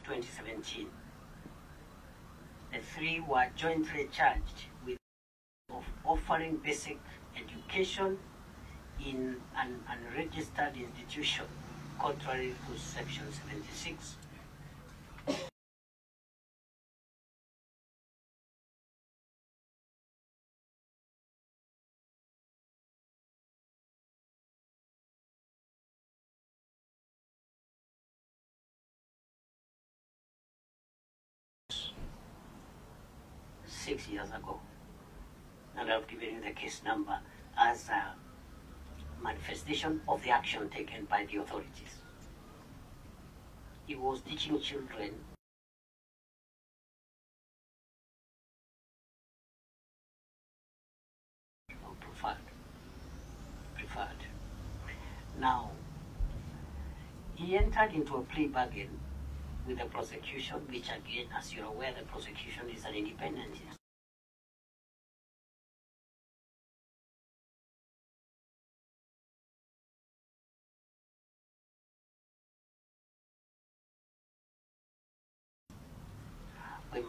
of 2017. The three were jointly charged with of offering basic education in an unregistered institution, contrary to Section 76 case number as a manifestation of the action taken by the authorities. He was teaching children preferred. Preferred. Now, he entered into a plea bargain with the prosecution, which again, as you're aware, the prosecution is an independent we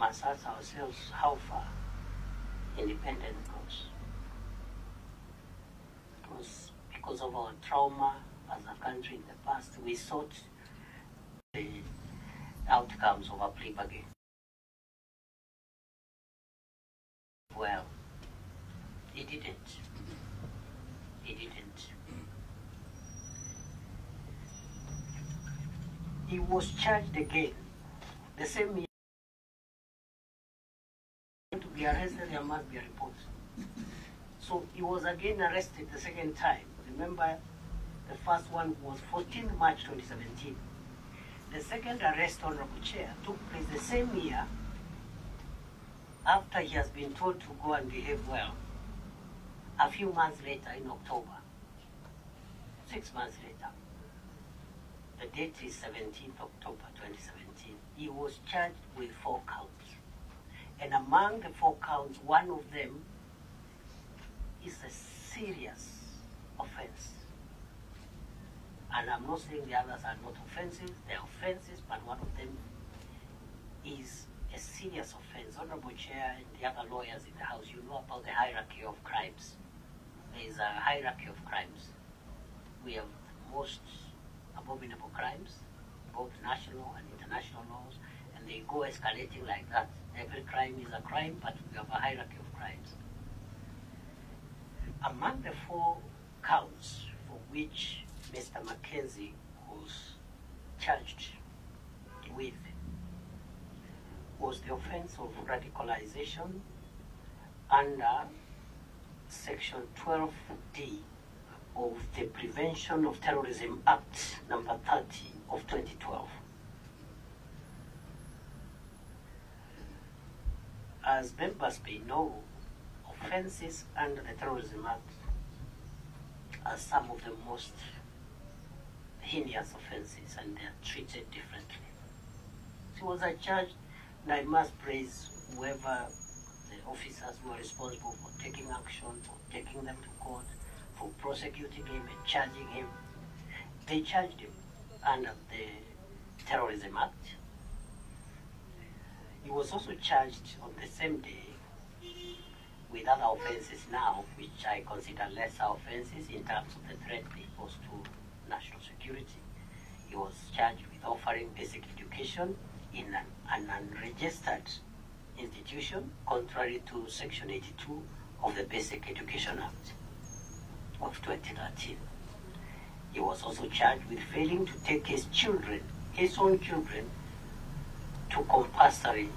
ask ourselves how far independence goes. Because, because of our trauma as a country in the past, we sought the outcomes of a plea bargain. Well, he didn't. He didn't. He was charged again the same year to be arrested, there must be a report. So he was again arrested the second time. Remember, the first one was 14 March 2017. The second arrest, on Chair, took place the same year after he has been told to go and behave well. A few months later, in October, six months later, the date is 17th October 2017, he was charged with four counts. And among the four counts, one of them is a serious offense. And I'm not saying the others are not offenses, they're offenses, but one of them is a serious offense. Honorable Chair and the other lawyers in the House, you know about the hierarchy of crimes. There is a hierarchy of crimes. We have the most abominable crimes, both national and international laws, they go escalating like that. Every crime is a crime, but we have a hierarchy of crimes. Among the four counts for which Mr. Mackenzie was charged with was the offense of radicalization under Section 12D of the Prevention of Terrorism Act number 30 of 2012. As members may know, offenses under the Terrorism Act are some of the most heinous offenses and they are treated differently. So was I charged, and I must praise whoever the officers were responsible for taking action, for taking them to court, for prosecuting him and charging him. They charged him under the Terrorism Act. He was also charged on the same day with other offenses now, which I consider lesser offenses in terms of the threat they pose to national security. He was charged with offering basic education in an, an unregistered institution, contrary to Section 82 of the Basic Education Act of 2013. He was also charged with failing to take his children, his own children, to compulsory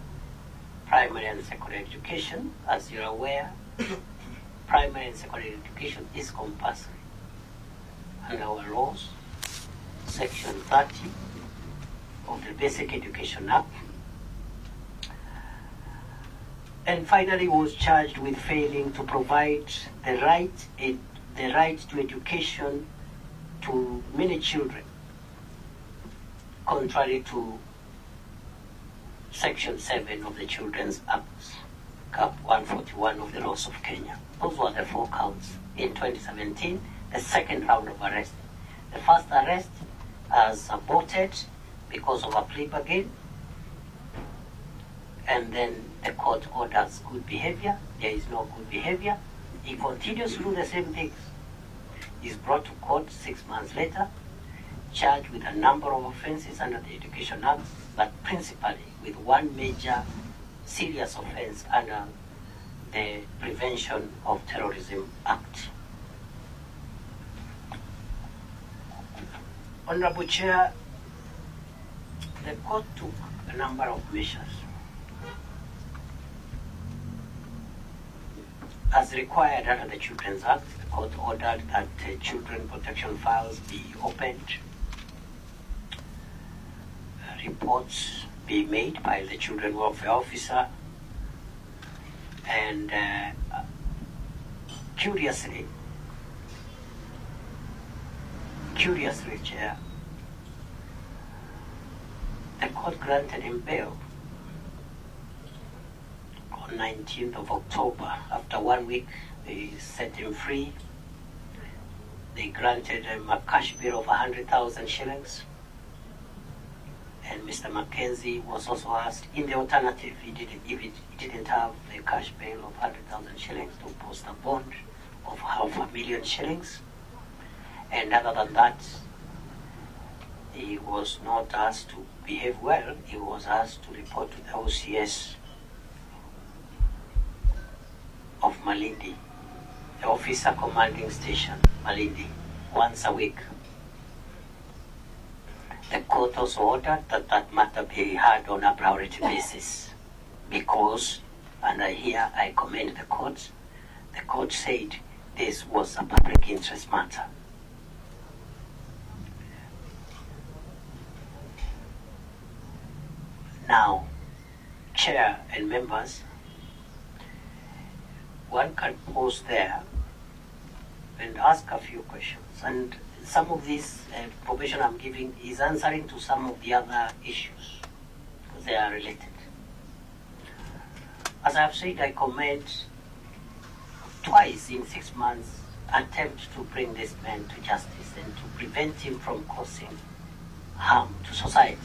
primary and secondary education. As you're aware, primary and secondary education is compulsory. Under our laws, Section 30 of the Basic Education Act. And finally was charged with failing to provide the right, ed- the right to education to many children, contrary to Section 7 of the Children's Act, Cap 141 of the laws of Kenya. Those were the four counts in 2017, the second round of arrest. The first arrest as aborted because of a plea bargain, and then the court orders good behavior. There is no good behavior. He continues to do the same things. He's brought to court six months later, charged with a number of offenses under the Education Act, but principally with one major serious offense under the Prevention of Terrorism Act. Honorable Chair, the court took a number of measures. As required under the Children's Act, the court ordered that uh, children protection files be opened, uh, reports be made by the children welfare officer, and uh, curiously, curiously, Chair, the court granted him bail on 19th of October. After one week, they set him free. They granted him a cash bill of 100,000 shillings. And Mr. Mackenzie was also asked, in the alternative, he didn't, if he didn't have a cash bail of 100,000 shillings, to post a bond of half a million shillings. And other than that, he was not asked to behave well. He was asked to report to the OCS of Malindi, the officer commanding station, Malindi, once a week. The court also ordered that that matter be heard on a priority basis because, and I here I commend the court, the court said this was a public interest matter. Now, chair and members, one can pause there and ask a few questions. And some of this uh, I'm giving is answering to some of the other issues they are related. As I've said, I commend twice in six months attempt to bring this man to justice and to prevent him from causing harm to society.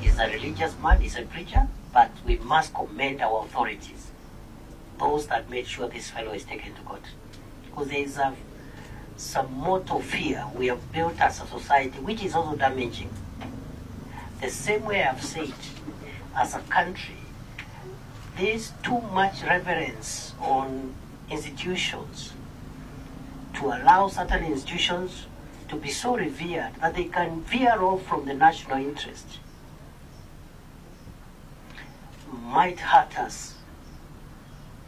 He's a religious man, he's a preacher, but we must commend our authorities, those that made sure this fellow is taken to court. Because there is a, some mortal fear we have built as a society, which is also damaging. The same way I've said, as a country, there's too much reverence on institutions to allow certain institutions to be so revered that they can veer off from the national interest might hurt us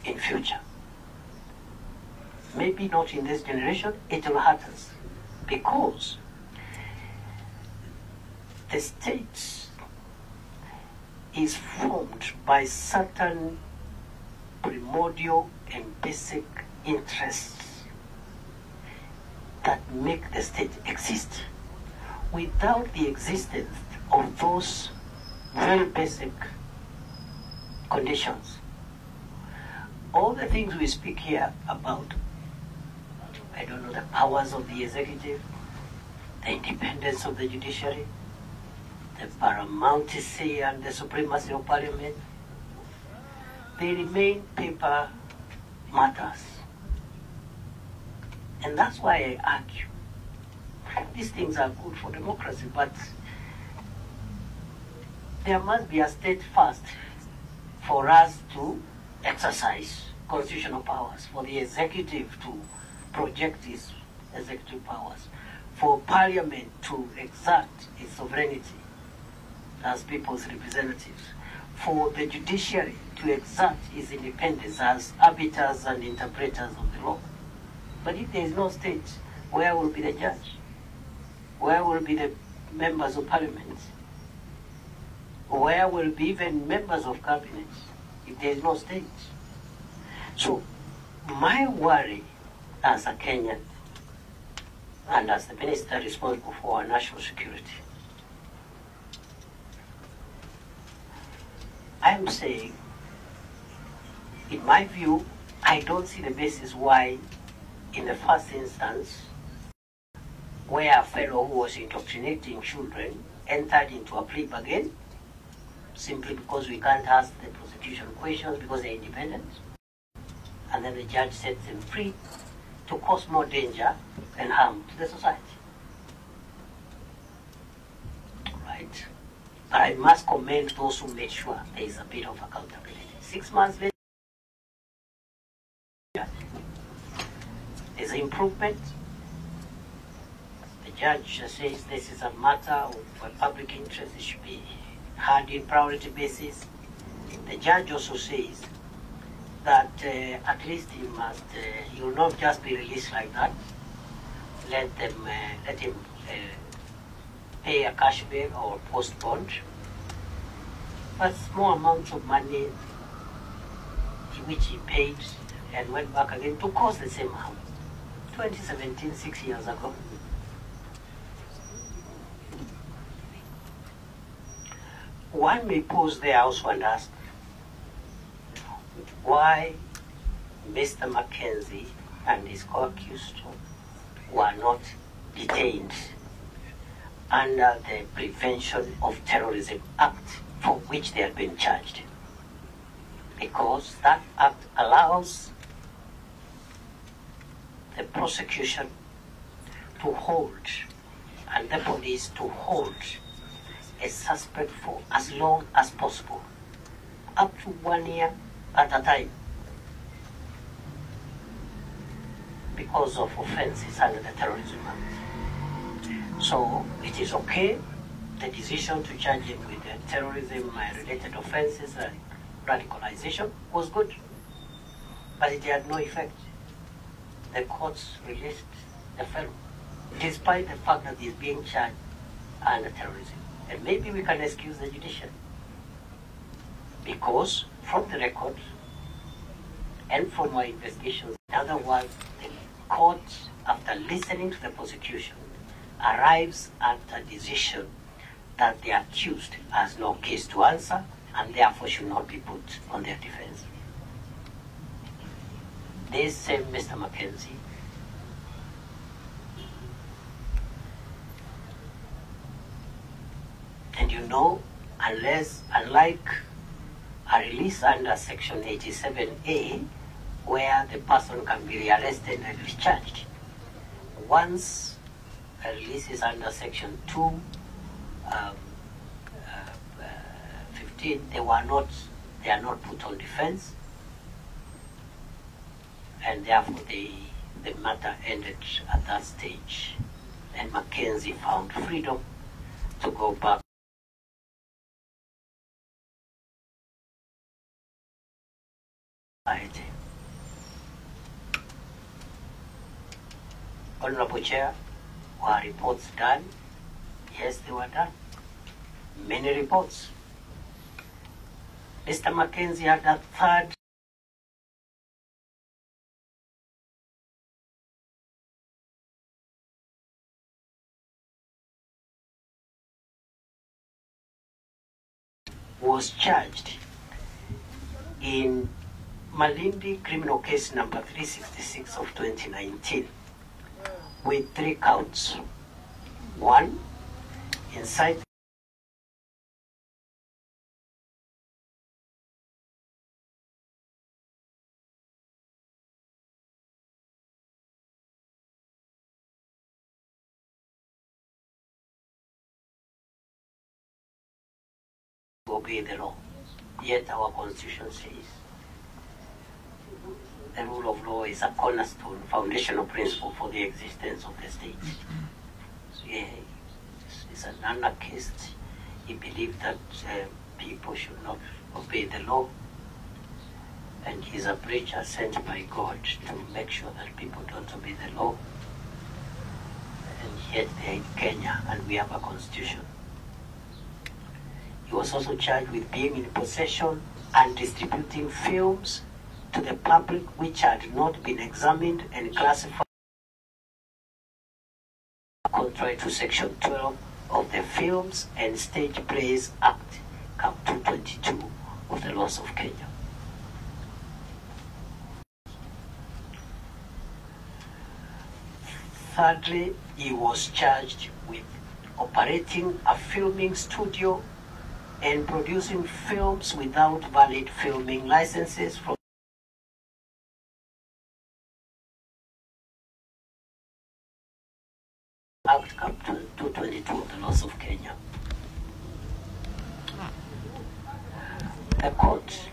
in future. Maybe not in this generation, it will us because the state is formed by certain primordial and basic interests that make the state exist. Without the existence of those very basic conditions, all the things we speak here about, I don't know, the powers of the executive, the independence of the judiciary, the paramountcy and the supremacy of parliament, they remain paper matters. And that's why I argue these things are good for democracy, but there must be a state first for us to exercise constitutional powers, for the executive to project its executive powers, for parliament to exert its sovereignty as people's representatives, for the judiciary to exert its independence as arbiters and interpreters of the law. But if there is no state, where will be the judge? Where will be the members of parliament? Where will be even members of cabinet if there is no state? So, my worry as a Kenyan and as the minister responsible for our national security, I'm saying, in my view, I don't see the basis why, in the first instance, where a fellow who was indoctrinating children entered into a plea bargain simply because we can't ask the prosecution questions because they're independent. And then the judge sets them free to cause more danger and harm to the society. Right? But I must commend those who made sure there is a bit of accountability. Six months later, there's improvement. The judge says this is a matter of public interest, it should be heard in priority basis. The judge also says that uh, at least he must, uh, he will not just be released like that. Let them, uh, let him uh, pay a cash bail or post bond. But small amounts of money which he paid and went back again to cause the same harm. 2017, six years ago. One may pose there also and ask, why Mr. Mackenzie and his co-accused were not detained under the Prevention of Terrorism Act for which they had been charged. Because that act allows the prosecution to hold and the police to hold a suspect for as long as possible, up to one year at a time, because of offenses under the Terrorism Act. So it is okay, the decision to charge him with terrorism-related offenses and radicalization was good, but it had no effect. The courts released the fellow, despite the fact that he's being charged under terrorism. And maybe we can excuse the judiciary. Because from the record and from my investigations, in other words, the court, after listening to the prosecution, arrives at a decision that the accused has no case to answer and therefore should not be put on their defense. This same Mr. Mackenzie And you know, unless, unlike a release under Section 87A, where the person can be rearrested and discharged, once a release is under Section 2, um, uh, uh, 15, they were not, they are not put on defense, and therefore the, the matter ended at that stage. And Mackenzie found freedom to go back Honorable Chair, were reports done? Yes, they were done. Many reports. Mr. Mackenzie had a third was charged in Malindi criminal case number 366 of 2019 with three counts. One, incite obey the law. Yet our constitution says the rule of law is a cornerstone, foundational principle for the existence of the state. So, yeah, he's an anarchist. He believed that uh, people should not obey the law. And he's a preacher sent by God to make sure that people don't obey the law. And yet they're in Kenya and we have a constitution. He was also charged with being in possession and distributing films to the public which had not been examined and classified contrary to Section 12 of the Films and Stage Plays Act, Cap 222 of the laws of Kenya. Thirdly, he was charged with operating a filming studio and producing films without valid filming licenses from Cap 222 of the laws of Kenya. The court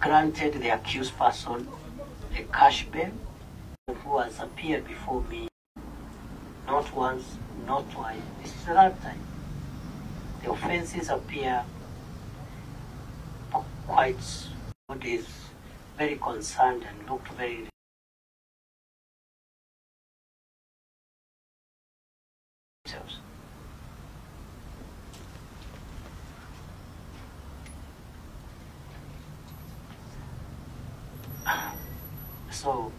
granted the accused person a cash bail who has appeared before me not once, not twice. This is the third time. The offenses appear quite what is very concerned and looked very themselves. So,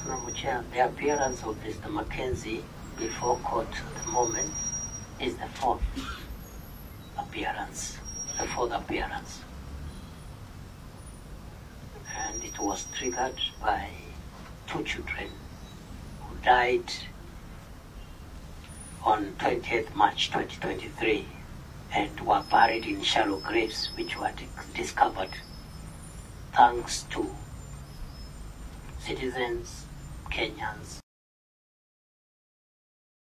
Honorable Chair, the appearance of Mr. Mackenzie before court at the moment is the fourth appearance, the fourth appearance. And it was triggered by two children who died on 20th March 2023 and were buried in shallow graves which were discovered thanks to citizens, Kenyans,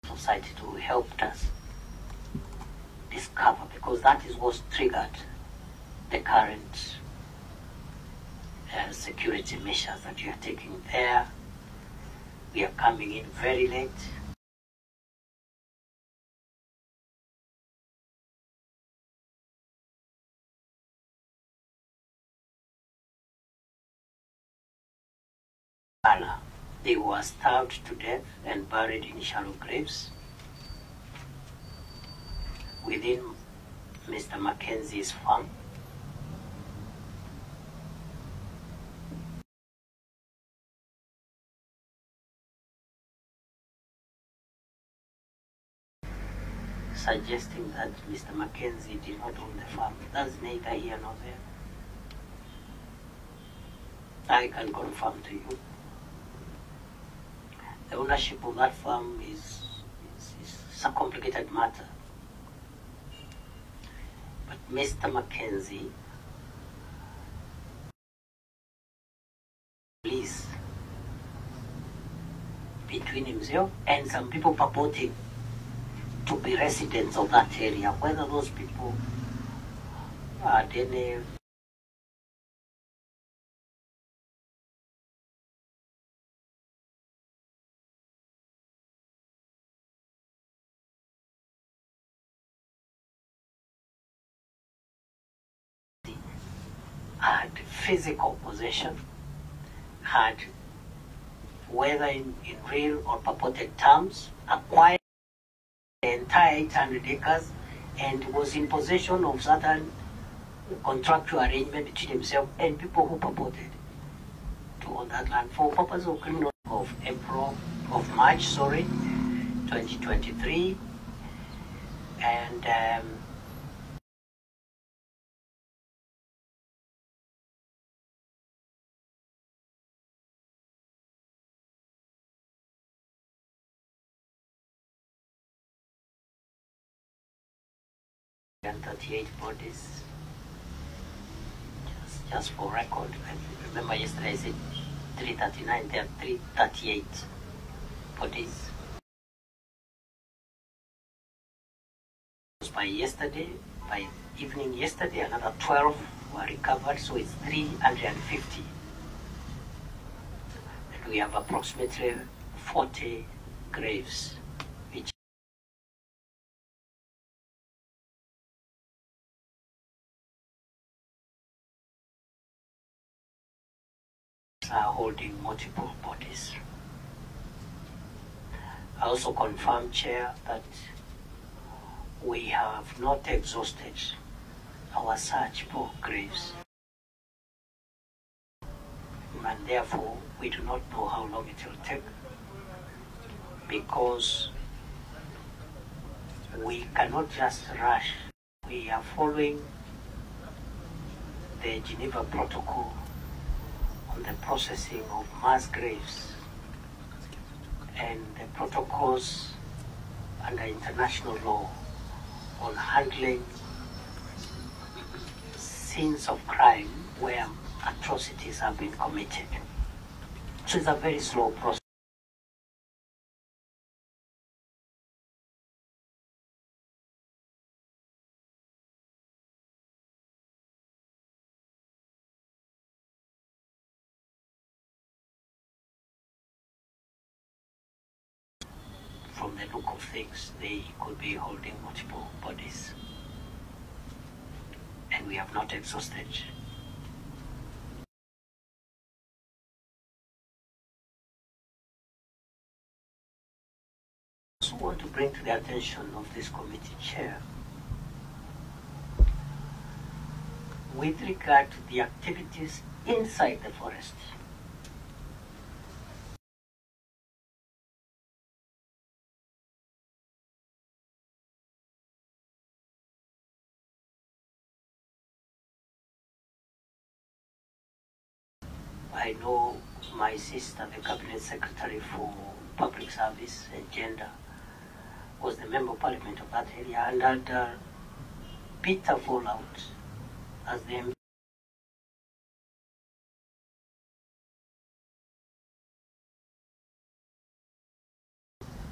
society who helped us discover because that is what triggered the current uh, security measures that we are taking there. We are coming in very late. They were starved to death and buried in shallow graves within Mr. Mackenzie's farm. Suggesting that Mr. Mackenzie did not own the farm. That's neither here nor there. I can confirm to you the ownership of that farm is, is, is a complicated matter. But Mr. Mackenzie, please, between himself and some people purporting to be residents of that area, whether those people are Dene, physical possession, had, whether in, in real or purported terms, acquired the entire 800 acres and was in possession of certain contractual arrangement between himself and people who purported to own that land for purpose of criminal of April of March, sorry, 2023, and um, and 38 bodies. Just, just for record, I remember yesterday I said 339, there are 338 bodies. By yesterday, by evening yesterday, another 12 were recovered, so it's 350. And we have approximately 40 graves. Are holding multiple bodies. I also confirm, Chair, that we have not exhausted our search for graves. And therefore, we do not know how long it will take because we cannot just rush. We are following the Geneva Protocol the processing of mass graves and the protocols under international law on handling scenes of crime where atrocities have been committed. So it's a very slow process. They could be holding multiple bodies. And we have not exhausted I also want to bring to the attention of this committee chair with regard to the activities inside the forest. I know my sister, the cabinet secretary for public service and gender, was the member of parliament of that area and had uh, bitter fallout as the MP.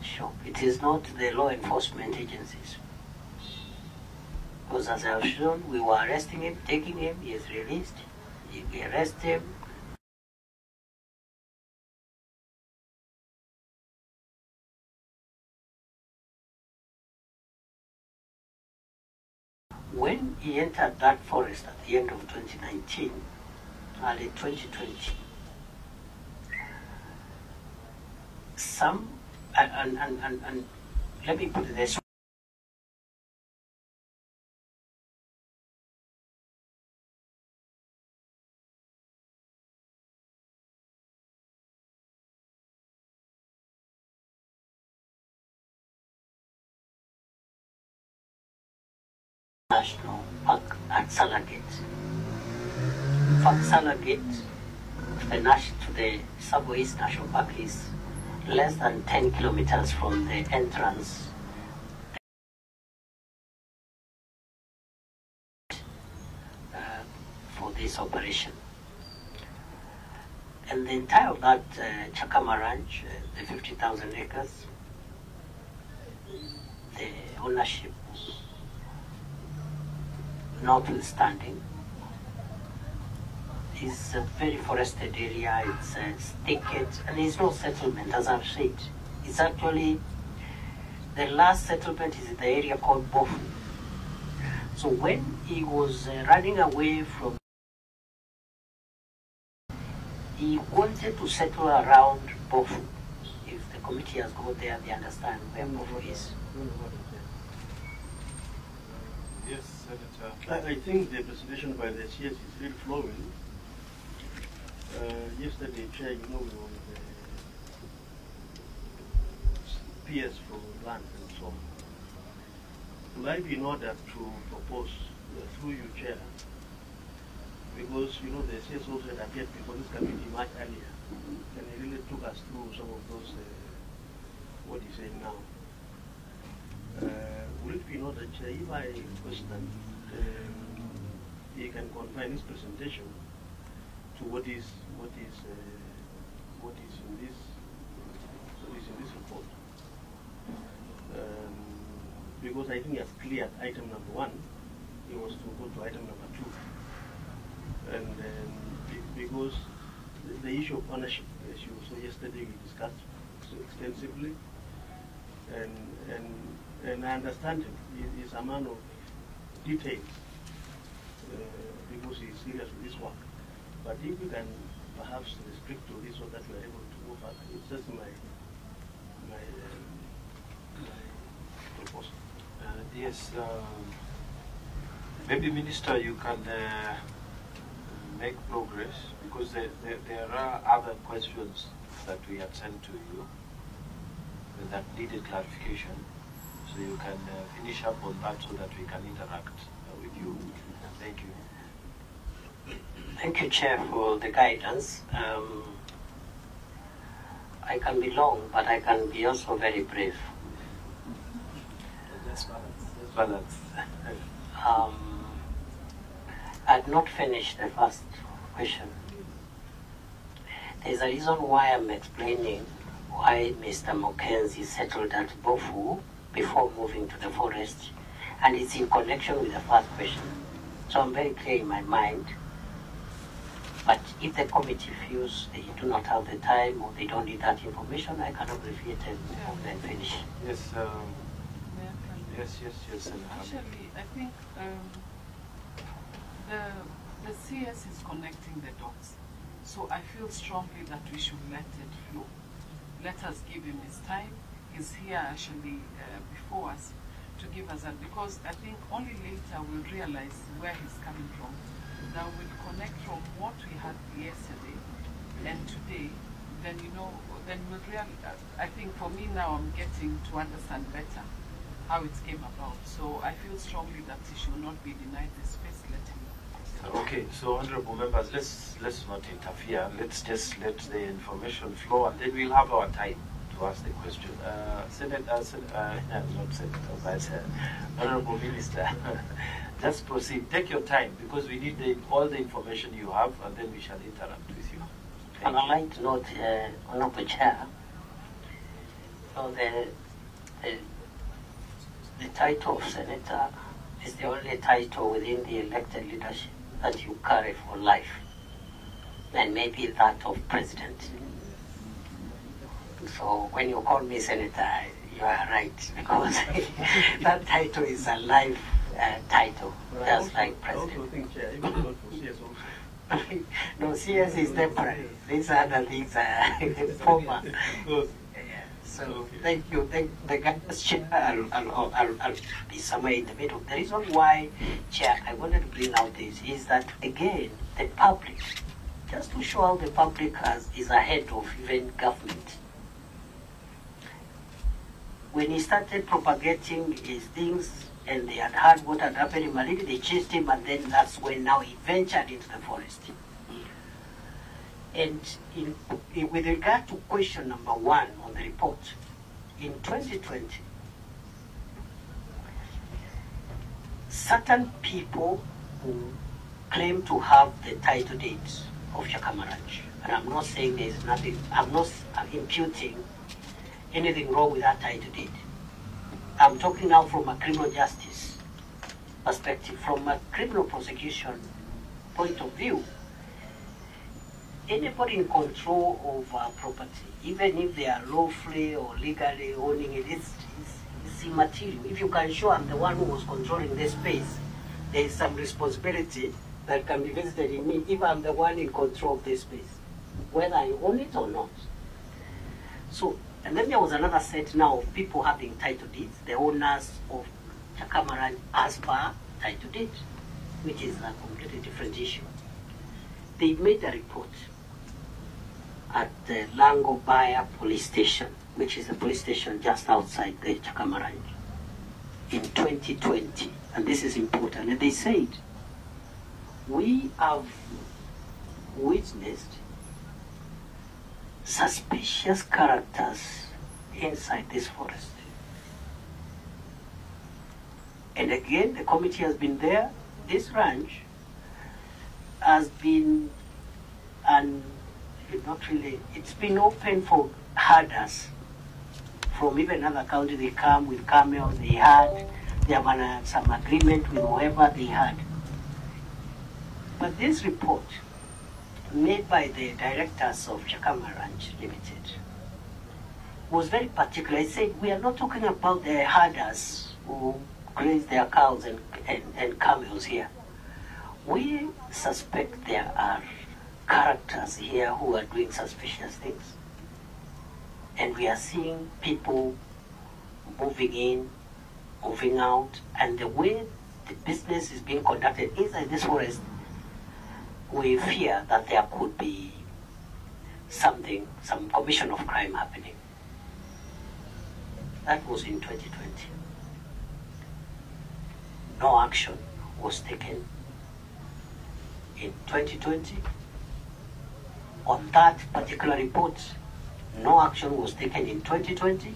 Sure, it is not the law enforcement agencies. Because as I have shown, we were arresting him, taking him, he is released, we arrest him, when he entered that forest at the end of 2019, early 2020, some, and, and, and, and, let me put it this In fact, Sala Gate to the, to the East National Park is less than 10 kilometers from the entrance uh, for this operation. And the entire of that uh, Chakama Ranch, uh, the 50,000 acres, the ownership notwithstanding, is a very forested area, it's a thicket, and there's no settlement, as I've said. It's actually, the last settlement is in the area called Bofu. So when he was uh, running away from, he wanted to settle around Bofu. If the committee has gone there, they understand where Bofu is. Yes, Senator. I, I think the presentation by the CS is really flowing. Uh, yesterday, Chair, you know, we the PS for land and so on. Will I be in order to propose uh, through you, Chair, because you know the CS also had appeared before this committee much earlier, and he really took us through some of those, uh, what he's saying now. Uh, would it be in order, Chair, if I that um, he can confine his presentation what is what is uh, what is in this what is in this report? Um, because I think he has cleared item number one, he was to go to item number two, and um, because the, issue of ownership, as you saw yesterday, we discussed so extensively, and and and I understand. He is a man of details uh, because he is serious with this work. But if you can perhaps restrict to this so that we are able to move further, it's just my my, um, my proposal. Uh, yes, um, maybe Minister, you can uh, make progress because there, there, there are other questions that we had sent to you that needed clarification. So you can uh, finish up on that so that we can interact uh, with you. Thank you. Thank you, Chair, for the guidance. Um, I can be long, but I can be also very brief. Let's balance. Um, I'd not finished the first question. There's a reason why I'm explaining why Mr. Mackenzie settled at Bofu before moving to the forest, and it's in connection with the first question. So I'm very clear in my mind. But if the committee feels they do not have the time or they don't need that information, I can abbreviate and then finish. Yes, um, yes, yes, yes. Actually, I think um, the the CS is connecting the dots. So I feel strongly that we should let it flow. Let us give him his time. He's here actually uh, before us to give us that because I think only later we'll realize where he's coming from. Now we'll connect from what we had yesterday and today. Then you know, then we'll really. I think for me now, I'm getting to understand better how it came about. So I feel strongly that he should not be denied the space. Let him. Okay, so honorable members, let's let's not interfere. Let's just let the information flow, and then we'll have our time to ask the question. Uh, Senate, uh, Sen- uh, not Senator, Vice uh, Honorable Minister, just proceed. Take your time because we need the, all the information you have, and then we shall interact with you. On Thank a you. light note, uh, Honorable Chair, so the, the, the title of senator is the only title within the elected leadership that you carry for life, and maybe that of president. So when you call me senator, you are right because that title is a life uh, title, I just also- like I also president. think, Chair, even vote for CS also. no, CS is temporary. These other things are former. So Okay. thank you. Thank the guidance chair. I'll, I'll, I'll, I'll be somewhere in the middle. The reason why, chair, I wanted to bring out this is that again, the public, just to show how the public has, is ahead of even government. When he started propagating his things and they had heard what had happened in Malindi, they chased him and then that's when now he ventured into the forest. And in, in, with regard to question number one on the report, in 2020, certain people who claim to have the title deed of Chakama Ranch, and I'm not saying there's nothing, I'm not I'm imputing anything wrong with that title deed. I'm talking now from a criminal justice perspective, from a criminal prosecution point of view anybody in control of uh, property, even if they are lawfully or legally owning it, it's, it's, it's immaterial. If you can show I'm the one who was controlling this space, there is some responsibility that can be visited in me if I'm the one in control of this space, whether I own it or not. So, and then there was another set now of people having title deeds, the owners of Chakama Ranch as per title deed, which is a completely different issue they made a report at the Langobaya police station, which is a police station just outside the Chakama Ranch, in 2020. And this is important. And they said, we have witnessed suspicious characters inside this forest. And again, the committee has been there. This ranch has been, and not really, it's been open for herders from even other counties. They come with camels, they had, they have an, some agreement with whoever they had. But this report, made by the directors of Chakama Ranch Limited, was very particular. It said, we are not talking about the herders who graze their cows and, and, and camels here we suspect there are characters here who are doing suspicious things. And we are seeing people moving in, moving out, and the way the business is being conducted inside this forest, we fear that there could be something, some commission of crime happening. That was in 2020. No action was taken in 2020. On that particular report, no action was taken in 2020,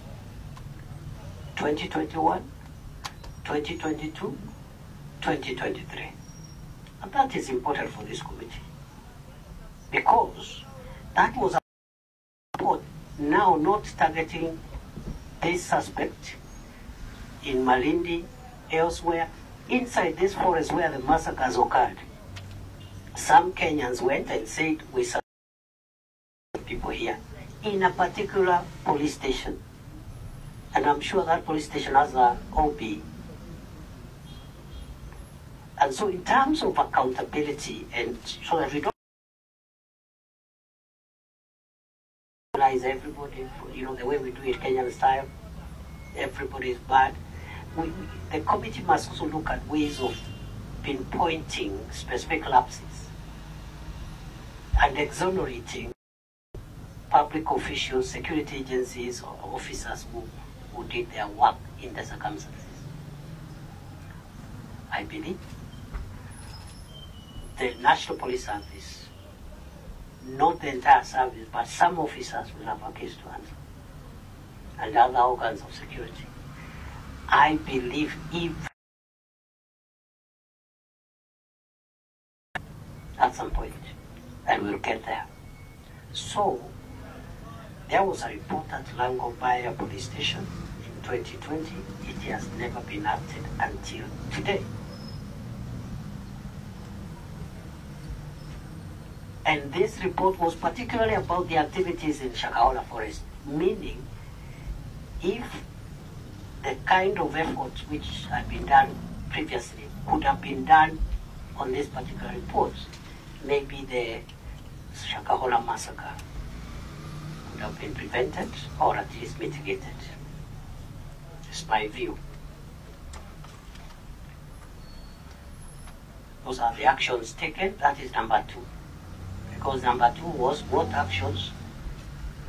2021, 2022, 2023. And that is important for this committee because that was a report now not targeting this suspect in Malindi, elsewhere, inside this forest where the massacres occurred. Some Kenyans went and said, we support people here in a particular police station. And I'm sure that police station has a OB. And so in terms of accountability and so that we don't penalize everybody, for, you know, the way we do it Kenyan style, everybody is bad. We, the committee must also look at ways of pinpointing specific lapses and exonerating public officials, security agencies, or officers who, who did their work in the circumstances. I believe the National Police Service, not the entire service, but some officers will have a case to answer, and other organs of security. I believe if at some point, and we'll get there. So, there was a report at Lango Baya police station in 2020. It has never been acted until today. And this report was particularly about the activities in Shakahola Forest, meaning if the kind of efforts which had been done previously could have been done on this particular report, maybe the Shakahola massacre could have been prevented or at least mitigated. It's my view. Those are the actions taken. That is number two. Because number two was what actions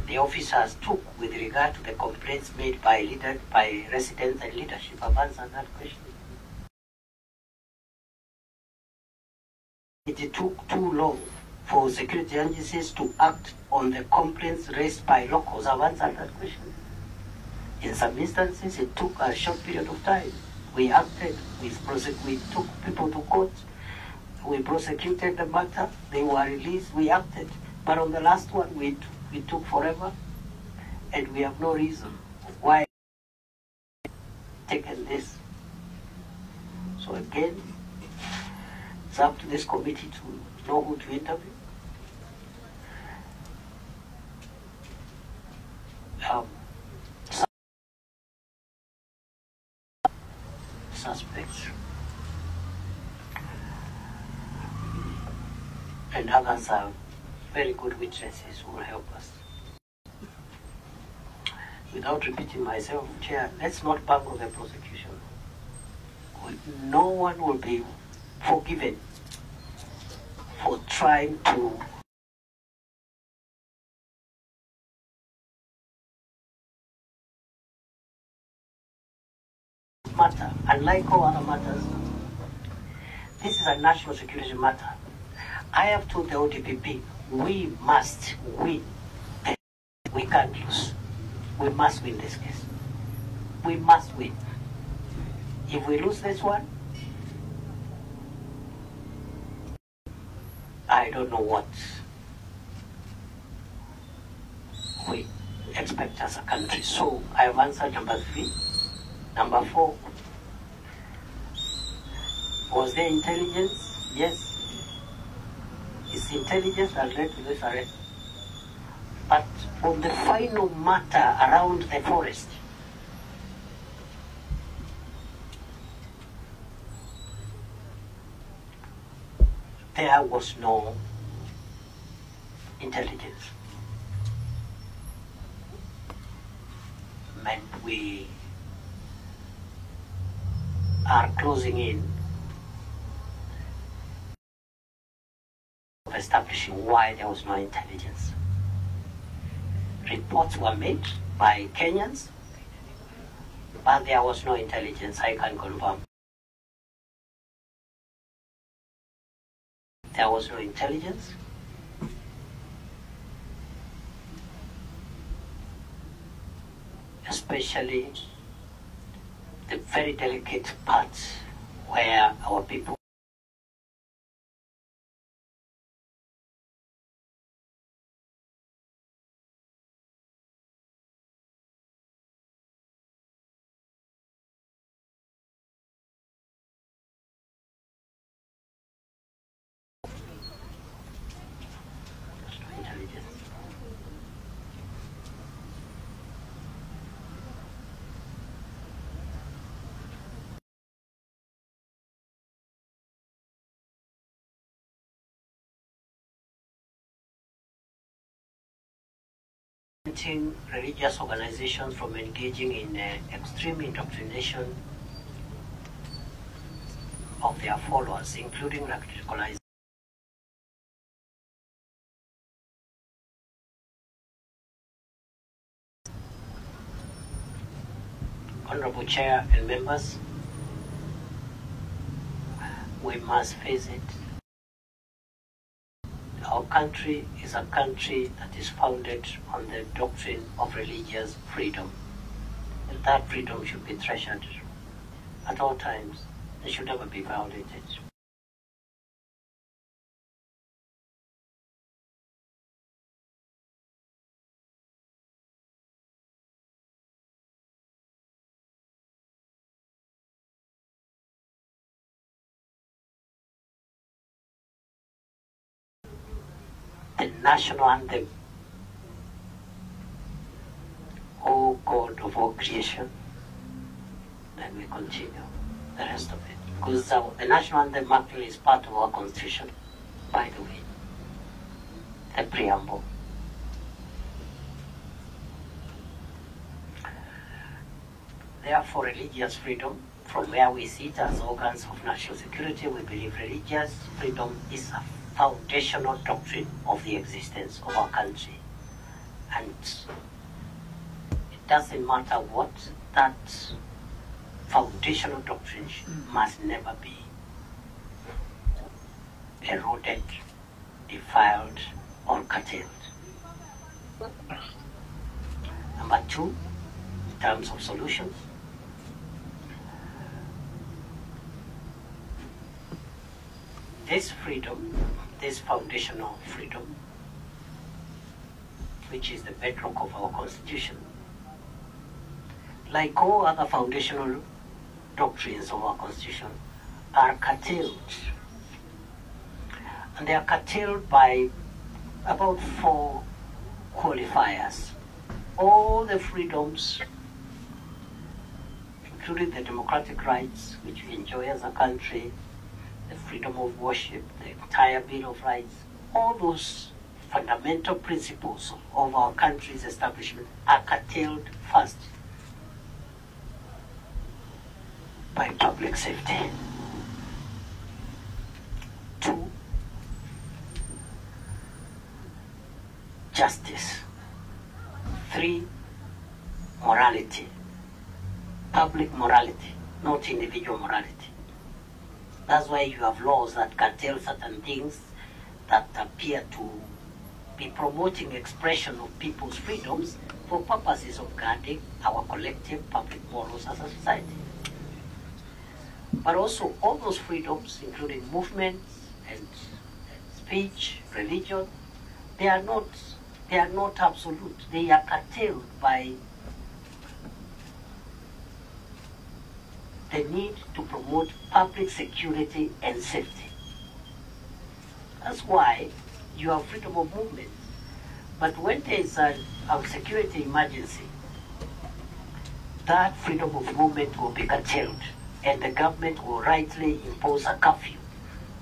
the officers took with regard to the complaints made by leader, by residents and leadership. I've answered that question. It took too long for security agencies to act on the complaints raised by locals. I've answered that question. In some instances, it took a short period of time. We acted, we, we took people to court, we prosecuted the matter, they were released, we acted. But on the last one, we, we took forever, and we have no reason why taken this. So again, it's up to this committee to know who to interview. Um, su- suspects and others are uh, very good witnesses who will help us. Without repeating myself, Chair, let's not bungle the prosecution. No one will be forgiven for trying to matter, unlike all other matters. This is a national security matter. I have told the ODPP, we must win. We can't lose. We must win this case. We must win. If we lose this one, I don't know what we expect as a country. So I have answered number three. Number four, was there intelligence? Yes. Is intelligence led to this arrest? But on the final matter around the forest, there was no intelligence. Meant we are closing in establishing why there was no intelligence. Reports were made by Kenyans, but there was no intelligence, I can confirm. There was no intelligence. Especially the very delicate parts where our people intelligence. Preventing religious organizations from engaging in uh, extreme indoctrination of their followers, including radicalization. Honorable Chair and members, we must face it. Our country is a country that is founded on the doctrine of religious freedom. And that freedom should be treasured at all times and should never be violated. The national anthem. O God of all creation. Then we continue the rest of it. Because the national anthem actually is part of our constitution, by the way. The preamble. Therefore, religious freedom, from where we sit as organs of national security, we believe religious freedom is a foundational doctrine of the existence of our country. And it doesn't matter what that foundational doctrine hmm. must never be eroded, defiled, or curtailed. Number two, in terms of solutions, this freedom, this foundational freedom, which is the bedrock of our constitution, like all other foundational doctrines of our constitution, are curtailed. And they are curtailed by about four qualifiers. All the freedoms, including the democratic rights which we enjoy as a country, freedom of worship, the entire Bill of Rights, all those fundamental principles of our country's establishment are curtailed first by public safety. Two, justice. Three, morality. Public morality, not individual morality. That's why you have laws that curtail certain things that appear to be promoting expression of people's freedoms for purposes of guarding our collective public morals as a society. But also all those freedoms, including movement and, speech, religion, they are not they are not absolute. They are curtailed by the need to promote public security and safety. That's why you have freedom of movement. But when there is a, a security emergency, that freedom of movement will be curtailed, and the government will rightly impose a curfew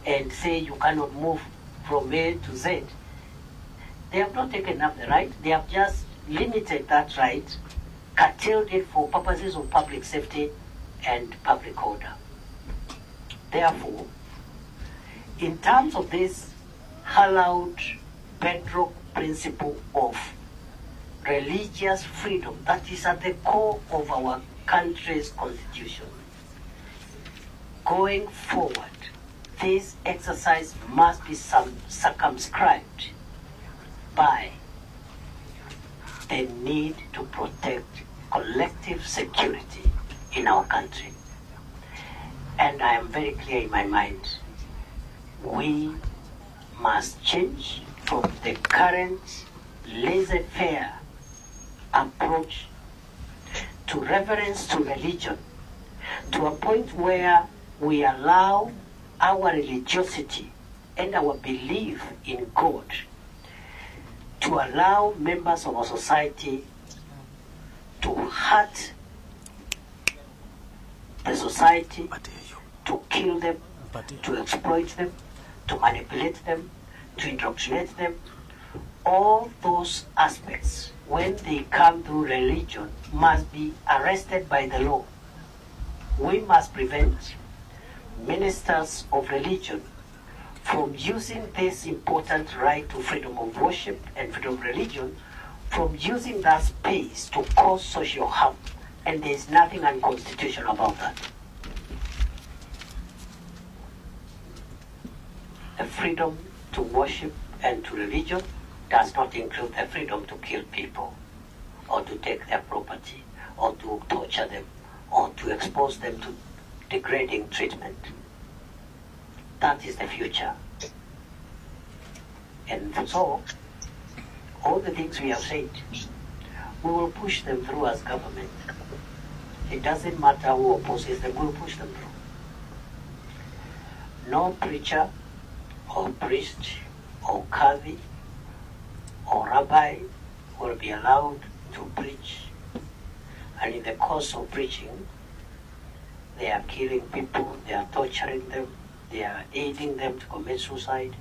and say you cannot move from A to Z. They have not taken up the right, they have just limited that right, curtailed it for purposes of public safety and public order. Therefore, in terms of this hallowed bedrock principle of religious freedom that is at the core of our country's constitution, going forward, this exercise must be circumscribed by the need to protect collective security in our country. And I am very clear in my mind. We must change from the current laissez-faire approach to reverence to religion to a point where we allow our religiosity and our belief in God to allow members of our society to hurt the society, to kill them, to exploit them, to manipulate them, to indoctrinate them. All those aspects, when they come through religion, must be arrested by the law. We must prevent ministers of religion from using this important right to freedom of worship and freedom of religion from using that space to cause social harm. And there is nothing unconstitutional about that. The freedom to worship and to religion does not include the freedom to kill people or to take their property or to torture them or to expose them to degrading treatment. That is the future. And so, all the things we have said, we will push them through as government. It doesn't matter who opposes them, we'll push them through. No preacher or priest or kadi or rabbi will be allowed to preach. And in the course of preaching, they are killing people, they are torturing them, they are aiding them to commit suicide.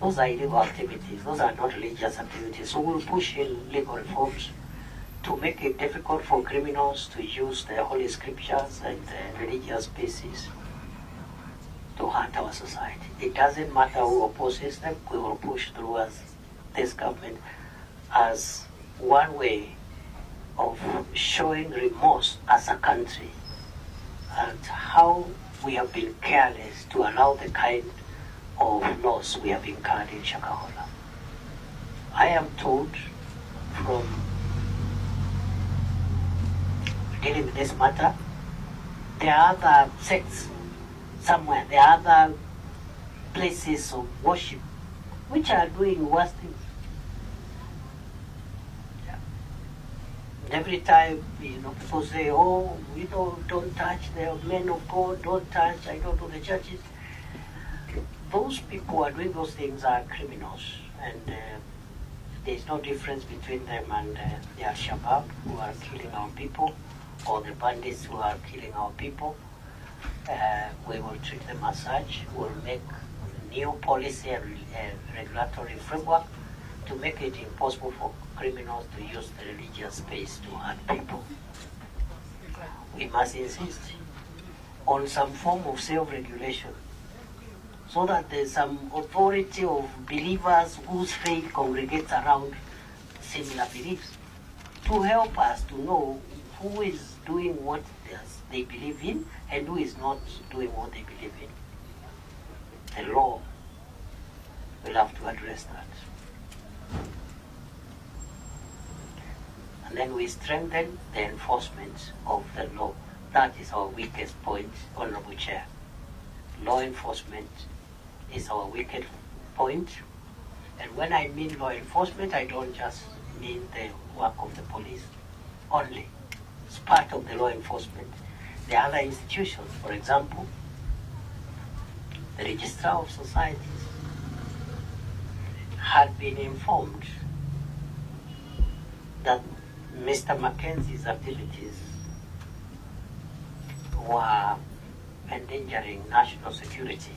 Those are illegal activities. Those are not religious activities. So we'll push in legal reforms to make it difficult for criminals to use the holy scriptures and the religious basis to hurt our society. It doesn't matter who opposes them, we will push through as this government as one way of showing remorse as a country and how we have been careless to allow the kind of loss we have incurred in Shakahola. I am told from dealing with this matter, there are other sects somewhere, there are other places of worship which are doing worse things. every time, you know, people say, oh, you know, don't touch the men of God, don't touch, I go to the churches. Those people who are doing those things are criminals, and uh, there's no difference between them and uh, the Al-Shabaab who are killing our people, or the bandits who are killing our people. Uh, we will treat them as such. We'll make new policy and uh, regulatory framework to make it impossible for criminals to use the religious space to hurt people. We must insist on some form of self-regulation so that there's some authority of believers whose faith congregates around similar beliefs to help us to know who is doing what they believe in and who is not doing what they believe in. The law will have to address that. And then we strengthen the enforcement of the law. That is our weakest point, Honorable Chair. Law enforcement is our weakest point. And when I mean law enforcement, I don't just mean the work of the police only. Part of the law enforcement. The other institutions, for example, the Registrar of Societies had been informed that Mr. Mackenzie's activities were endangering national security.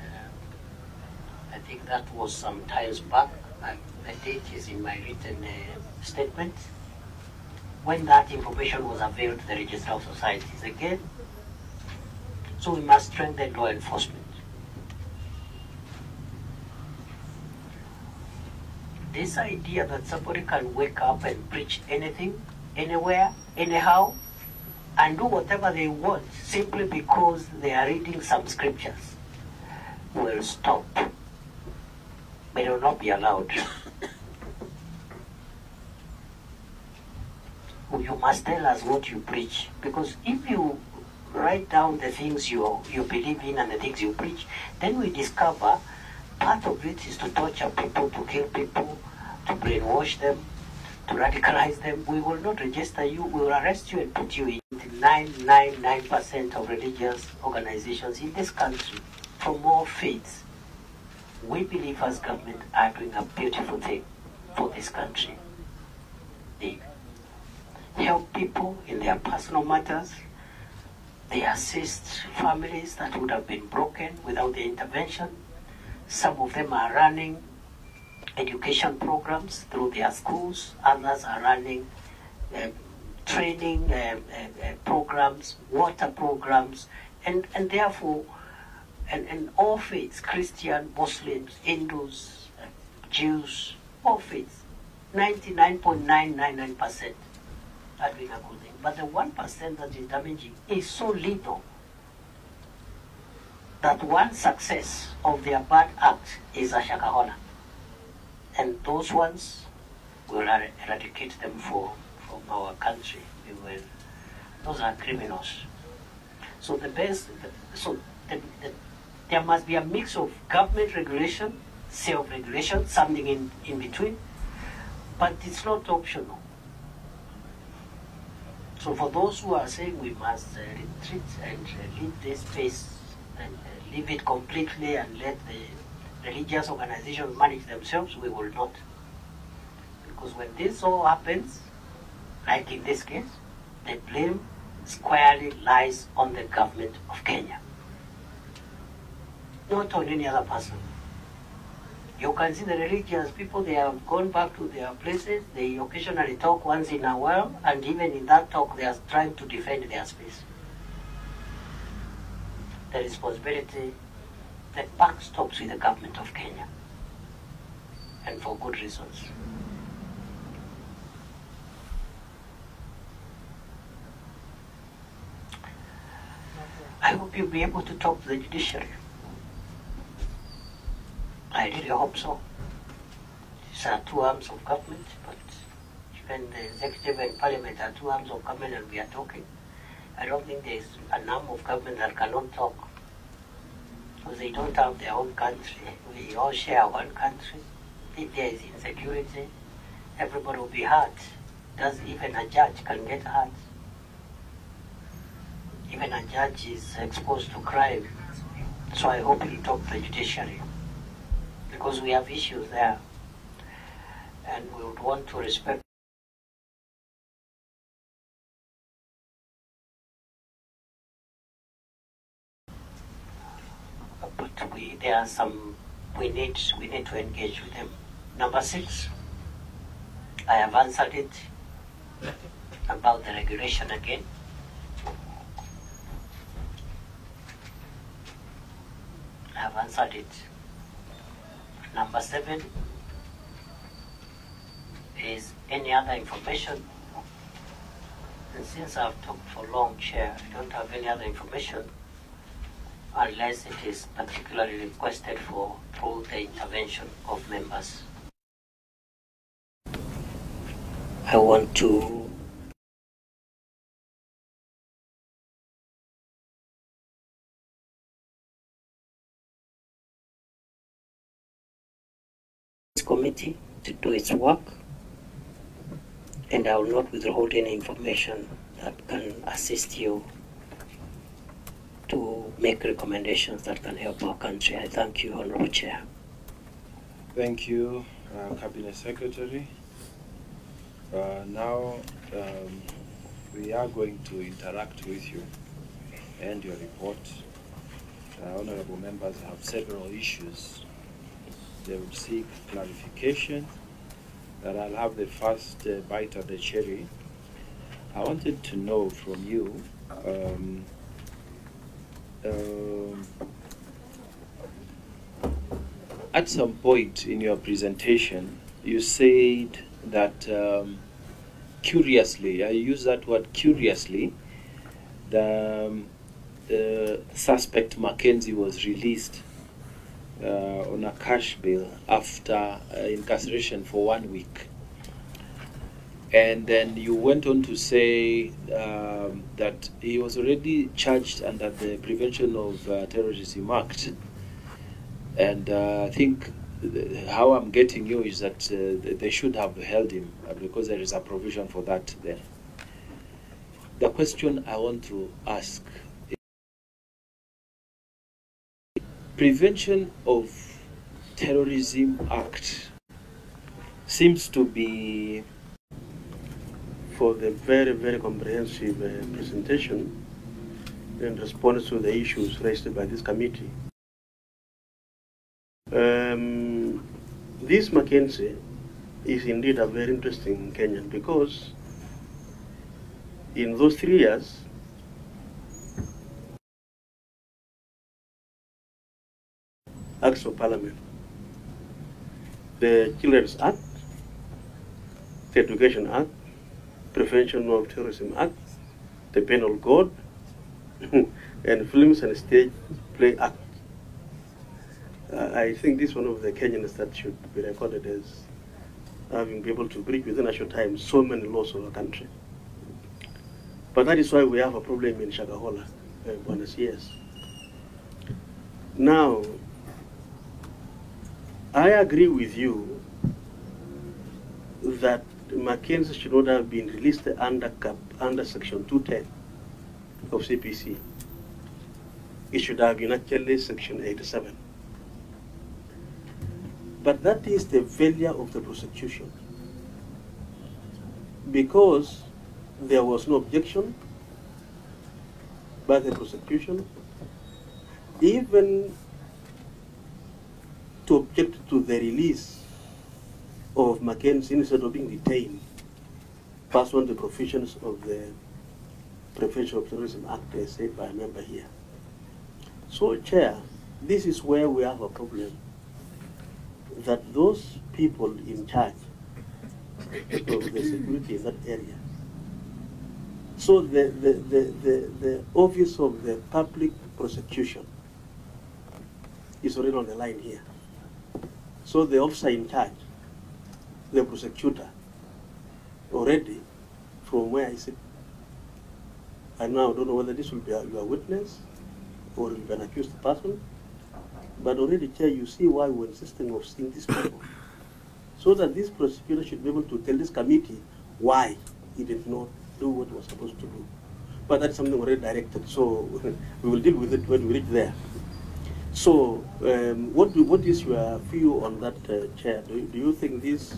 Uh, I think that was some times back. Uh, the date is in my written uh, statement. When that information was availed to the Registrar of Societies again, so we must strengthen law enforcement. this idea that somebody can wake up and preach anything, anywhere, anyhow, and do whatever they want simply because they are reading some scriptures will stop. Will not be allowed. You must tell us what you preach. Because if you write down the things you, you believe in and the things you preach, then we discover part of it is to torture people, to kill people, to brainwash them, to radicalize them. We will not register you, we will arrest you and put you in 999% of religious organizations in this country from all faiths. We believe as government are doing a beautiful thing for this country. They help people in their personal matters. They assist families that would have been broken without their intervention. Some of them are running education programs through their schools. Others are running uh, training uh, uh, programs, water programs, and, and therefore, and, and all faiths, Christian, Muslims, Hindus, Jews, all faiths, 99.999% are doing a good thing. But the 1% that is damaging is so little that one success of their bad act is a shakahola. And those ones will er- eradicate them for, from our country. We will, those are criminals. So the best, so the, the, there must be a mix of government regulation, self-regulation, something in, in between, but it's not optional. So for those who are saying we must uh, retreat and uh, leave this space and uh, leave it completely and let the religious organizations manage themselves, we will not. Because when this all happens, like in this case, the blame squarely lies on the government of Kenya, not on any other person. You can see the religious people, they have gone back to their places, they occasionally talk once in a while, and even in that talk, they are trying to defend their space. The responsibility, the buck stops with the government of Kenya, and for good reasons. I hope you'll be able to talk to the judiciary. I really hope so. These are two arms of government, but even the executive and parliament are two arms of government and we are talking. I don't think there is an arm of government that cannot talk. Because they don't have their own country. We all share one country. If there is insecurity, everybody will be hurt. Does even a judge can get hurt. Even a judge is exposed to crime. So I hope you talk to the judiciary because we have issues there. And we would want to respect uh, but we there are some we need we need to engage with them. Number six i have answered it about the regulation again. I have answered it Number seven is any other information. And since I've talked for long, Chair, I don't have any other information unless it is particularly requested for through the intervention of members. I want to committee to do its work and I will not withhold any information that can assist you to make recommendations that can help our country. I thank you, Honorable Chair. Thank you, uh, Cabinet Secretary. Uh, now um, we are going to interact with you and your report. Uh, honorable members have several issues they will seek clarification. That I'll have the first uh, bite of the cherry. I wanted to know from you. Um, um, at some point in your presentation, you said that um, curiously, I use that word curiously, the, um, the suspect Mackenzie was released uh, on a cash bill after uh, incarceration for one week. And then you went on to say um, that he was already charged under the Prevention of uh, Terrorism Act. And uh, I think how I'm getting you is that uh, they should have held him uh, because there is a provision for that there. The question I want to ask Prevention of Terrorism Act seems to be for the very, very comprehensive uh, presentation in response to the issues raised by this committee. Um, this Mackenzie is indeed a very interesting Kenyan because in those three years, acts of parliament, the Children's Act, the Education Act, Prevention of Terrorism Act, the Penal Code, and Films and Stage Play Act. Uh, I think this is one of the Kenyans that should be recorded as having been able to bring within a short time so many laws of the country. But that is why we have a problem in Shakahola, uh, Buenos Aires. Now, I agree with you that Mackenzie should not have been released under cap, under section 210 of CPC. It should have been actually section 87. But that is the failure of the prosecution. Because there was no objection by the prosecution, even to object to the release of Mackenzie instead of being detained, pursuant to the provisions of the Prevention of Terrorism Act as said by a member here. So, Chair, this is where we have a problem that those people in charge of the security in that area. So the, the, the, the, the office of the public prosecution is already on the line here. So the officer in charge, the prosecutor, already from where I sit, I now don't know whether this will be a, your witness or will be an accused person, but already, Chair, you see why we're insisting of seeing these people. So that this prosecutor should be able to tell this committee why he did not do what he was supposed to do. But that's something already directed, so we will deal with it when we reach there. So, um, what, do, what is your view on that, uh, Chair? Do, do you think this,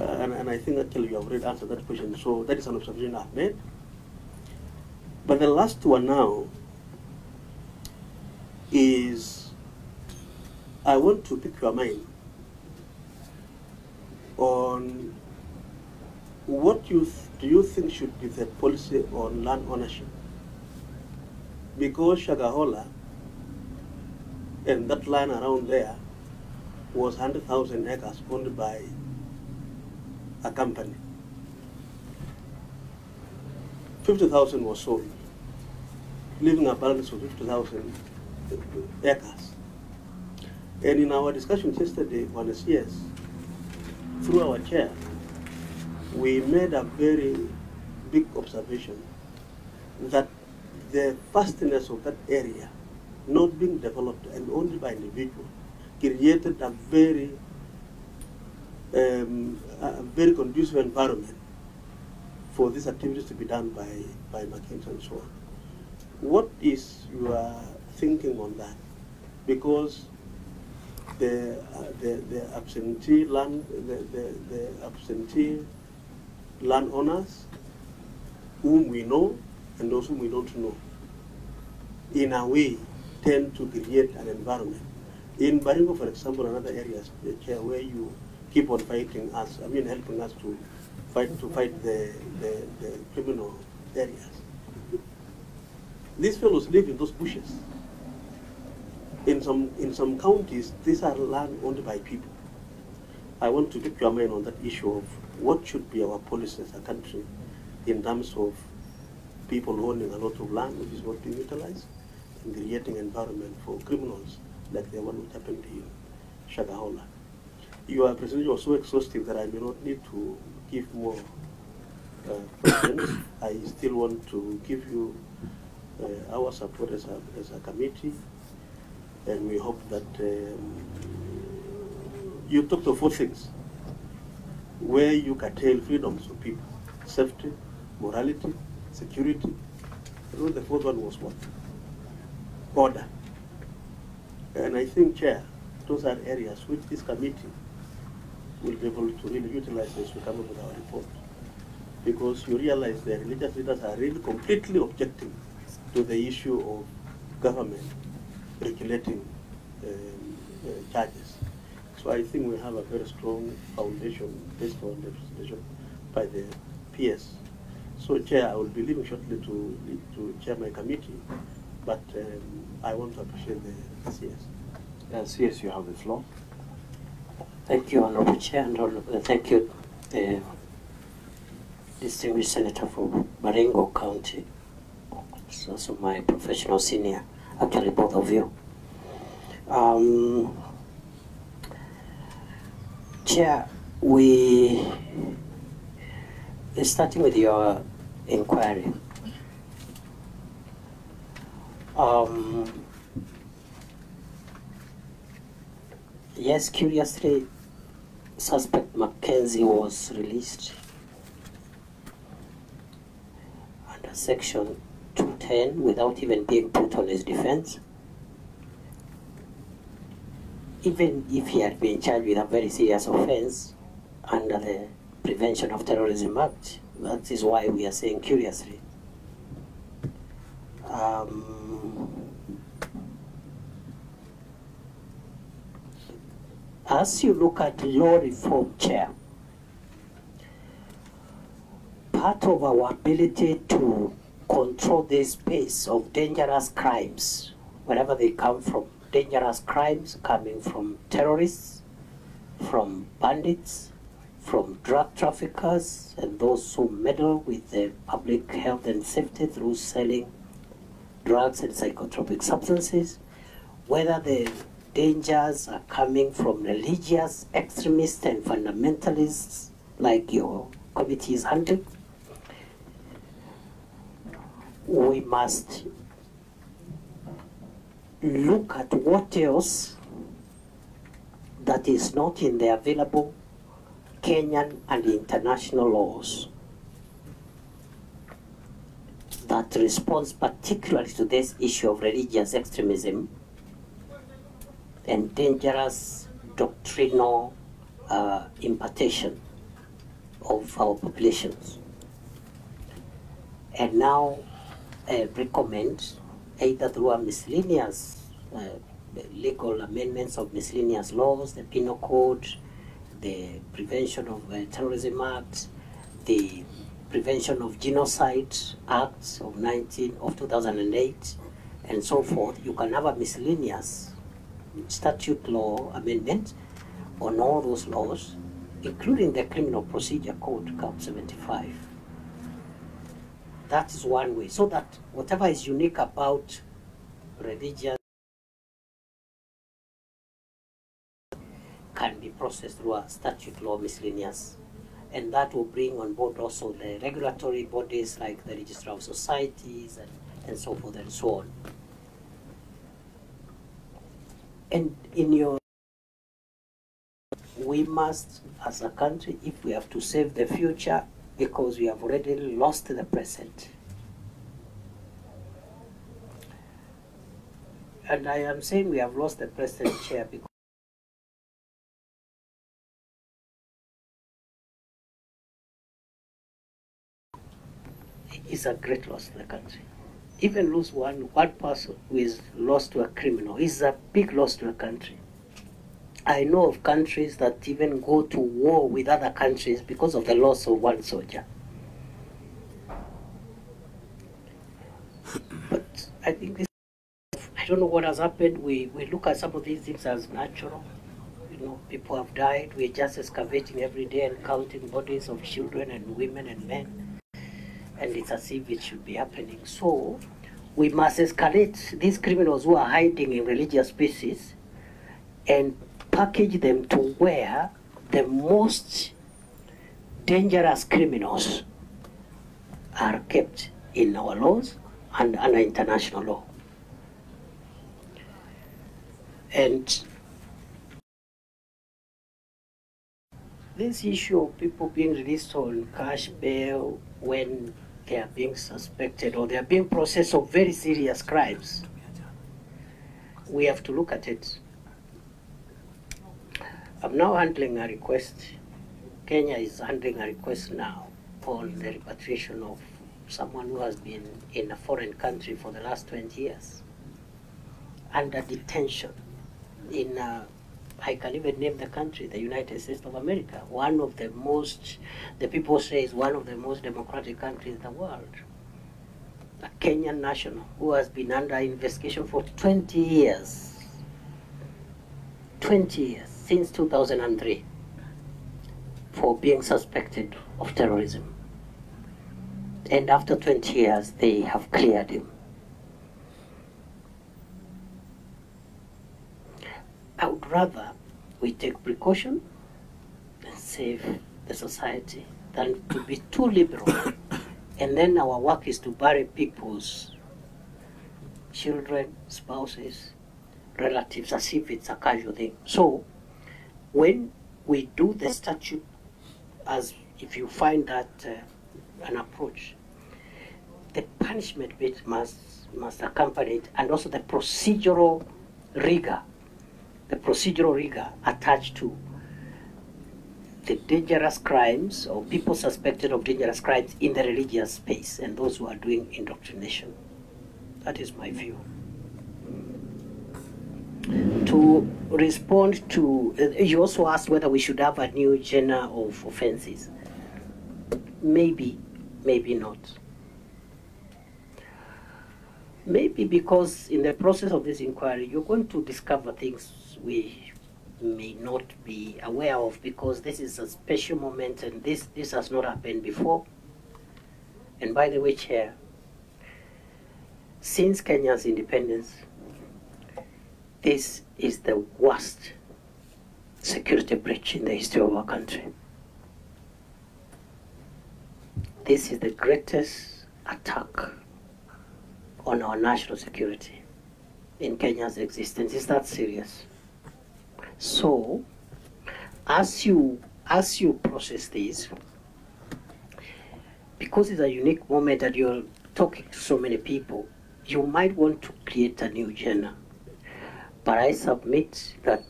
uh, and, and I think actually you have already answered that question, so that is an observation I've made. But the last one now is I want to pick your mind on what you do you think should be the policy on land ownership? Because Shakahola and that land around there was 100,000 acres owned by a company. 50,000 was sold, leaving a balance of 50,000 acres. And in our discussion yesterday on CS, through our chair, we made a very big observation that the vastness of that area not being developed and owned by individual, created a very um, a very conducive environment for these activities to be done by, by Mackenzie and so on. What is your thinking on that? Because the, uh, the, the absentee land, the, the, the absentee landowners whom we know and those whom we don't know, in a way, tend to create an environment. In Baringo, for example, another areas, where you keep on fighting us, I mean helping us to fight to fight the, the, the criminal areas. These fellows live in those bushes. In some in some counties, these are land owned by people. I want to pick your mind on that issue of what should be our policy as a country in terms of people owning a lot of land which is not being utilized creating environment for criminals like the one which happened in Shakahola. Your presentation was so exhaustive that I may not need to give more uh, questions, I still want to give you uh, our support as a, as a committee, and we hope that um, you talked of four things where you curtail freedoms of people safety, morality, security. I know the fourth one was what? Order. And I think, Chair, those are areas which this committee will be able to really utilize as we come up with our report. Because you realize the religious leaders are really completely objecting to the issue of government regulating um, uh, charges. So I think we have a very strong foundation based on the presentation by the PS. So Chair, I will be leaving shortly to, to chair my committee, but um, I want to appreciate the CS. Uh, CS, you have the floor. Thank you, Honorable Chair, and Honorable, uh, thank you, uh, distinguished Senator from Baringo County. It's also my professional senior, actually both of you. Um, Chair, we, starting with your inquiry, um, yes, curiously, suspect Mackenzie was released under section 210 without even being put on his defense. Even if he had been charged with a very serious offense under the Prevention of Terrorism Act, that is why we are saying curiously. Um, as you look at law reform chair, part of our ability to control the space of dangerous crimes, wherever they come from, dangerous crimes coming from terrorists, from bandits, from drug traffickers, and those who meddle with the public health and safety through selling drugs and psychotropic substances, whether the dangers are coming from religious extremists and fundamentalists like your committee is handling. We must look at what else that is not in the available Kenyan and international laws that responds particularly to this issue of religious extremism and dangerous doctrinal uh, impartation of our populations. And now uh, recommend either through a miscellaneous uh, legal amendments of miscellaneous laws, the Penal Code, the Prevention of uh, Terrorism Act, the Prevention of Genocide Act of 19 of 2008, and so forth. You can have a miscellaneous statute law amendments on all those laws, including the Criminal Procedure Code, Count 75. That is one way, so that whatever is unique about religion can be processed through a statute law miscellaneous. And that will bring on board also the regulatory bodies like the Register of Societies and, and so forth and so on. And in your, we must, as a country, if we have to save the future, because we have already lost the present. And I am saying we have lost the present chair because is a great loss to the country. Even lose one one person who is lost to a criminal is a big loss to a country. I know of countries that even go to war with other countries because of the loss of one soldier. But I think this, I don't know what has happened. We, we look at some of these things as natural. You know, people have died. We're just excavating every day and counting bodies of children and women and men. And it's as if it should be happening. So we must escalate these criminals who are hiding in religious spaces and package them to where the most dangerous criminals are kept in our laws and under international law. And this issue of people being released on cash bail when they are being suspected or they are being processed of very serious crimes, we have to look at it. I'm now handling a request. Kenya is handling a request now on the repatriation of someone who has been in a foreign country for the last 20 years under detention in uh, I can even name the country, the United States of America, one of the most, the people say is one of the most democratic countries in the world. A Kenyan national who has been under investigation for 20 years. 20 years, since 2003, for being suspected of terrorism. And after 20 years, they have cleared him. I would rather we take precaution and save the society than to be too liberal. and then our work is to bury people's children, spouses, relatives as if it's a casual thing. So when we do the statute as if you find that uh, an approach, the punishment bit must must accompany it and also the procedural rigor the procedural rigor attached to the dangerous crimes or people suspected of dangerous crimes in the religious space and those who are doing indoctrination. That is my view. To respond to, uh, you also asked whether we should have a new genre of offenses. Maybe, maybe not. Maybe because in the process of this inquiry, you're going to discover things we may not be aware of because this is a special moment and this, this has not happened before. And by the way, Chair, since Kenya's independence, this is the worst security breach in the history of our country. This is the greatest attack on our national security in Kenya's existence. Is that serious? So, as you as you process this, because it's a unique moment that you're talking to so many people, you might want to create a new genre. But I submit that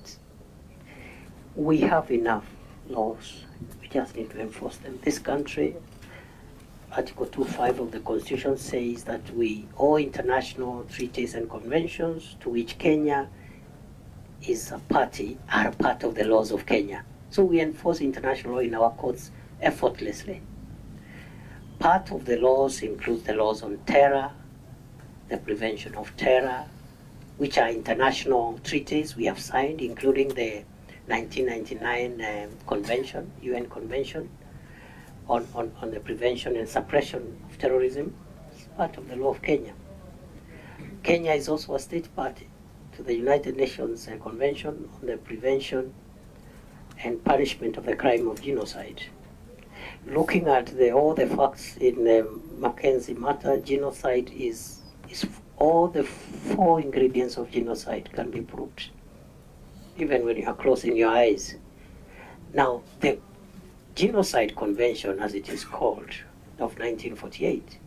we have enough laws. We just need to enforce them. This country, Article 2.5 of the Constitution says that we all international treaties and conventions to which Kenya is a party are part of the laws of Kenya. So we enforce international law in our courts effortlessly. Part of the laws includes the laws on terror, the prevention of terror, which are international treaties we have signed, including the 1999 um, convention, UN convention on, on, on the prevention and suppression of terrorism. It's part of the law of Kenya. Kenya is also a state party the United Nations Convention on the Prevention and Punishment of the Crime of Genocide. Looking at the, all the facts in the Mackenzie matter, genocide is, is all the four ingredients of genocide can be proved, even when you are closing your eyes. Now, the Genocide Convention, as it is called, of 1948,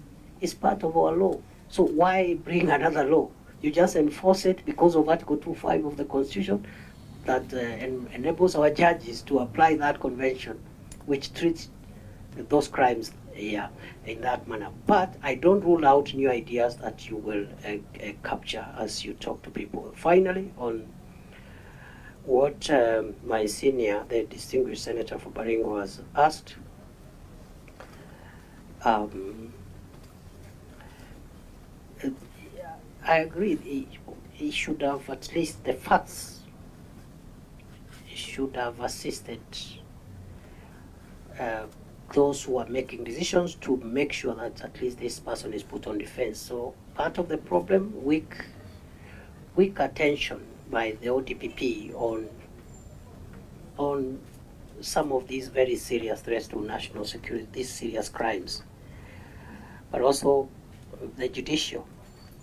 is part of our law. So why bring another law? You just enforce it because of Article 2.5 of the Constitution that uh, en enables our judges to apply that convention, which treats those crimes yeah, in that manner. But I don't rule out new ideas that you will uh, uh, capture as you talk to people. Finally, on what um, my senior, the distinguished senator for Baringo, has asked, um, I agree. He, should have at least the facts. He should have assisted uh, those who are making decisions to make sure that at least this person is put on defense. So part of the problem, weak, weak attention by the ODPP on on some of these very serious threats to national security, these serious crimes. but also the judicial.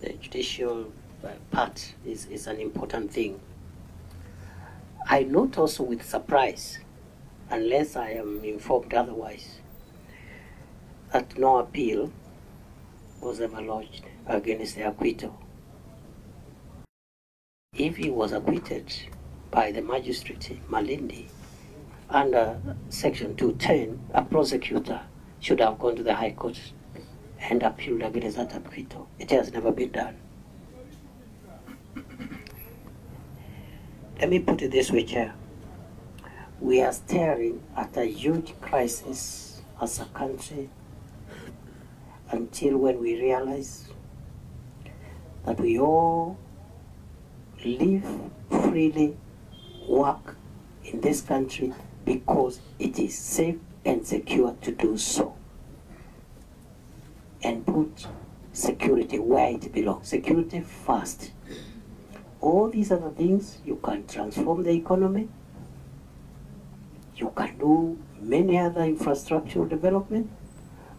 The judicial uh, part is, is an important thing. I note also with surprise, unless I am informed otherwise, that no appeal was ever lodged against the acquittal. If he was acquitted by the magistrate Malindi under Section 210, a prosecutor should have gone to the High Court and appealed against that acquittal. It has never been done. Let me put it this way, Chair. We are staring at a huge crisis as a country until when we realize that we all live freely, work in this country because it is safe and secure to do so. And put security where it belongs. Security first. All these other things, you can transform the economy, you can do many other infrastructural development,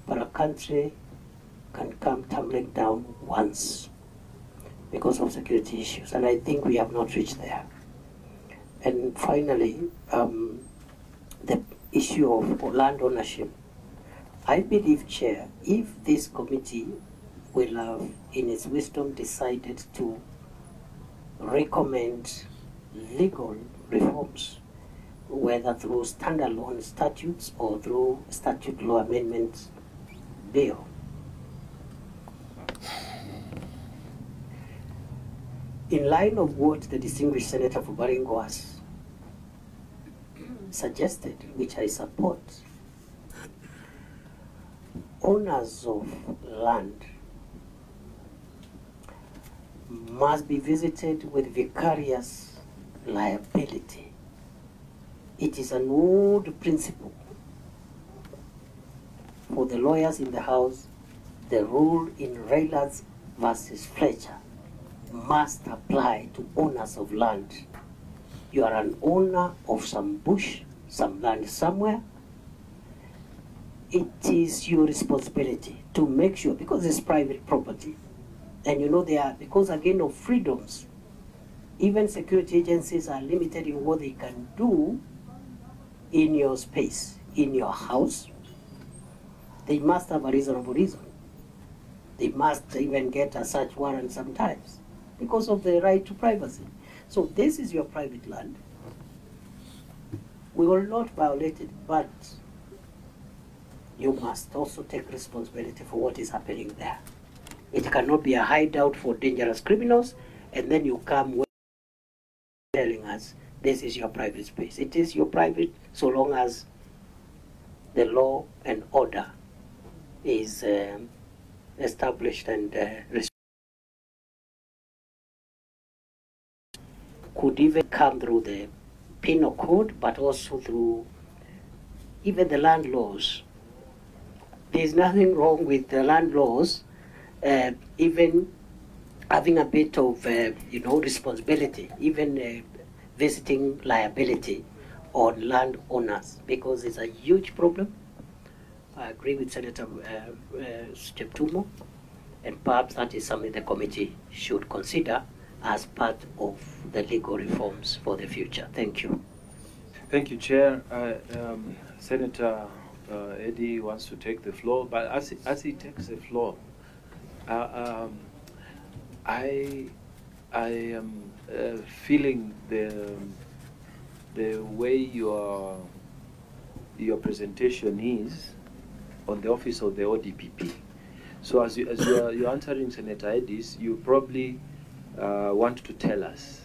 but a country can come tumbling down once because of security issues. And I think we have not reached there. And finally, um, the issue of land ownership. I believe, Chair, if this committee will have, in its wisdom, decided to recommend legal reforms, whether through standalone statutes or through statute law amendments bill. In line of what the distinguished Senator for Baringo has suggested, which I support, owners of land must be visited with vicarious liability. It is an old principle. For the lawyers in the House, the rule in Rylands versus Fletcher must apply to owners of land. You are an owner of some bush, some land somewhere. It is your responsibility to make sure, because it's private property, and you know they are, because again of freedoms, even security agencies are limited in what they can do in your space, in your house. They must have a reasonable reason. They must even get a search warrant sometimes because of the right to privacy. So this is your private land. We will not violate it, but you must also take responsibility for what is happening there. It cannot be a hideout for dangerous criminals, and then you come telling us this is your private space. It is your private so long as the law and order is um, established and uh, could even come through the penal code, but also through even the land laws. There's nothing wrong with the land laws, uh, even having a bit of, uh, you know, responsibility, even uh, visiting liability on land owners, because it's a huge problem. I agree with Senator uh, uh, Cheptumo, and perhaps that is something the committee should consider as part of the legal reforms for the future. Thank you. Thank you, Chair. Uh, um, Senator uh, Eddie wants to take the floor, but as he, as he takes the floor, uh, um, I I am uh, feeling the the way your your presentation is on the office of the ODPP. So as you, as you are, you're answering Senator Eddie's, you probably uh, want to tell us.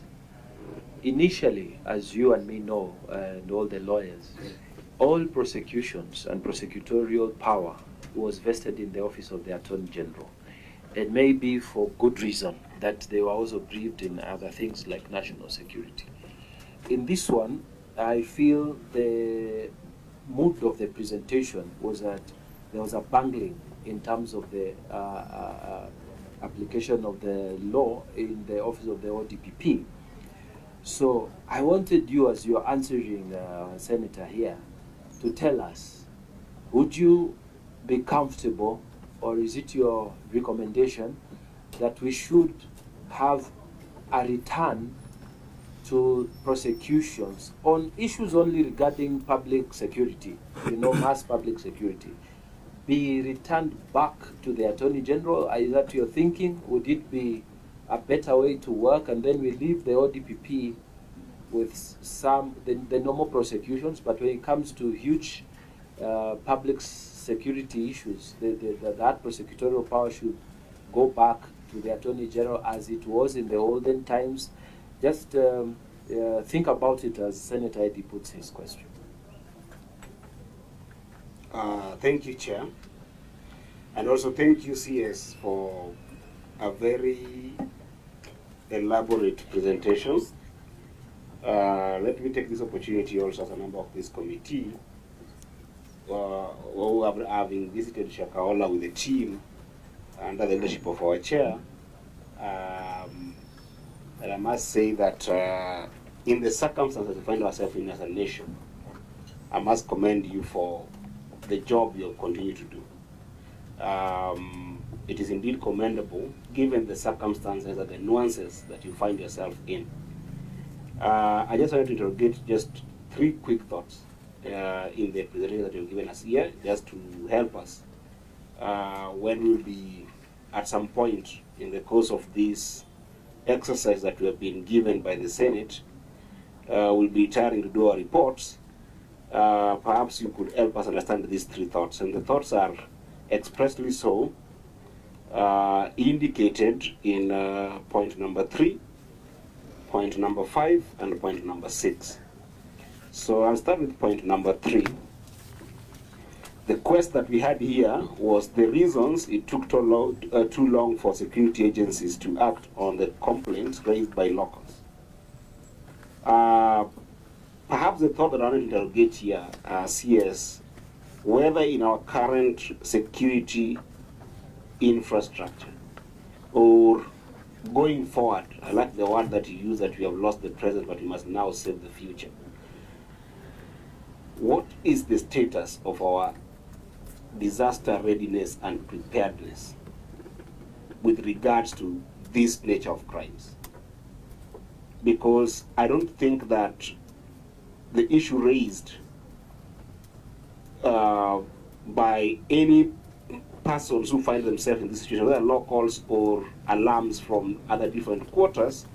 Initially, as you and me know, and all the lawyers, all prosecutions and prosecutorial power was vested in the office of the Attorney General. It may be for good reason that they were also briefed in other things like national security. In this one, I feel the mood of the presentation was that there was a bungling in terms of the uh, uh, application of the law in the office of the ODPP. So I wanted you, as you're answering uh, Senator here, to tell us, would you be comfortable or is it your recommendation that we should have a return to prosecutions on issues only regarding public security, you know, mass public security, be returned back to the Attorney General? Is that your thinking? Would it be a better way to work and then we leave the ODPP with some, the, the normal prosecutions, but when it comes to huge uh, public security issues, the, the, that prosecutorial power should go back to the Attorney General as it was in the olden times. Just um, uh, think about it as Senator Eddie puts his question. Uh, thank you, Chair. And also thank you, CS, for a very elaborate presentation. Uh, let me take this opportunity also as a member of this committee uh, who have, having visited Shakahola with the team under the leadership of our chair. Um, and I must say that uh, in the circumstances we find ourselves in as a nation, I must commend you for the job you continue to do. Um, it is indeed commendable given the circumstances and the nuances that you find yourself in. Uh, I just wanted to interrogate just three quick thoughts uh, in the presentation that you've given us here, just to help us uh, when we'll be at some point in the course of this exercise that we have been given by the Senate, uh, we'll be trying to do our reports. Uh, perhaps you could help us understand these three thoughts. And the thoughts are expressly so uh, indicated in point number three, point number five, and point number six. So I'll start with point number three. The quest that we had here was the reasons it took too long, uh, too long for security agencies to act on the complaints raised by locals. Uh, perhaps the thought that I to interrogate here, uh, CS, whether in our current security infrastructure or going forward, I like the word that you use that we have lost the present but we must now save the future. What is the status of our disaster readiness and preparedness with regards to this nature of crimes? Because I don't think that the issue raised uh, by any persons who find themselves in this situation, whether locals or alarms from other different quarters,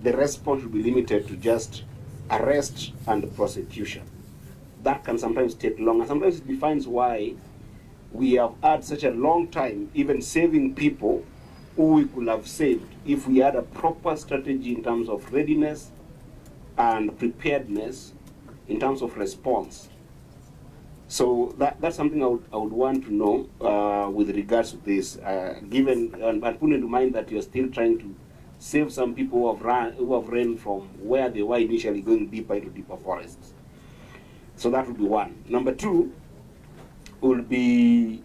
the response should be limited to just arrest and prosecution. That can sometimes take long, and sometimes it defines why we have had such a long time even saving people who we could have saved if we had a proper strategy in terms of readiness and preparedness in terms of response. So that, that's something I would, I would want to know uh, with regards to this, uh, given and, and put into mind that you're still trying to save some people who have run who have ran from where they were initially going deeper into deeper forests. So that would be one. Number two will be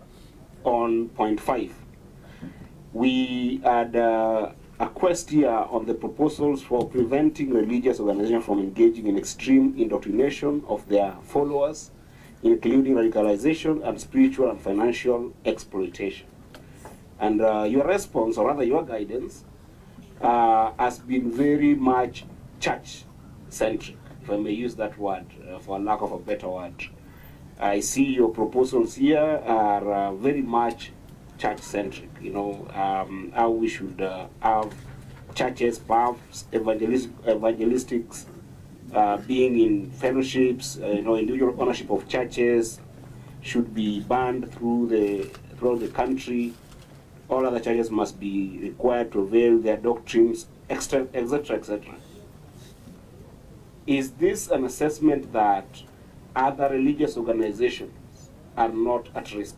on point five. We had uh, a quest here on the proposals for preventing religious organizations from engaging in extreme indoctrination of their followers, including radicalization and spiritual and financial exploitation. And uh, your response, or rather your guidance, uh, has been very much church centric, if I may use that word uh, for lack of a better word. I see your proposals here are uh, very much church centric, you know, um, how we should uh, have churches, perhaps evangelist, evangelistics uh, being in fellowships, uh, you know, individual ownership of churches should be banned through the throughout the country. All other churches must be required to veil their doctrines, etc., etc., etc. Is this an assessment that other religious organizations are not at risk?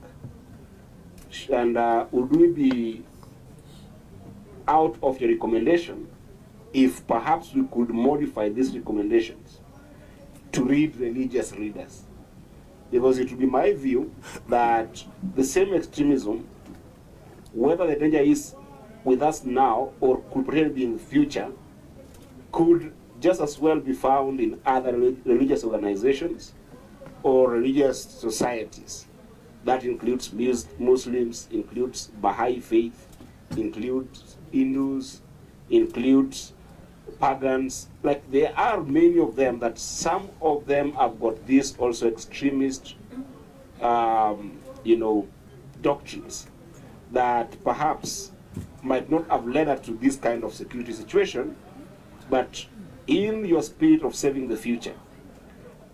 And uh, would we be out of your recommendation if perhaps we could modify these recommendations to read religious readers? Because it would be my view that the same extremism, whether the danger is with us now or could potentially be in the future, could just as well be found in other religious organizations or religious societies. That includes Muslims, includes Baha'i faith, includes Hindus, includes pagans. Like there are many of them that some of them have got these also extremist, um, you know, doctrines that perhaps might not have led us to this kind of security situation, but in your spirit of saving the future,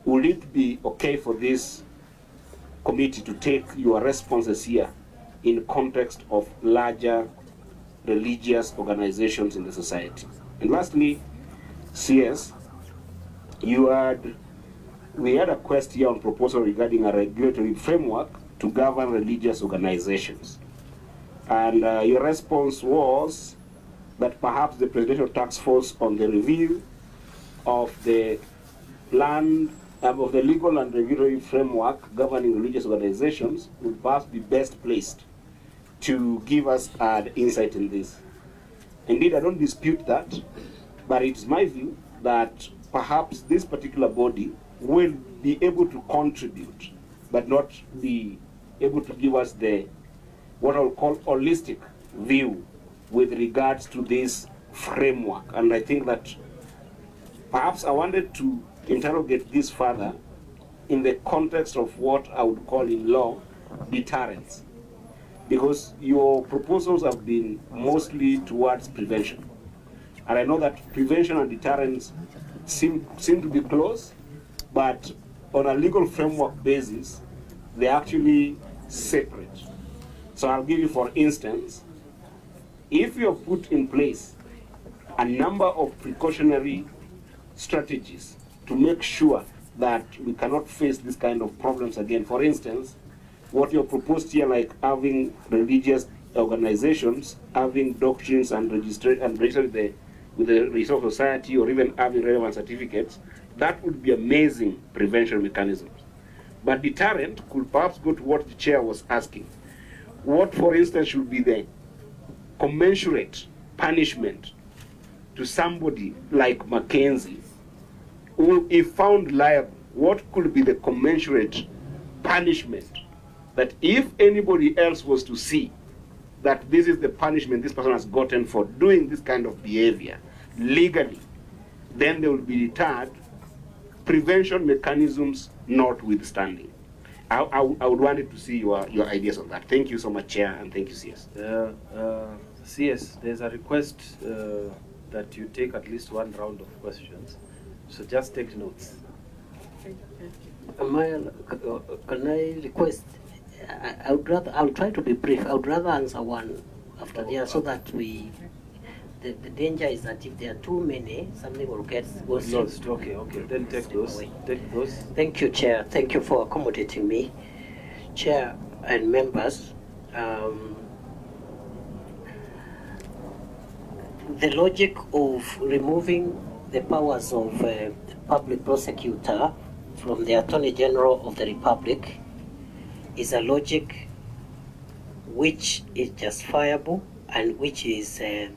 would it be okay for this committee to take your responses here in context of larger religious organizations in the society? And lastly, CS, you had we had a quest here on proposal regarding a regulatory framework to govern religious organizations. And uh, your response was that perhaps the Presidential Task Force on the review of the land um, of the legal and regulatory framework governing religious organizations would perhaps be best placed to give us an insight in this. Indeed, I don't dispute that, but it's my view that perhaps this particular body will be able to contribute, but not be able to give us the what I'll call holistic view with regards to this framework. And I think that perhaps I wanted to interrogate this further in the context of what I would call in law deterrence. Because your proposals have been mostly towards prevention. And I know that prevention and deterrence seem, seem to be close, but on a legal framework basis, they're actually separate. So I'll give you, for instance, if you have put in place a number of precautionary strategies to make sure that we cannot face this kind of problems again. For instance, what you proposed here, like having religious organizations, having doctrines and register and register with the with the Research Society, or even having relevant certificates, that would be amazing prevention mechanisms. But deterrent could perhaps go to what the chair was asking. What, for instance, should be the commensurate punishment to somebody like Mackenzie, who, if found liable, what could be the commensurate punishment that if anybody else was to see that this is the punishment this person has gotten for doing this kind of behavior legally, then they will be deterred, prevention mechanisms notwithstanding. I, I, I would wanted to see your, your ideas on that. Thank you so much, Chair, and thank you, CS. Uh, uh, CS, there's a request uh, that you take at least one round of questions. So just take notes. Am I, uh, can I request, I, I would rather, I'll try to be brief, I would rather answer one after the other so that we, the, the danger is that if there are too many, something will get worse. Lost. Okay, okay. Then take those. Take those. Thank you, Chair. Thank you for accommodating me. Chair and members, um, the logic of removing the powers of uh, the public prosecutor from the Attorney General of the Republic is a logic which is justifiable and which is uh,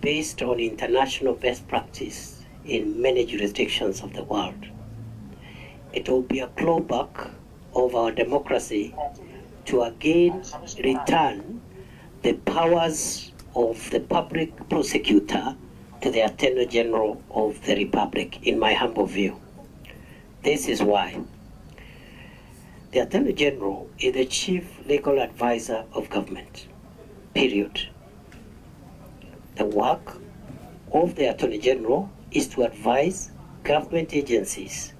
based on international best practice in many jurisdictions of the world. It will be a clawback of our democracy to again return the powers of the public prosecutor to the Attorney General of the Republic, in my humble view. This is why. The Attorney General is the chief legal advisor of government, period. The work of the Attorney General is to advise government agencies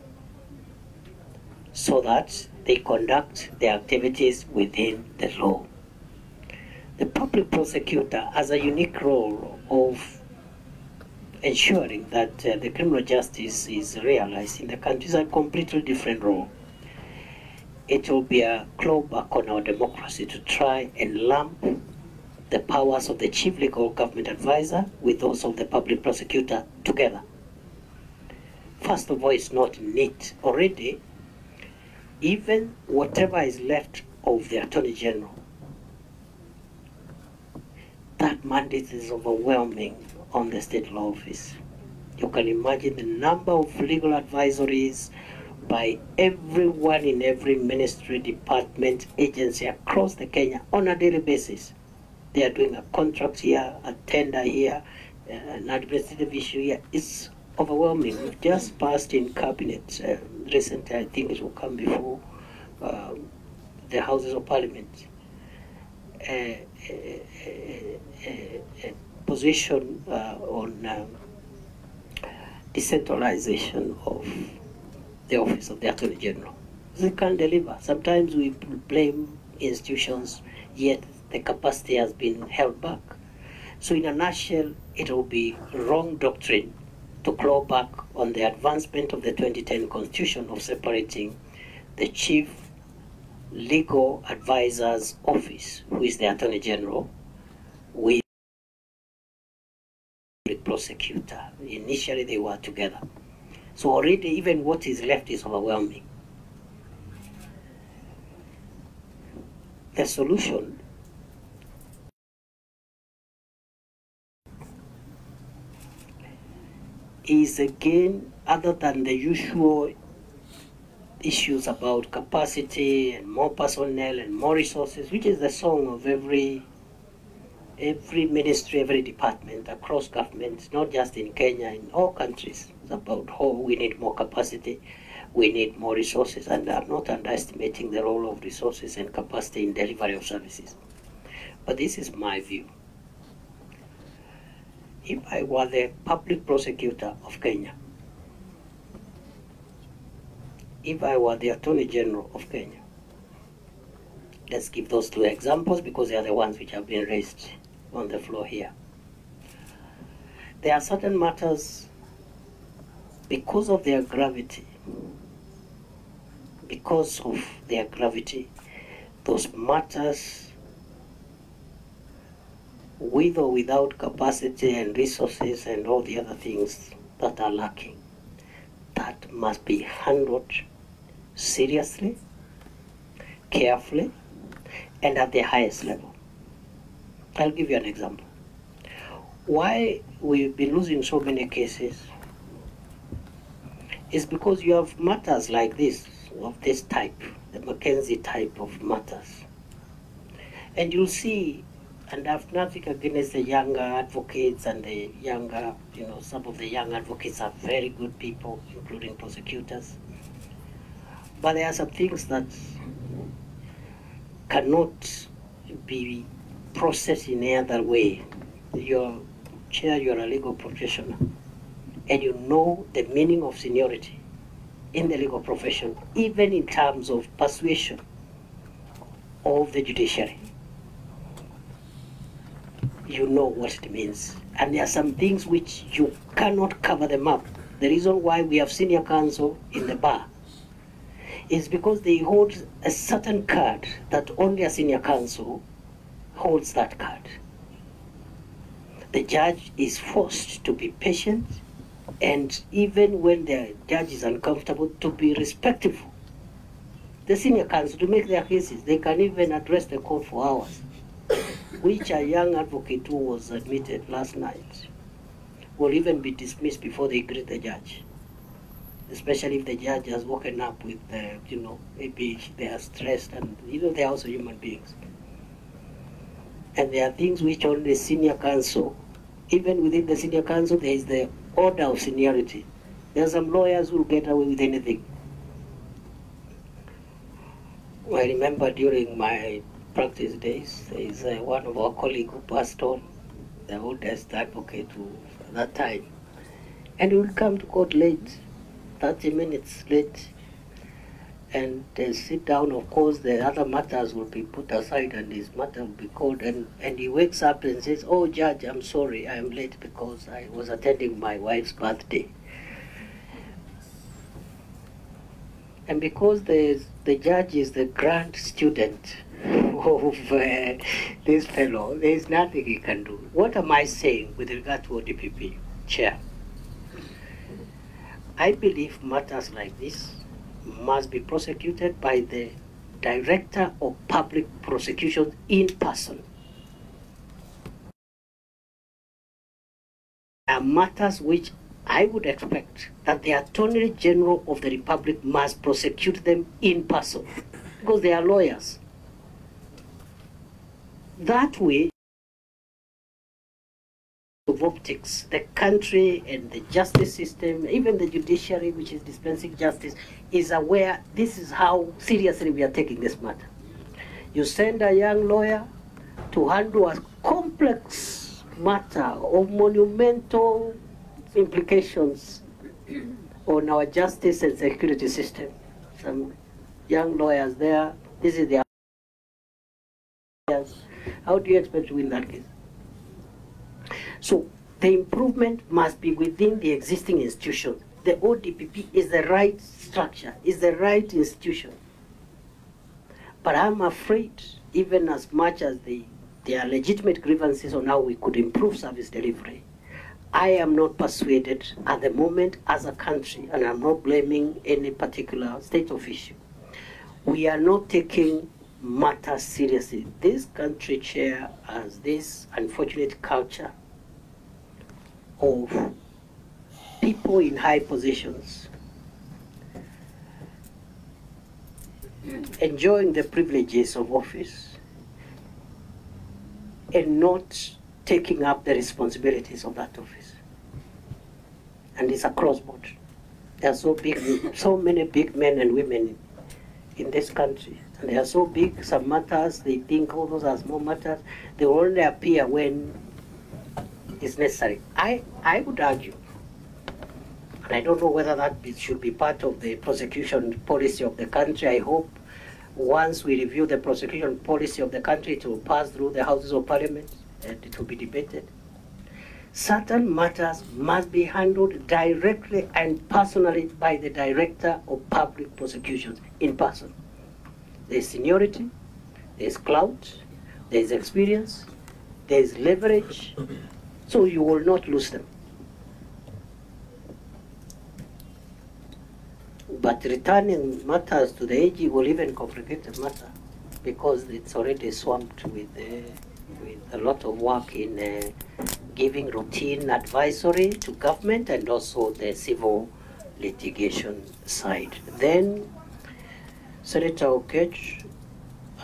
so that they conduct their activities within the law. The public prosecutor has a unique role of ensuring that uh, the criminal justice is realized in the country. It's a completely different role. It will be a clawback on our democracy to try and lump the powers of the chief legal government advisor with those of the public prosecutor together. First of all, it's not neat. Already, even whatever is left of the Attorney General, that mandate is overwhelming on the state law office. You can imagine the number of legal advisories, by everyone in every ministry, department, agency across the Kenya on a daily basis. They are doing a contract here, a tender here, uh, an administrative issue here. It's overwhelming. We've just passed in cabinet uh, recently. I think it will come before um, the Houses of Parliament. Uh, a, a, a, a position uh, on um, decentralization of the office of the Attorney General. They can't deliver. Sometimes we blame institutions, yet the capacity has been held back. So, in a nutshell, it will be wrong doctrine to claw back on the advancement of the 2010 Constitution of separating the chief legal advisor's office, who is the Attorney General, with the prosecutor. Initially, they were together. So already, even what is left is overwhelming. The solution is again, other than the usual issues about capacity and more personnel and more resources, which is the song of every every ministry, every department across governments, not just in Kenya, in all countries. About how we need more capacity, we need more resources, and I'm not underestimating the role of resources and capacity in delivery of services. But this is my view. If I were the public prosecutor of Kenya, if I were the Attorney General of Kenya, let's give those two examples because they are the ones which have been raised on the floor here. There are certain matters, because of their gravity, because of their gravity, those matters, with or without capacity and resources and all the other things that are lacking, that must be handled seriously, carefully, and at the highest level. I'll give you an example. Why we've been losing so many cases is because you have matters like this, of this type, the Mackenzie type of matters. And you'll see, and I've nothing against the younger advocates and the younger, you know, some of the young advocates are very good people, including prosecutors. But there are some things that cannot be processed in any other way. You're chair, you're a legal professional, and you know the meaning of seniority in the legal profession, even in terms of persuasion of the judiciary. You know what it means. And there are some things which you cannot cover them up. The reason why we have senior counsel in the bar is because they hold a certain card that only a senior counsel holds that card. The judge is forced to be patient and even when the judge is uncomfortable, to be respectful. The senior counsel to make their cases, they can even address the court for hours, which a young advocate who was admitted last night will even be dismissed before they greet the judge especially if the judge has woken up with, uh, you know, maybe they are stressed and, you know, they are also human beings. And there are things which only senior counsel, even within the senior counsel, there is the order of seniority. There are some lawyers who will get away with anything. I remember during my practice days, there is uh, one of our colleagues who passed on, the oldest advocate who, at that time, and he would come to court late 30 minutes late and they sit down. Of course, the other matters will be put aside and his matter will be called. And, and he wakes up and says, Oh, Judge, I'm sorry, I'm late because I was attending my wife's birthday. And because the, the judge is the grand student of uh, this fellow, there is nothing he can do. What am I saying with regard to ODPP, Chair? I believe matters like this must be prosecuted by the Director of Public Prosecution in person. Are matters which I would expect that the Attorney General of the Republic must prosecute them in person because they are lawyers. That way, of optics, the country and the justice system, even the judiciary, which is dispensing justice, is aware this is how seriously we are taking this matter. You send a young lawyer to handle a complex matter of monumental implications on our justice and security system. Some young lawyers there, this is their. How do you expect to win that case? So the improvement must be within the existing institution. The ODPP is the right structure, is the right institution. But I'm afraid, even as much as the, there are legitimate grievances on how we could improve service delivery, I am not persuaded at the moment as a country, and I'm not blaming any particular state official. We are not taking matters seriously. This country chair has this unfortunate culture of people in high positions enjoying the privileges of office and not taking up the responsibilities of that office. And it's across board. There are so big, so many big men and women in this country. And they are so big, some matters, they think all those are small matters. They only appear when it's necessary. I, I would argue, and I don't know whether that should be part of the prosecution policy of the country. I hope once we review the prosecution policy of the country, it will pass through the Houses of Parliament and it will be debated. Certain matters must be handled directly and personally by the Director of Public Prosecutions in person. There's seniority, there's clout, there's experience, there's leverage, so you will not lose them. But returning matters to the AG will even complicate the matter because it's already swamped with, uh, with a lot of work in uh, giving routine advisory to government and also the civil litigation side. Then Senator Oketch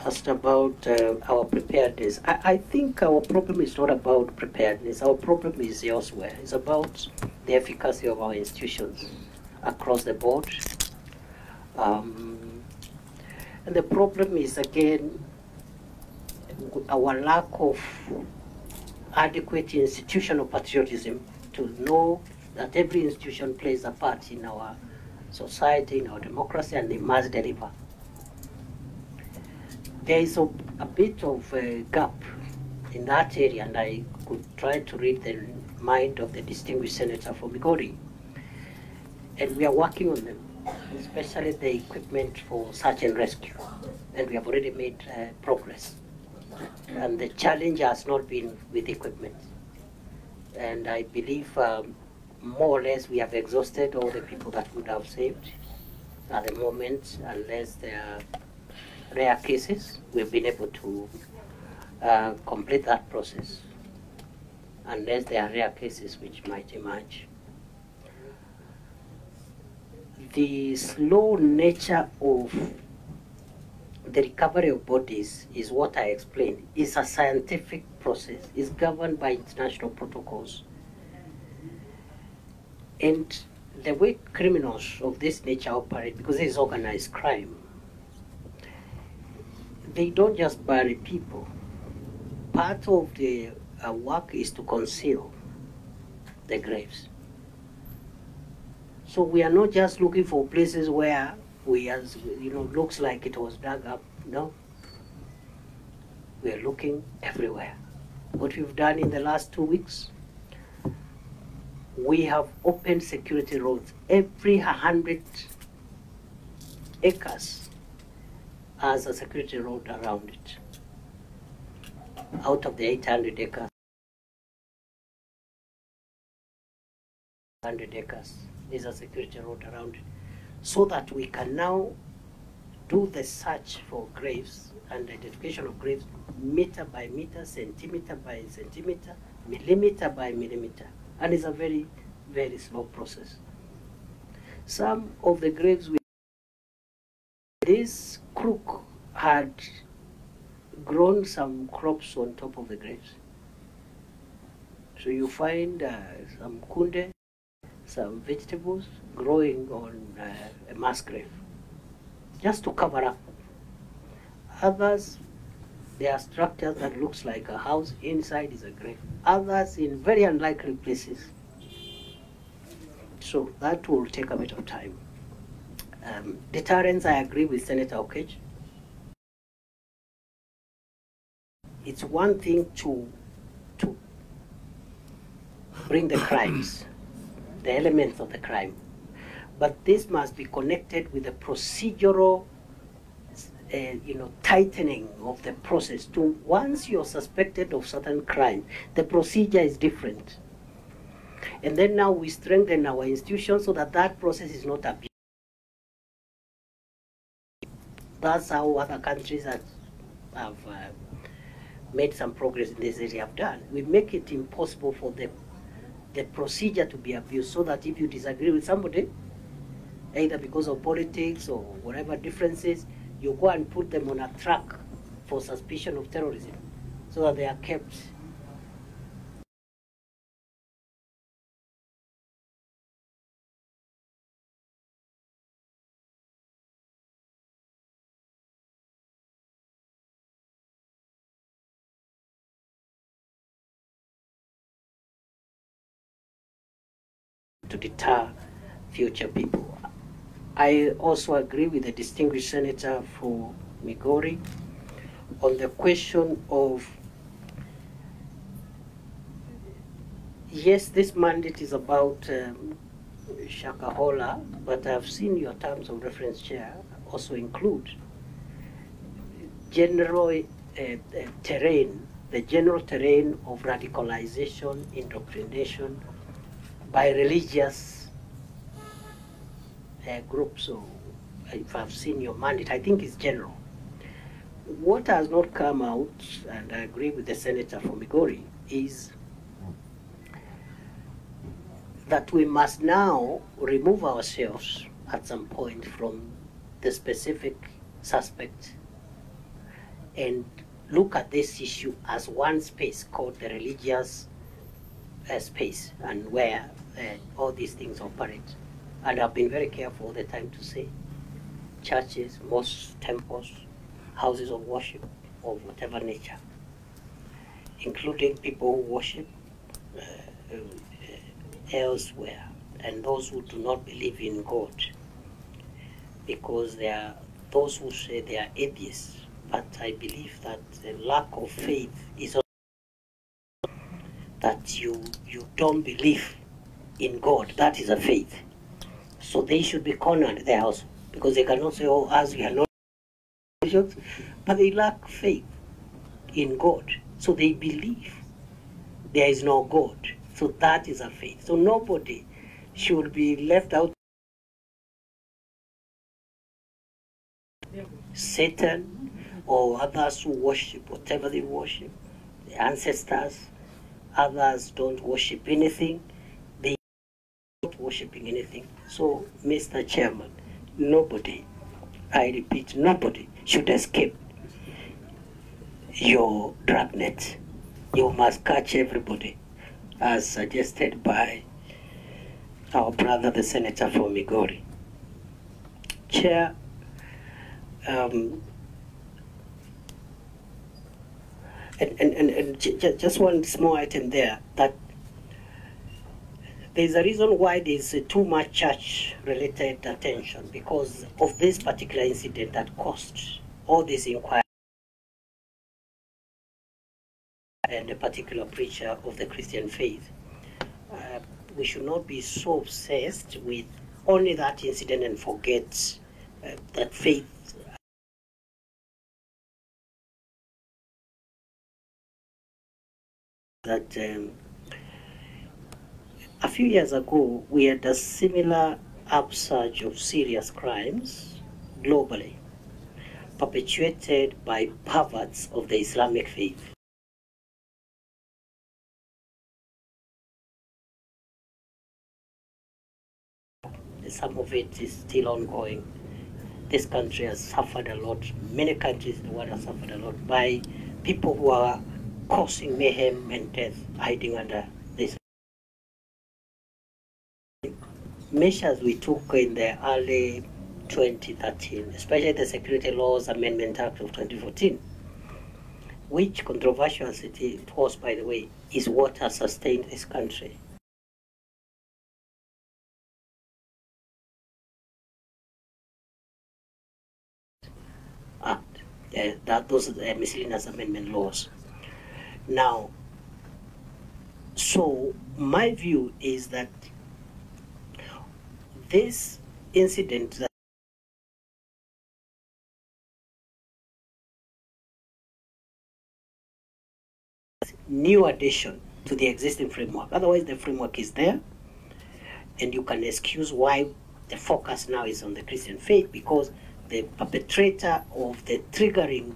asked about uh, our preparedness. I, I think our problem is not about preparedness. Our problem is elsewhere. It's about the efficacy of our institutions across the board. Um, and the problem is again our lack of adequate institutional patriotism to know that every institution plays a part in our society, in our democracy, and they must deliver. There is a, a bit of a gap in that area, and I could try to read the mind of the distinguished senator from Migori. And we are working on them, especially the equipment for search and rescue. And we have already made uh, progress. And the challenge has not been with equipment. And I believe um, more or less we have exhausted all the people that would have saved at the moment, unless there are rare cases, we've been able to uh, complete that process, unless there are rare cases which might emerge. The slow nature of the recovery of bodies is what I explained. It's a scientific process. It's governed by international protocols. And the way criminals of this nature operate, because it is organized crime, they don't just bury people. Part of the uh, work is to conceal the graves. So we are not just looking for places where we, as you know, looks like it was dug up. No, we are looking everywhere. What we've done in the last two weeks, we have opened security roads. Every hundred acres has a security road around it. Out of the 800 acres, 100 acres is a security road around it, so that we can now do the search for graves and identification of graves meter by meter, centimeter by centimeter, millimeter by millimeter, and it's a very very slow process. Some of the graves we this crook had grown some crops on top of the graves. So you find uh, some kunde, some vegetables growing on uh, a mass grave, just to cover up. Others, there are structures that looks like a house, inside is a grave. Others in very unlikely places. So that will take a bit of time. Um, deterrence, I agree with Senator Oketch. It's one thing to to bring the crimes, the elements of the crime, but this must be connected with the procedural, uh, you know, tightening of the process. To once you're suspected of certain crime, the procedure is different, and then now we strengthen our institutions so that that process is not abused. That's how other countries have, have uh, made some progress in this area have done. We make it impossible for the, the procedure to be abused so that if you disagree with somebody, either because of politics or whatever differences, you go and put them on a track for suspicion of terrorism so that they are kept to deter future people. I also agree with the distinguished senator for Migori on the question of yes, this mandate is about um, Shakahola, but I've seen your terms of reference, Chair, also include general uh, uh, terrain, the general terrain of radicalization, indoctrination by religious uh, groups. So, if I've seen your mandate, I think it's general. What has not come out, and I agree with the senator from Migori, is that we must now remove ourselves at some point from the specific suspect and look at this issue as one space called the religious uh, space and where uh, all these things operate. And I've been very careful all the time to say churches, mosques, temples, houses of worship of whatever nature, including people who worship uh, uh, elsewhere and those who do not believe in God. Because there are those who say they are atheists, but I believe that the lack of faith is that you you don't believe in God. That is a faith. So they should be cornered there also because they cannot say, "Oh, as we are not," but they lack faith in God. So they believe there is no God. So that is a faith. So nobody should be left out. Satan or others who worship whatever they worship, the ancestors, others don't worship anything, they not worshiping anything. So, Mr. Chairman, nobody, I repeat, nobody should escape your dragnet. You must catch everybody, as suggested by our brother, the senator from Migori. Chair, um, and, and, and, and just one small item there that there's a reason why there's too much church related attention because of this particular incident that caused all this inquiry and a particular preacher of the Christian faith. Uh, we should not be so obsessed with only that incident and forget uh, that faith that um, a few years ago we had a similar upsurge of serious crimes globally perpetuated by perverts of the Islamic faith. some of it is still ongoing. This country has suffered a lot. Many countries in the world have suffered a lot by people who are causing mayhem and death, hiding under this. Measures we took in the early 2013, especially the Security Laws Amendment Act of 2014, which controversial as it was, by the way, is what has sustained this country. Uh, that those the miscellaneous amendment laws. Now, so my view is that this incident that new addition to the existing framework. Otherwise, the framework is there, and you can excuse why the focus now is on the Christian faith because the perpetrator of the triggering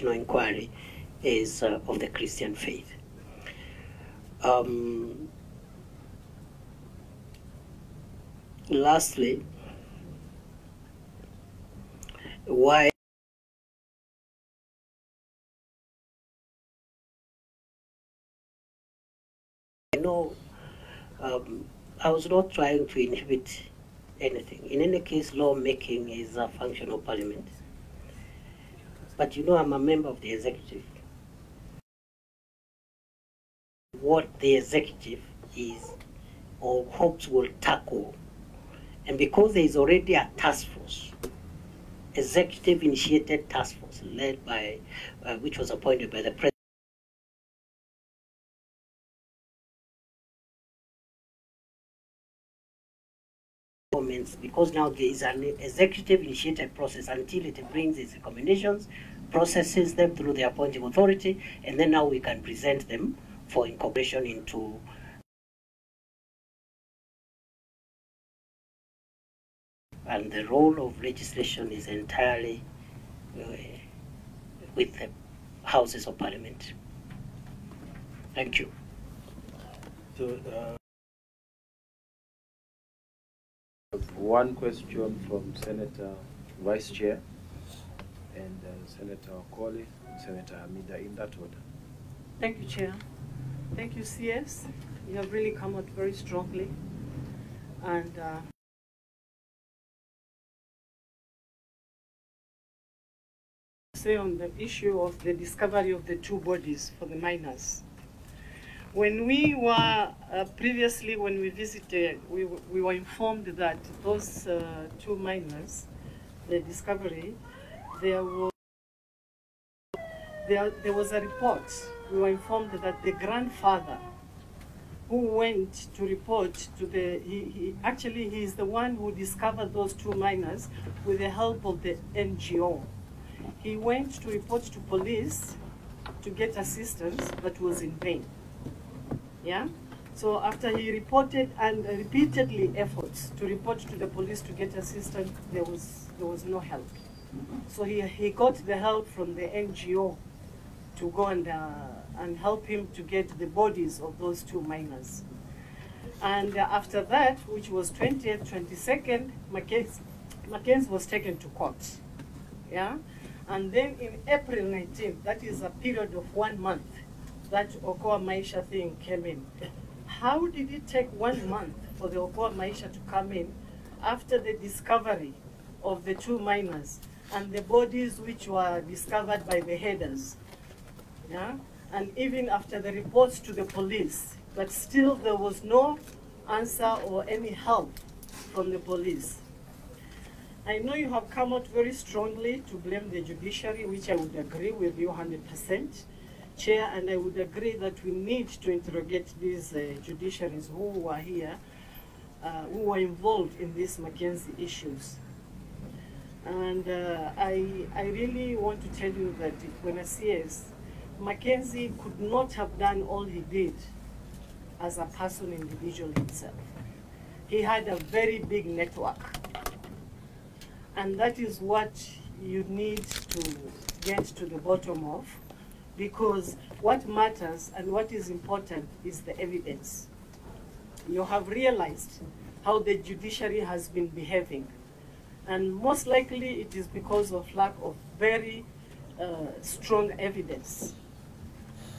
inquiry is uh, of the Christian faith. Um, lastly, why I know um, I was not trying to inhibit anything. In any case, lawmaking is a function of parliament. But you know, I'm a member of the executive. What the executive is or hopes will tackle. And because there is already a task force, executive initiated task force led by, uh, which was appointed by the president. Because now there is an executive initiated process until it brings its recommendations, processes them through the appointing authority, and then now we can present them for incorporation into and the role of legislation is entirely uh, with the houses of parliament. Thank you. So, uh, One question from Senator Vice Chair and uh, Senator Wakoli and Senator Hamida in that order. Thank you, Chair. Thank you, CS. You have really come out very strongly. And uh, say on the issue of the discovery of the two bodies for the miners. When we were uh, previously, when we visited, we, we were informed that those uh, two miners, the discovery, there was there, there was a report. We were informed that the grandfather who went to report to the, he, he, actually he is the one who discovered those two miners with the help of the NGO. He went to report to police to get assistance, but was in vain. Yeah? So after he reported and repeatedly efforts to report to the police to get assistance, there was, there was no help. So he, he got the help from the NGO to go and, uh, and help him to get the bodies of those two miners. And uh, after that, which was 20th, 22nd, Mackenzie, Mackenzie was taken to court. Yeah? And then in April 19th, that is a period of one month, that Okoa Maisha thing came in. How did it take one month for the Okoa Maisha to come in after the discovery of the two miners and the bodies which were discovered by the headers? Yeah? And even after the reports to the police, but still there was no answer or any help from the police. I know you have come out very strongly to blame the judiciary, which I would agree with you 100%, Chair, and I would agree that we need to interrogate these uh, judiciaries who were here, uh, who were involved in these Mackenzie issues. And uh, I, I really want to tell you that when I CS, Mackenzie could not have done all he did as a person individual himself. He had a very big network. And that is what you need to get to the bottom of because what matters and what is important is the evidence. you have realized how the judiciary has been behaving. And most likely it is because of lack of very uh, strong evidence.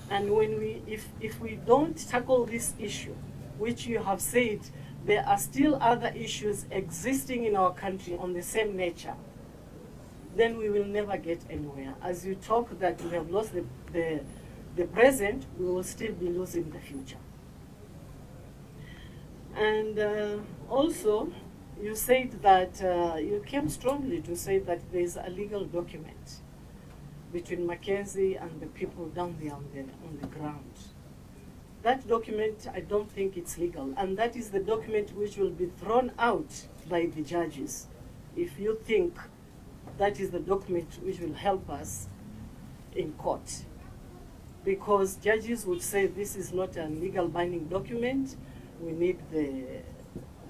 And when we, if, if we don't tackle this issue, which you have said, there are still other issues existing in our country on the same nature, then we will never get anywhere. As you talk that we have lost the, the, the present, we will still be losing the future. And uh, also, you said that uh, you came strongly to say that there is a legal document between Mackenzie and the people down there on the, on the ground. That document, I don't think it's legal, and that is the document which will be thrown out by the judges if you think that is the document which will help us in court. Because judges would say this is not a legal binding document, we need the,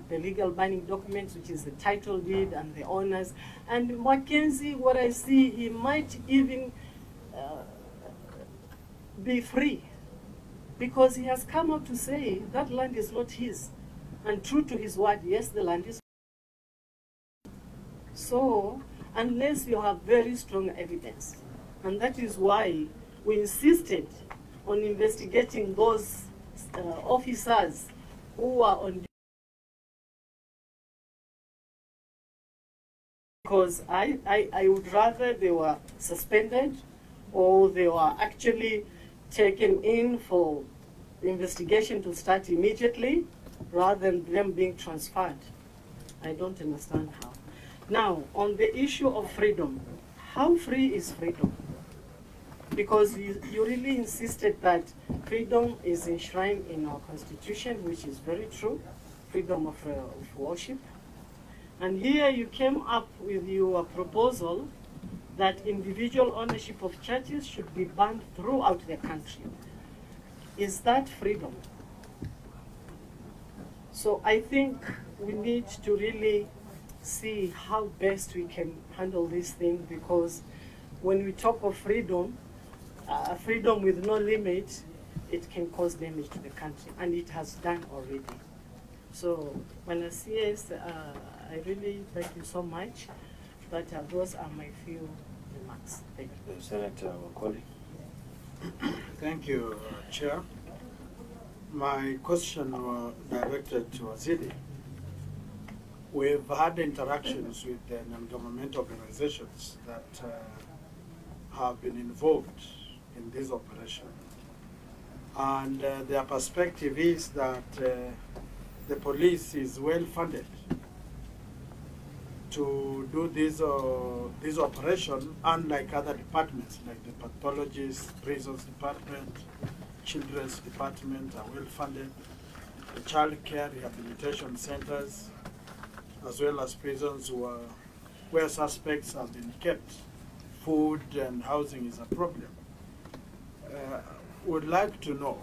the legal binding documents, which is the title deed and the owners. And Mackenzie, what I see, he might even uh, be free because he has come out to say that land is not his. And true to his word, yes, the land is. So, unless you have very strong evidence, and that is why we insisted on investigating those uh, officers who are on because I, I, I would rather they were suspended or they were actually taken in for investigation to start immediately rather than them being transferred. I don't understand how. Now, on the issue of freedom, how free is freedom? Because you, you really insisted that freedom is enshrined in our constitution, which is very true, freedom of, uh, of worship. And here you came up with your proposal that individual ownership of churches should be banned throughout the country. Is that freedom? So I think we need to really see how best we can handle this thing because when we talk of freedom, uh, freedom with no limit, it can cause damage to the country, and it has done already. So, when I see uh, I really thank you so much. But uh, those are my few remarks. Thank you. Uh, Senator Wakoli. Thank you, uh, Chair. My question was directed to Waziri. We've had interactions with the non-governmental organizations that uh, have been involved in this operation. And uh, their perspective is that uh, the police is well funded to do this, uh, this operation, unlike other departments like the pathologist, prisons department, children's department are well funded, the child care rehabilitation centers, as well as prisons where, where suspects have been kept. Food and housing is a problem. Uh, would like to know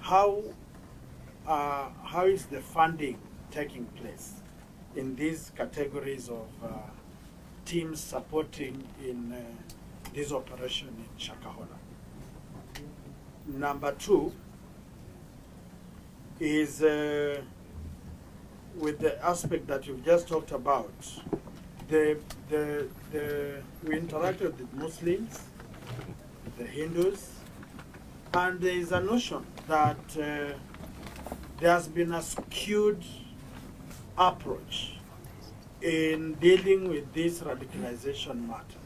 how, uh, how is the funding taking place in these categories of uh, teams supporting in uh, this operation in Shakahola. Number two is uh, with the aspect that you've just talked about. The, the, the, we interacted with Muslims, the Hindus, and there is a notion that uh, there has been a skewed approach in dealing with this radicalization matter.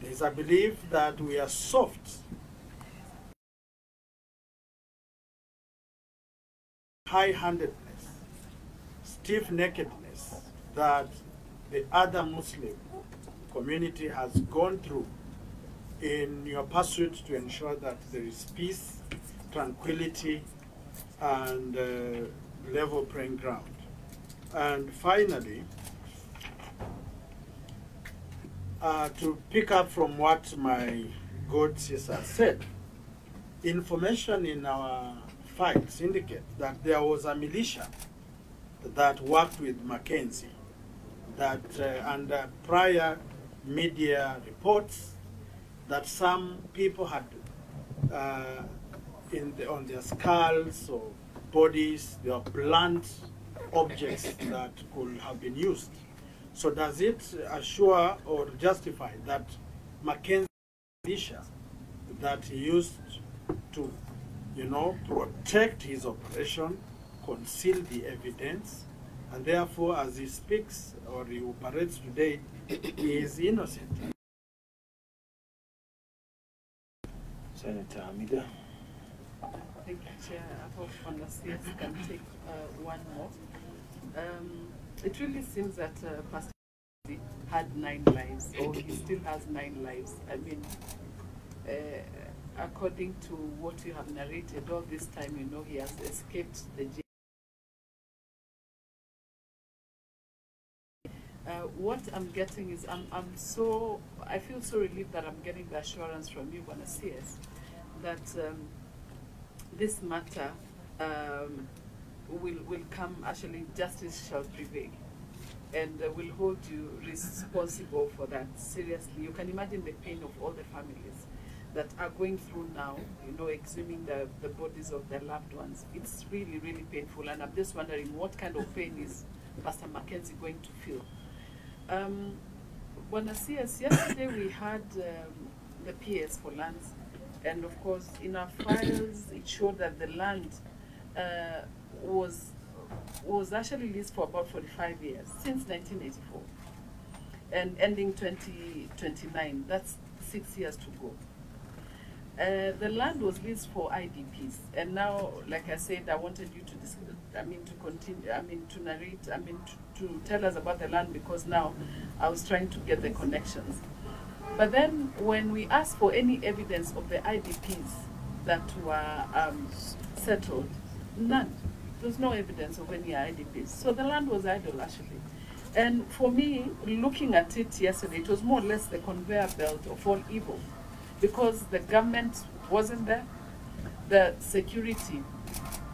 There is a belief that we are soft, high-handedness, stiff-neckedness that the other Muslim community has gone through in your pursuit to ensure that there is peace, tranquility, and uh, level playing ground. And finally, uh, to pick up from what my good sister said, information in our files indicate that there was a militia that worked with Mackenzie, that uh, under prior media reports, that some people had uh, in the, on their skulls or bodies, there are blunt objects that could have been used. So does it assure or justify that Mackenzie militia that he used to, you know, protect his operation, conceal the evidence, and therefore, as he speaks or he operates today, he is innocent? Senator Hamida. Thank you, Chair. I hope Honorable can take uh, one more. Um, it really seems that uh, Pastor had nine lives, or he still has nine lives. I mean, uh, according to what you have narrated all this time, you know, he has escaped the jail. Uh, what I'm getting is I'm, I'm so, I feel so relieved that I'm getting the assurance from you, Bwana CS, that um, this matter um, will, will come, actually, justice shall prevail. And uh, will hold you responsible for that, seriously. You can imagine the pain of all the families that are going through now, you know, exhuming the, the bodies of their loved ones. It's really, really painful. And I'm just wondering what kind of pain is Pastor Mackenzie going to feel? Um, CS, yesterday we had um, the PS for lands, and of course, in our files, it showed that the land uh, was was actually leased for about 45 years, since 1984, and ending 2029. That's six years to go. Uh, the land was leased for IDPs, and now, like I said, I wanted you to, dis- I mean, to continue, I mean, to narrate, I mean, to, to tell us about the land because now I was trying to get the connections. But then, when we asked for any evidence of the IDPs that were um, settled, none. There's no evidence of any IDPs. So the land was idle, actually. And for me, looking at it yesterday, it was more or less the conveyor belt of all evil because the government wasn't there, the security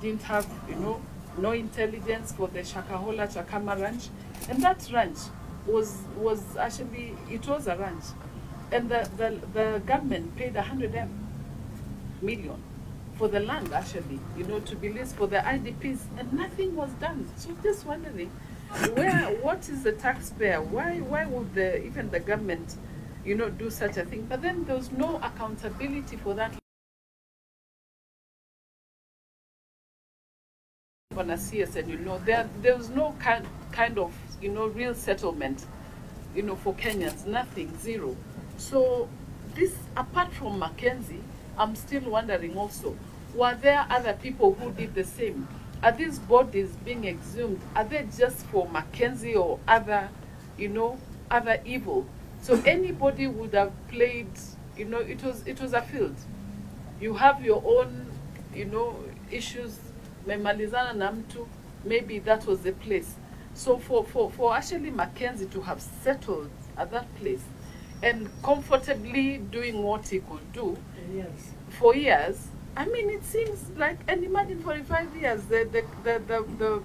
didn't have, you know, no intelligence for the Shakahola Chakama ranch, and that ranch was was actually it was a ranch, and the the, the government paid a hundred m million for the land actually, you know, to be leased for the IDPs, and nothing was done. So just wondering, where what is the taxpayer? Why why would the even the government you know, do such a thing. But then there's no accountability for that. On a CS, and you know, there there was no kind kind of you know real settlement, you know, for Kenyans. Nothing, zero. So this, apart from Mackenzie, I'm still wondering also, were there other people who did the same? Are these bodies being exhumed? Are they just for Mackenzie or other, you know, other evil? So anybody would have played, you know, it was it was a field. You have your own, you know, issues. Memalizana na mtu, maybe that was the place. So for, for, for actually Mackenzie to have settled at that place and comfortably doing what he could do Yes. for years, I mean, it seems like, and imagine 45 years, the, the, the, the, the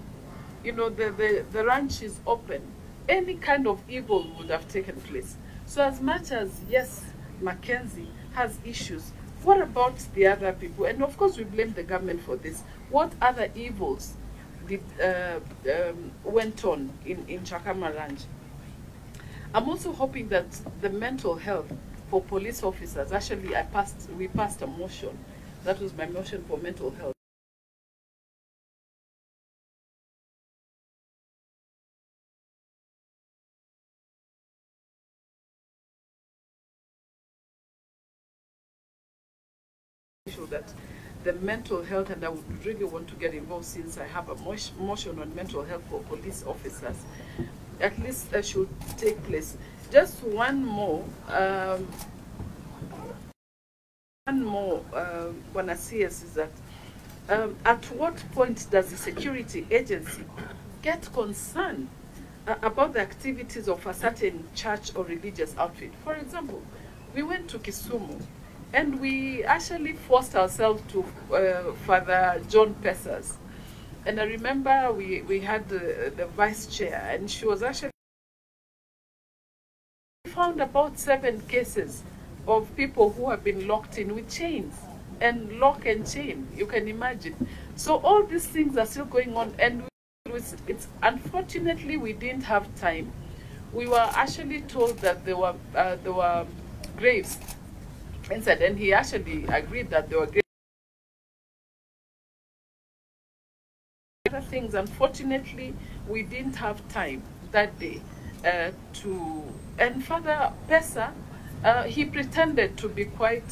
you know, the, the, the ranch is open. Any kind of evil would have taken place. So as much as, yes, Mackenzie has issues, what about the other people? And of course, we blame the government for this. What other evils did, uh, um, went on in, in Chakama Ranch? I'm also hoping that the mental health for police officers, actually I passed, we passed a motion. That was my motion for mental health. that the mental health, and I would really want to get involved since I have a motion on mental health for police officers, at least that should take place. Just one more, um, one more, uh, see is that um, at what point does the security agency get concerned uh, about the activities of a certain church or religious outfit? For example, we went to Kisumu and we actually forced ourselves to uh, Father John Pesa's. And I remember we, we had the, the vice chair, and she was actually found about seven cases of people who have been locked in with chains. and lock and chain. You can imagine. So all these things are still going on, and it was, it's unfortunately we didn't have time. We were actually told that there were uh, there were graves inside, and he actually agreed that there were graves. Other things, unfortunately, we didn't have time that day uh, to. And Father Pesa, uh, he pretended to be quite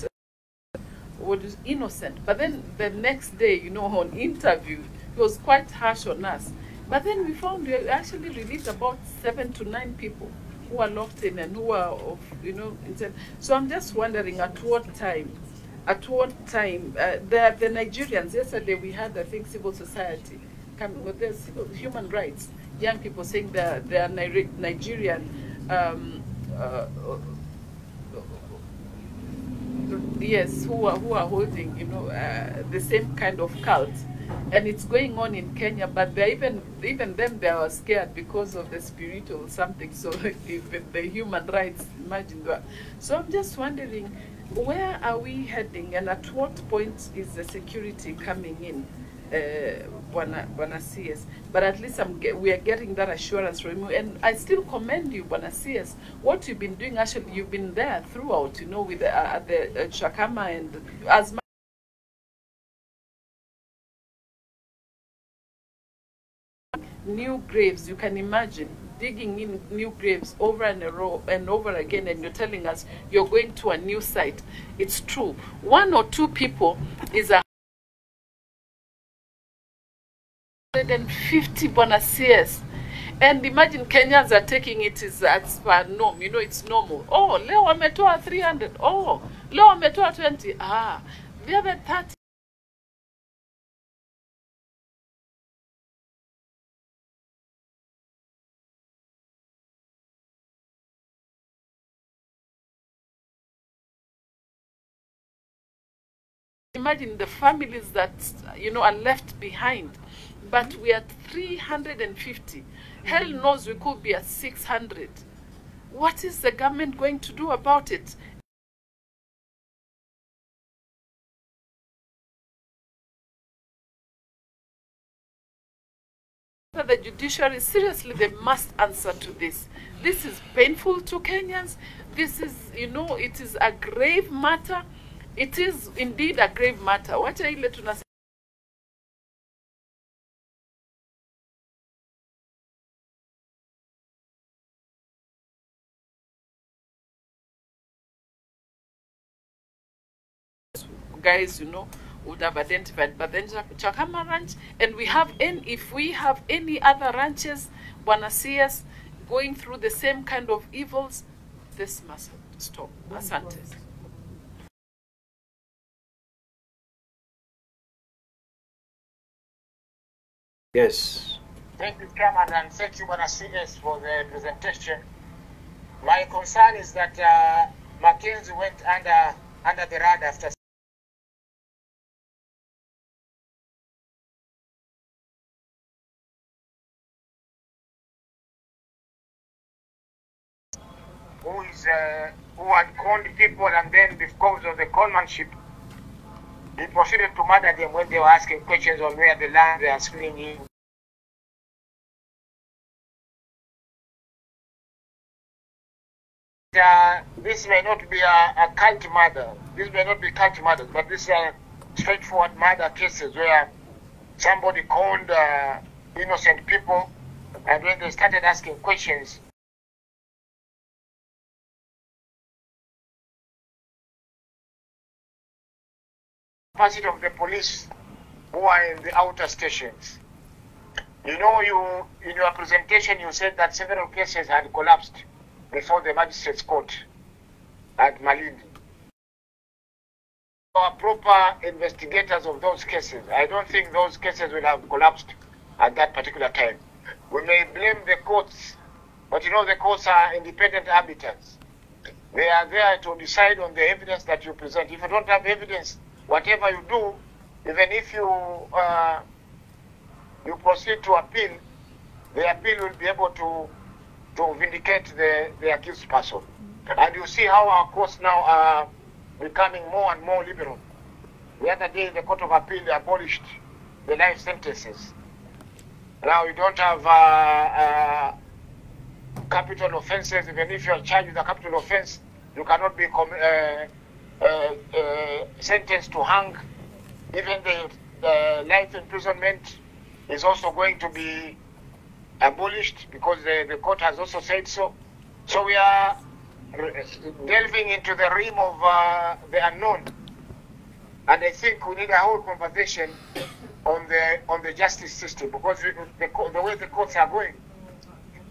uh, innocent, but then the next day, you know, on interview, he was quite harsh on us. But then we found we actually released about seven to nine people who are locked in and who are of, you know. So I'm just wondering at what time, at what time, uh, the, the Nigerians, yesterday we had, I think, civil society, come, with there's civil, human rights, young people saying they're, they're Nigerian, um, uh, yes, who are, who are holding, you know, uh, the same kind of cult. And it's going on in Kenya, but they even even them they are scared because of the spiritual something. So even the human rights, imagine that. So I'm just wondering, where are we heading, and at what point is the security coming in? uh, Bwana, Bwana CS. But at least get, we are getting that assurance from you. And I still commend you, Bwana CS. What you've been doing, actually, you've been there throughout, you know, with the, uh, the uh, Chakama and as new graves, you can imagine digging in new graves over and, and over again, and you're telling us you're going to a new site. It's true. One or two people is a 150 bonaciers. And imagine Kenyans are taking it as, as per norm. You know, it's normal. Oh, leo wametoa 300. Oh, leo wametoa 20. Ah, the other 30. Imagine the families that you know are left behind but we are 350. Hell knows we could be at 600. What is the government going to do about it? The judiciary, seriously, they must answer to this. This is painful to Kenyans. This is, you know, it is a grave matter. It is indeed a grave matter. Wacha ile tunasema guys, you know, would have identified. But then Chak- Chakama Ranch, and we have any, if we have any other ranches, wanna see us going through the same kind of evils, this must stop. Asante. Yes. Thank you, Chairman, and thank you, Bwana CS, for the presentation. My concern is that uh, Mackenzie went under under the radar after uh, who had conned people and then because of the conmanship he proceeded to murder them when they were asking questions on where the land they are stealing in. Uh, this may not be a, a cult murder. This may not be cult murder, but this is a straightforward murder cases where somebody called uh, innocent people, and when they started asking questions, capacity of the police who are in the outer stations. You know, you in your presentation you said that several cases had collapsed before the magistrates court at Malindi. Our proper investigators of those cases, I don't think those cases will have collapsed at that particular time. We may blame the courts, but you know the courts are independent arbiters. They are there to decide on the evidence that you present. If you don't have evidence, whatever you do, even if you uh, you proceed to appeal, the appeal will be able to to vindicate the, the accused person. And you see how our courts now are becoming more and more liberal. The other day, the Court of Appeal abolished the life sentences. Now you don't have uh, uh, capital offenses. Even if you are charged with a capital offense, you cannot be uh, sentenced to hang. Even the uh, life imprisonment is also going to be abolished because the, the court has also said so. So we are delving into the realm of uh, the unknown. And I think we need a whole conversation on the on the justice system because we, the, the way the courts are going,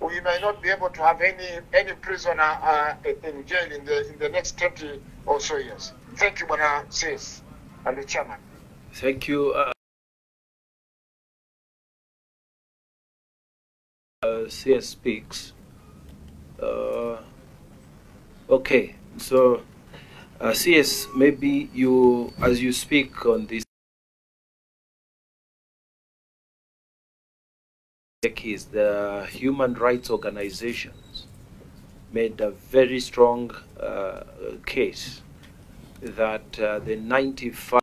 we may not be able to have any any prisoner uh, in jail in the in the next 20 or so years. Thank you, Bwana Sis, and the chairman. Thank you. Uh, uh, CS speaks. Uh, okay, so uh, CS, maybe you, as you speak on this the human rights organizations made a very strong uh, case that uh, the 95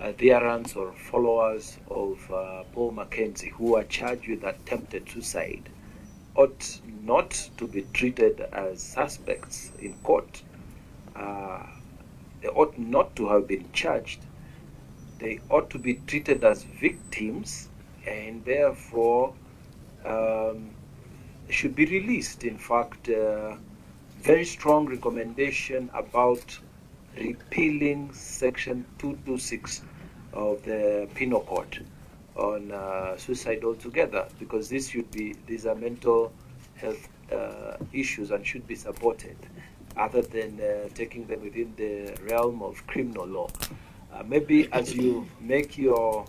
adherents or followers of uh, Paul Mackenzie who are charged with attempted suicide ought not to be treated as suspects in court. Uh, they ought not to have been charged. They ought to be treated as victims and therefore um, should be released. In fact, uh, very strong recommendation about repealing section 226 of the penal code on uh, suicide altogether because this should be these are mental health uh, issues and should be supported other than uh, taking them within the realm of criminal law uh, maybe as you make your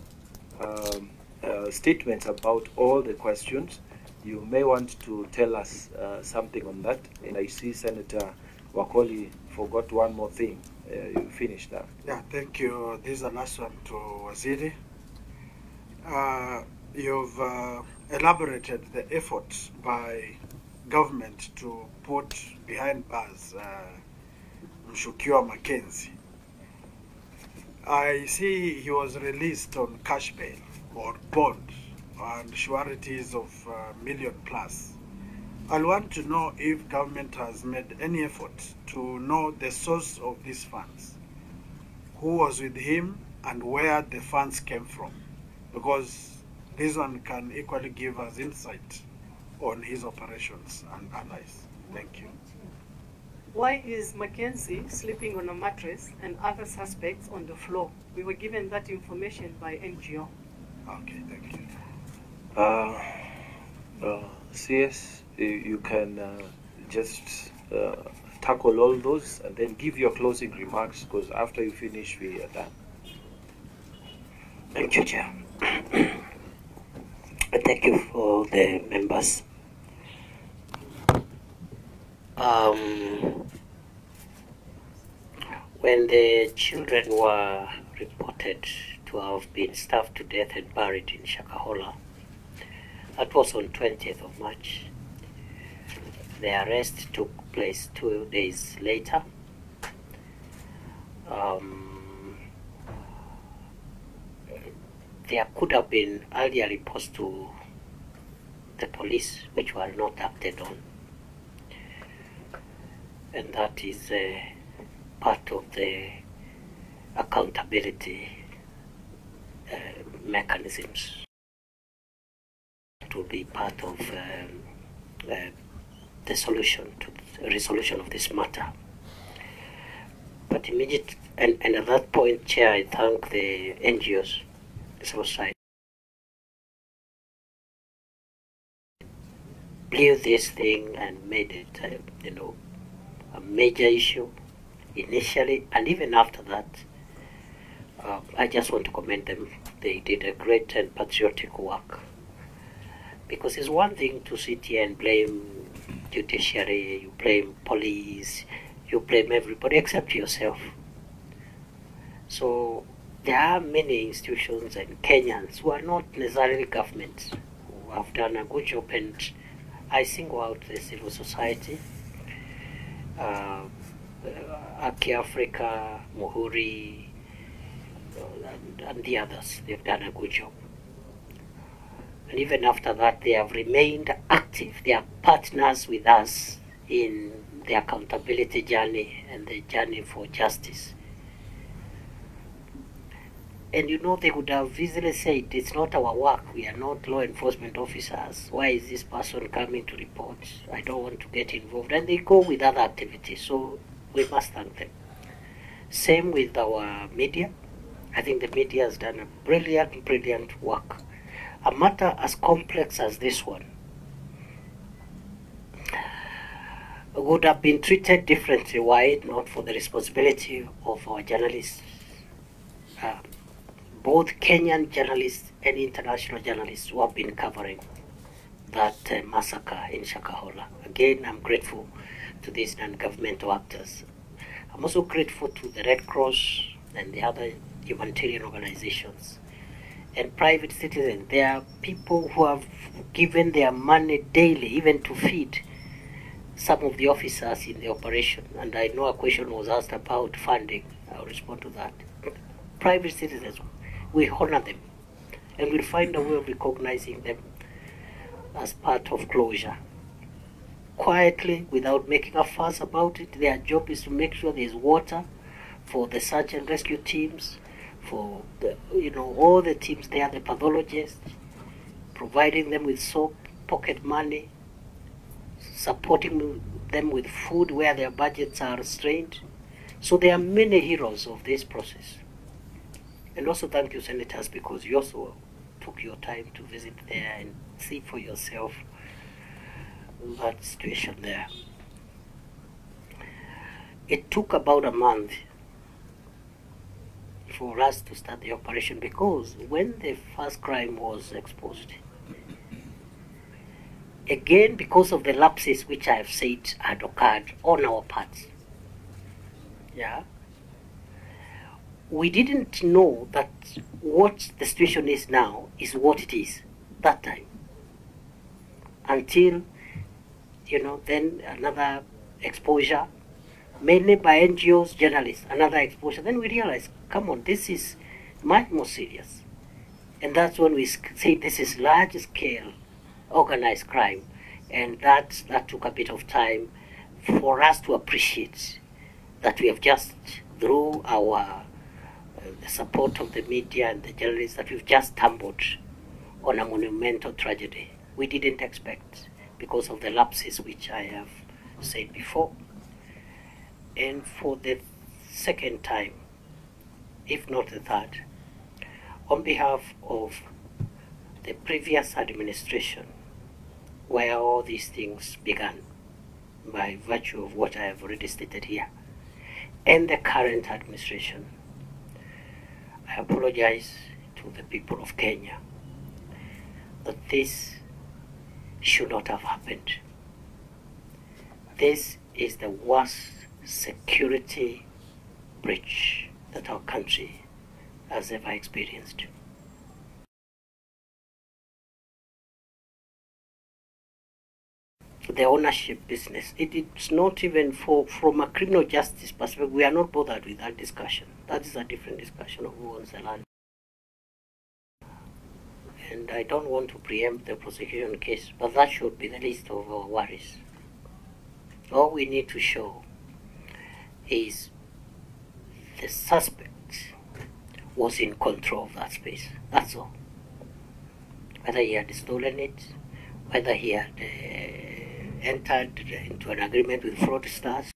um, uh, statements about all the questions you may want to tell us uh, something on that and i see senator wakoli forgot one more thing uh, you finished that Yeah, thank you. This is the last one to Waziri. Uh, you've uh, elaborated the efforts by government to put behind bars uh, Mshukiwa Mackenzie. I see he was released on cash bail or bond and sureties of uh, million plus. I want to know if government has made any effort to know the source of these funds, who was with him, and where the funds came from, because this one can equally give us insight on his operations and allies. Thank you. Why is Mackenzie sleeping on a mattress and other suspects on the floor? We were given that information by NGO. Okay, thank you. Uh, uh, CS, you, can uh, just uh, tackle all those and then give your closing remarks because after you finish, we are done. Thank you, Chair. Thank you for the members. Um, when the children were reported to have been starved to death and buried in Shakahola, that was on 20th of March. The arrest took place two days later. Um, there could have been earlier reports to the police which were not acted on. And that is uh, part of the accountability mechanisms. Will be part of um, uh, the solution to the resolution of this matter. But immediate and, and at that point, Chair, I thank the NGOs, civil society, blew this thing and made it, uh, you know, a major issue initially, and even after that. Uh, I just want to commend them. They did a great and patriotic work. Because it's one thing to sit here and blame judiciary, you blame police, you blame everybody except yourself. So there are many institutions and Kenyans who are not necessarily governments who have done a good job, and I single out the civil society, uh, Haki Africa, Muhuri, and, and the others. They've done a good job. And even after that, they have remained active. They are partners with us in the accountability journey and the journey for justice. And you know, they would have easily said, it's not our work, we are not law enforcement officers. Why is this person coming to report? I don't want to get involved. And they go with other activities, so we must thank them. Same with our media. I think the media has done a brilliant, brilliant work. A matter as complex as this one would have been treated differently were it not for the responsibility of our journalists. Uh, both Kenyan journalists and international journalists who have been covering that uh, massacre in Shakahola. Again, I'm grateful to these non-governmental actors. I'm also grateful to the Red Cross and the other humanitarian organizations and private citizens. There are people who have given their money daily, even to feed some of the officers in the operation. And I know a question was asked about funding. I'll respond to that. Private citizens, we honor them and we'll find a way of recognizing them as part of closure. Quietly, without making a fuss about it, their job is to make sure there's water for the search and rescue teams, for the, you know all the teams there, the pathologists, providing them with soap, pocket money, supporting them with food where their budgets are strained. So there are many heroes of this process. And also thank you, senators, because you also took your time to visit there and see for yourself that situation there. It took about a month for us to start the operation because when the first crime was exposed, again because of the lapses which I have said had occurred on our part, yeah, we didn't know that what the situation is now is what it is that time. Until you know then another exposure mainly by ngos journalists another exposure. Then we realized come on this is much more serious. And that's when we say this is large scale organized crime. And that that took a bit of time for us to appreciate that we have just through our uh, the support of the media and the journalists that we've just stumbled on a monumental tragedy. We didn't expect because of the lapses which I have said before. And for the second time, if not the third, on behalf of the previous administration, where all these things began, by virtue of what I have already stated here, and the current administration, I apologize to the people of Kenya that this should not have happened. This is the worst security breach that our country has ever experienced. The ownership business, it, it's not even for from a criminal justice perspective, we are not bothered with that discussion. That is a different discussion of who owns the land and I don't want to preempt the prosecution case, but that should be the least of our worries. All we need to show is the suspect was in control of that space. That's all. Whether he had stolen it, whether he had uh, entered into an agreement with fraudsters,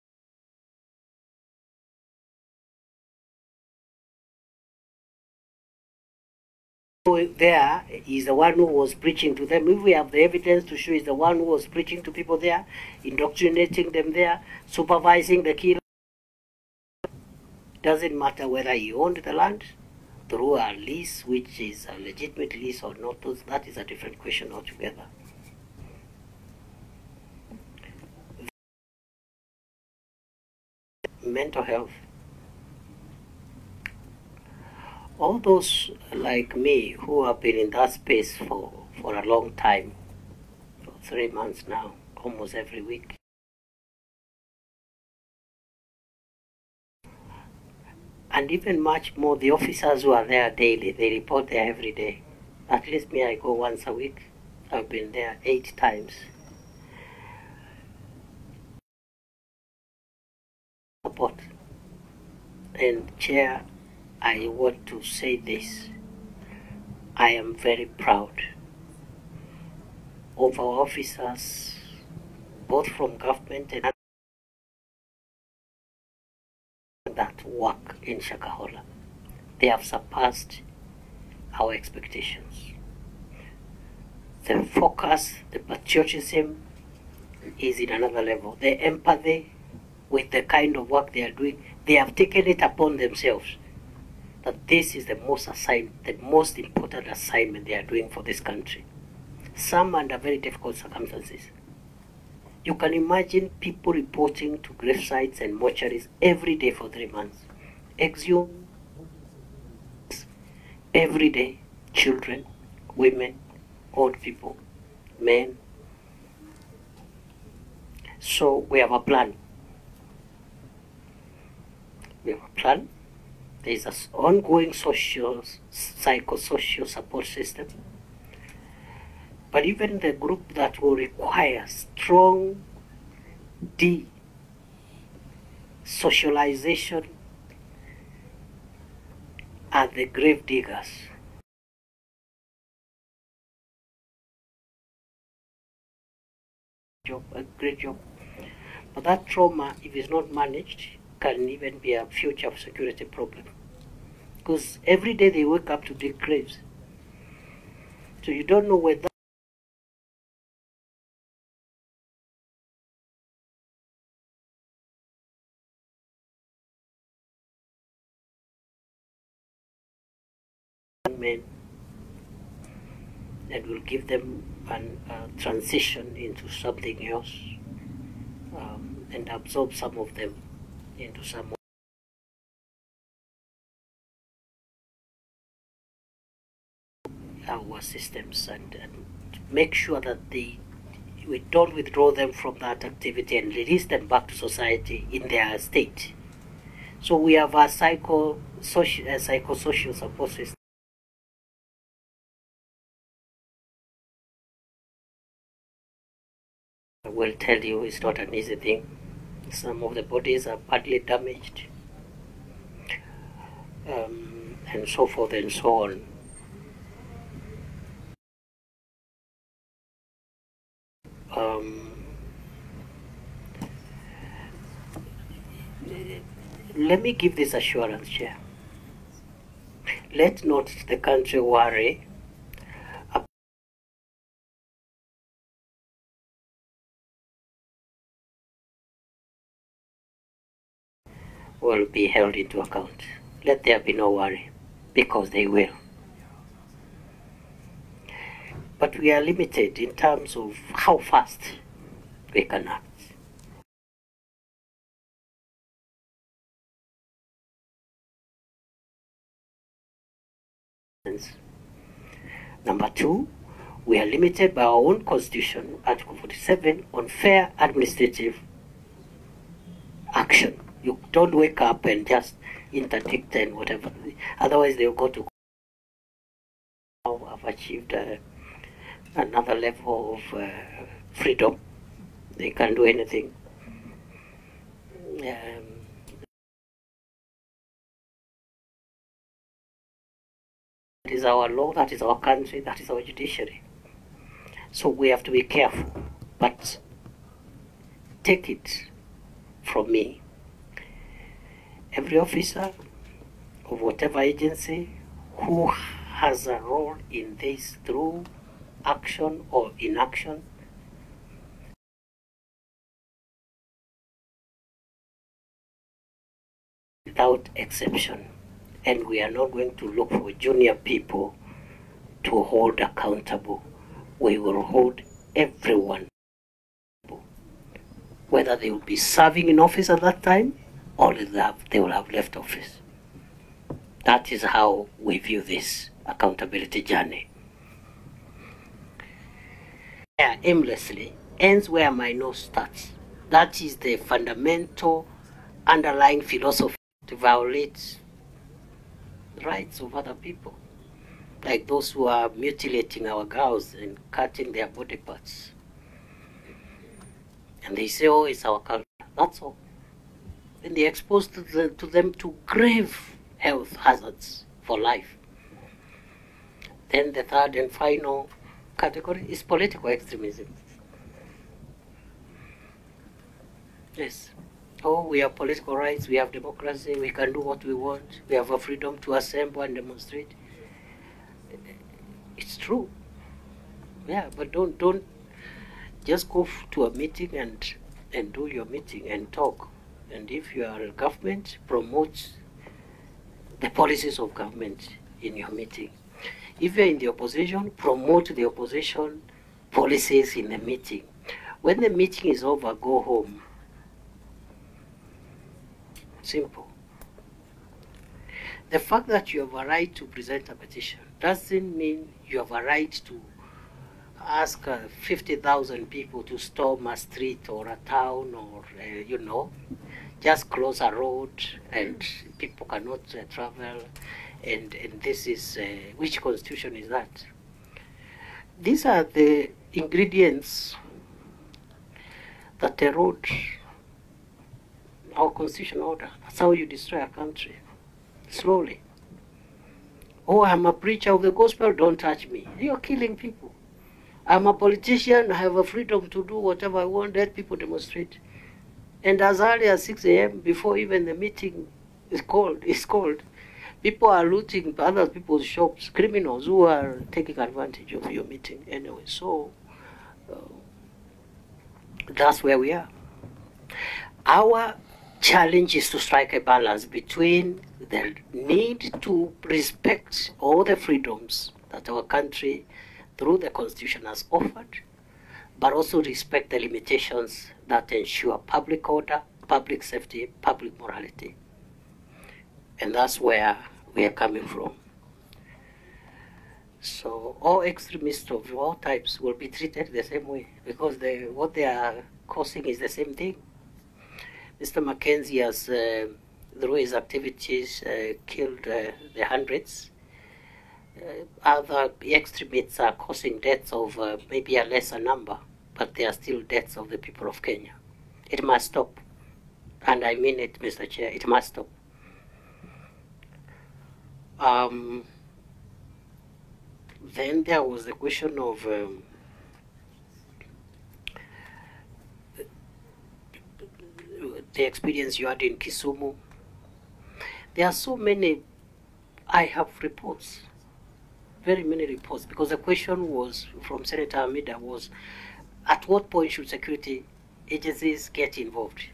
there is the one who was preaching to them. If we have the evidence to show is the one who was preaching to people there, indoctrinating them there, supervising the killer, doesn't matter whether he owned the land through a lease, which is a legitimate lease or not, that is a different question altogether. Mental health all those like me who have been in that space for, for a long time, for three months now, almost every week. And even much more, the officers who are there daily, they report there every day. At least me, I go once a week. I've been there eight times. Support. And Chair, I want to say this. I am very proud of our officers, both from government and that work in Shakahola. They have surpassed our expectations. The focus, the patriotism is in another level. The empathy with the kind of work they are doing, they have taken it upon themselves that this is the most assign, the most important assignment they are doing for this country. Some under very difficult circumstances. You can imagine people reporting to grave sites and mortuaries every day for three months. Exhume every day, children, women, old people, men. So we have a plan. We have a plan. There is an ongoing social, psychosocial support system. But even the group that will require strong de socialization are the grave diggers. Job, a great job. But that trauma, if it's not managed, can even be a future security problem. Because every day they wake up to dig graves. So you don't know whether give them a uh, transition into something else um, and absorb some of them into some of our systems and, and make sure that they we don't withdraw them from that activity and release them back to society in their state. So we have a psycho social, a psychosocial support system. Will tell you it's not an easy thing. Some of the bodies are badly damaged, um, and so forth and so on. Um, let me give this assurance, Chair. Let not the country worry will be held into account. Let there be no worry, because they will. But we are limited in terms of how fast we can act. Number two, we are limited by our own constitution, Article 47, on fair administrative action. You don't wake up and just interdict and whatever. Otherwise, they'll go to. Have achieved uh, another level of uh, freedom. They can't do anything. Um, that is our law, that is our country, that is our judiciary. So we have to be careful. But take it from me. Every officer of whatever agency who has a role in this through action or inaction without exception. And we are not going to look for junior people to hold accountable. We will hold everyone, whether they will be serving in office at that time they, have, they will have left office. That is how we view this accountability journey. Yeah, aimlessly ends where my nose starts. That is the fundamental underlying philosophy to violate the rights of other people, like those who are mutilating our girls and cutting their body parts. And they say, oh, it's our culture. That's all. And they expose to, the, to them to grave health hazards for life. Then the third and final category is political extremism. Yes. Oh, we have political rights, we have democracy, we can do what we want, we have a freedom to assemble and demonstrate. It's true. Yeah, but don't don't just go to a meeting and and do your meeting and talk. And if you are a government, promote the policies of government in your meeting. If you're in the opposition, promote the opposition policies in the meeting. When the meeting is over, go home. Simple. The fact that you have a right to present a petition doesn't mean you have a right to ask uh, 50,000 people to storm a street or a town or, uh, you know, just close a road and people cannot uh, travel. And, and this is, uh, which constitution is that? These are the ingredients that erode our constitutional order. That's how you destroy a country. Slowly. Oh, I'm a preacher of the gospel, don't touch me. You're killing people. I'm a politician, I have a freedom to do whatever I want, let people demonstrate. And as early as 6 a.m., before even the meeting is called, is called, people are looting other people's shops, criminals who are taking advantage of your meeting anyway. So uh, that's where we are. Our challenge is to strike a balance between the need to respect all the freedoms that our country through the Constitution has offered, but also respect the limitations that ensure public order, public safety, public morality. And that's where we are coming from. So all extremists of all types will be treated the same way because they, what they are causing is the same thing. Mr. Mackenzie has, uh, through his activities, uh, killed uh, the hundreds uh, other extremists are causing deaths of uh, maybe a lesser number, but there are still deaths of the people of Kenya. It must stop. And I mean it, Mr. Chair, it must stop. Um, then there was the question of um, the experience you had in Kisumu. There are so many, I have reports very many reports because the question was from Senator Hamida was at what point should security agencies get involved?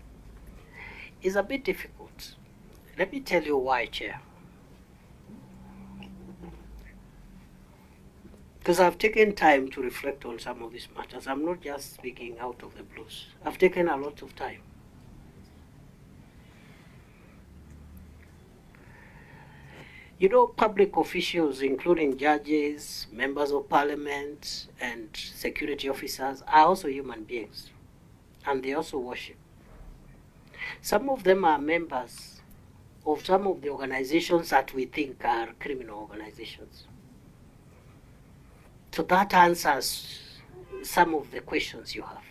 It's a bit difficult. Let me tell you why, Chair. Because I've taken time to reflect on some of these matters. I'm not just speaking out of the blues. I've taken a lot of time. You know, public officials, including judges, members of parliament, and security officers, are also human beings. And they also worship. Some of them are members of some of the organizations that we think are criminal organizations. So that answers some of the questions you have.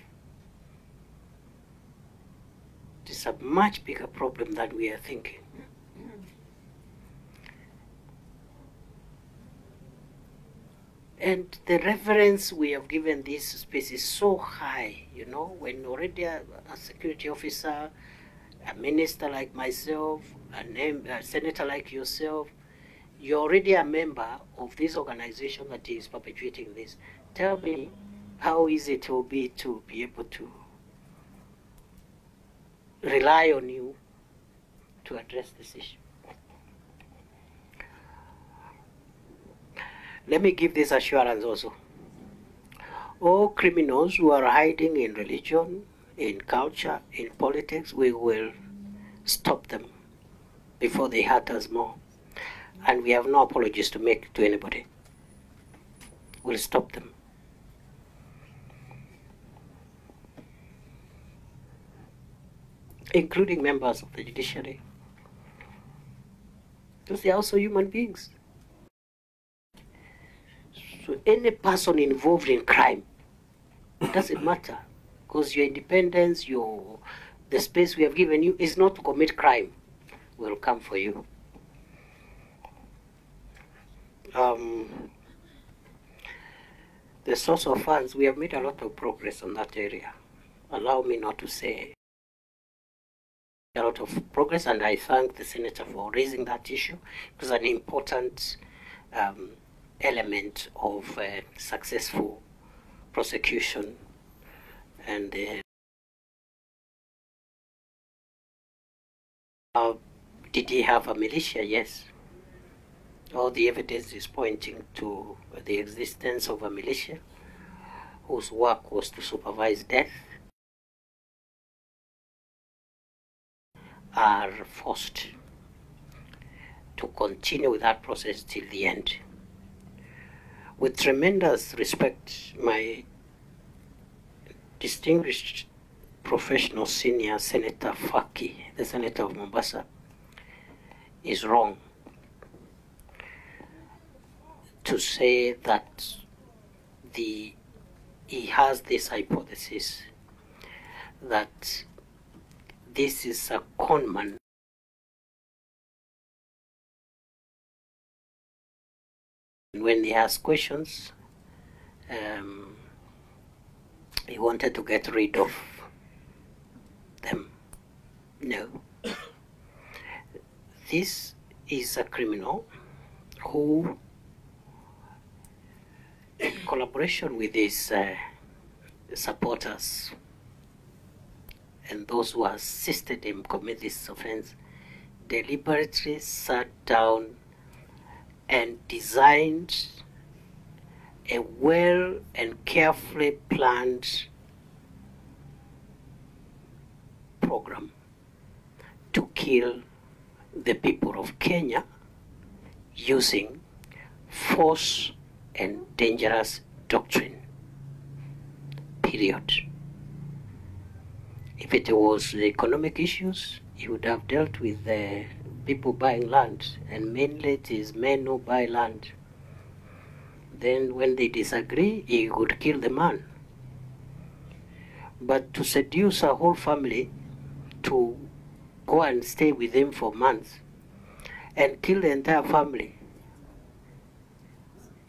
It's a much bigger problem than we are thinking. And the reverence we have given this space is so high, you know, when already a, a security officer, a minister like myself, a, a senator like yourself, you're already a member of this organization that is perpetuating this. Tell me how easy it will be to be able to rely on you to address this issue. Let me give this assurance also. All criminals who are hiding in religion, in culture, in politics, we will stop them before they hurt us more. And we have no apologies to make to anybody. We'll stop them. Including members of the judiciary. because they are also human beings. So any person involved in crime, doesn't matter, because your independence, your the space we have given you is not to commit crime. Will come for you. Um, the source of funds, we have made a lot of progress on that area. Allow me not to say a lot of progress, and I thank the senator for raising that issue. Was an important um, element of uh, successful prosecution and uh, uh, did he have a militia? Yes. All the evidence is pointing to the existence of a militia whose work was to supervise death are forced to continue with that process till the end. With tremendous respect, my distinguished professional senior Senator Faki, the Senator of Mombasa, is wrong to say that the he has this hypothesis that this is a conman when he asked questions um, he wanted to get rid of them. No. This is a criminal who in collaboration with his uh, supporters and those who assisted him commit this offense deliberately sat down and designed a well and carefully planned program to kill the people of Kenya using force and dangerous doctrine. Period. If it was the economic issues, he would have dealt with the people buying land, and mainly it is men who buy land. Then, when they disagree, he would kill the man. But to seduce a whole family to go and stay with him for months and kill the entire family.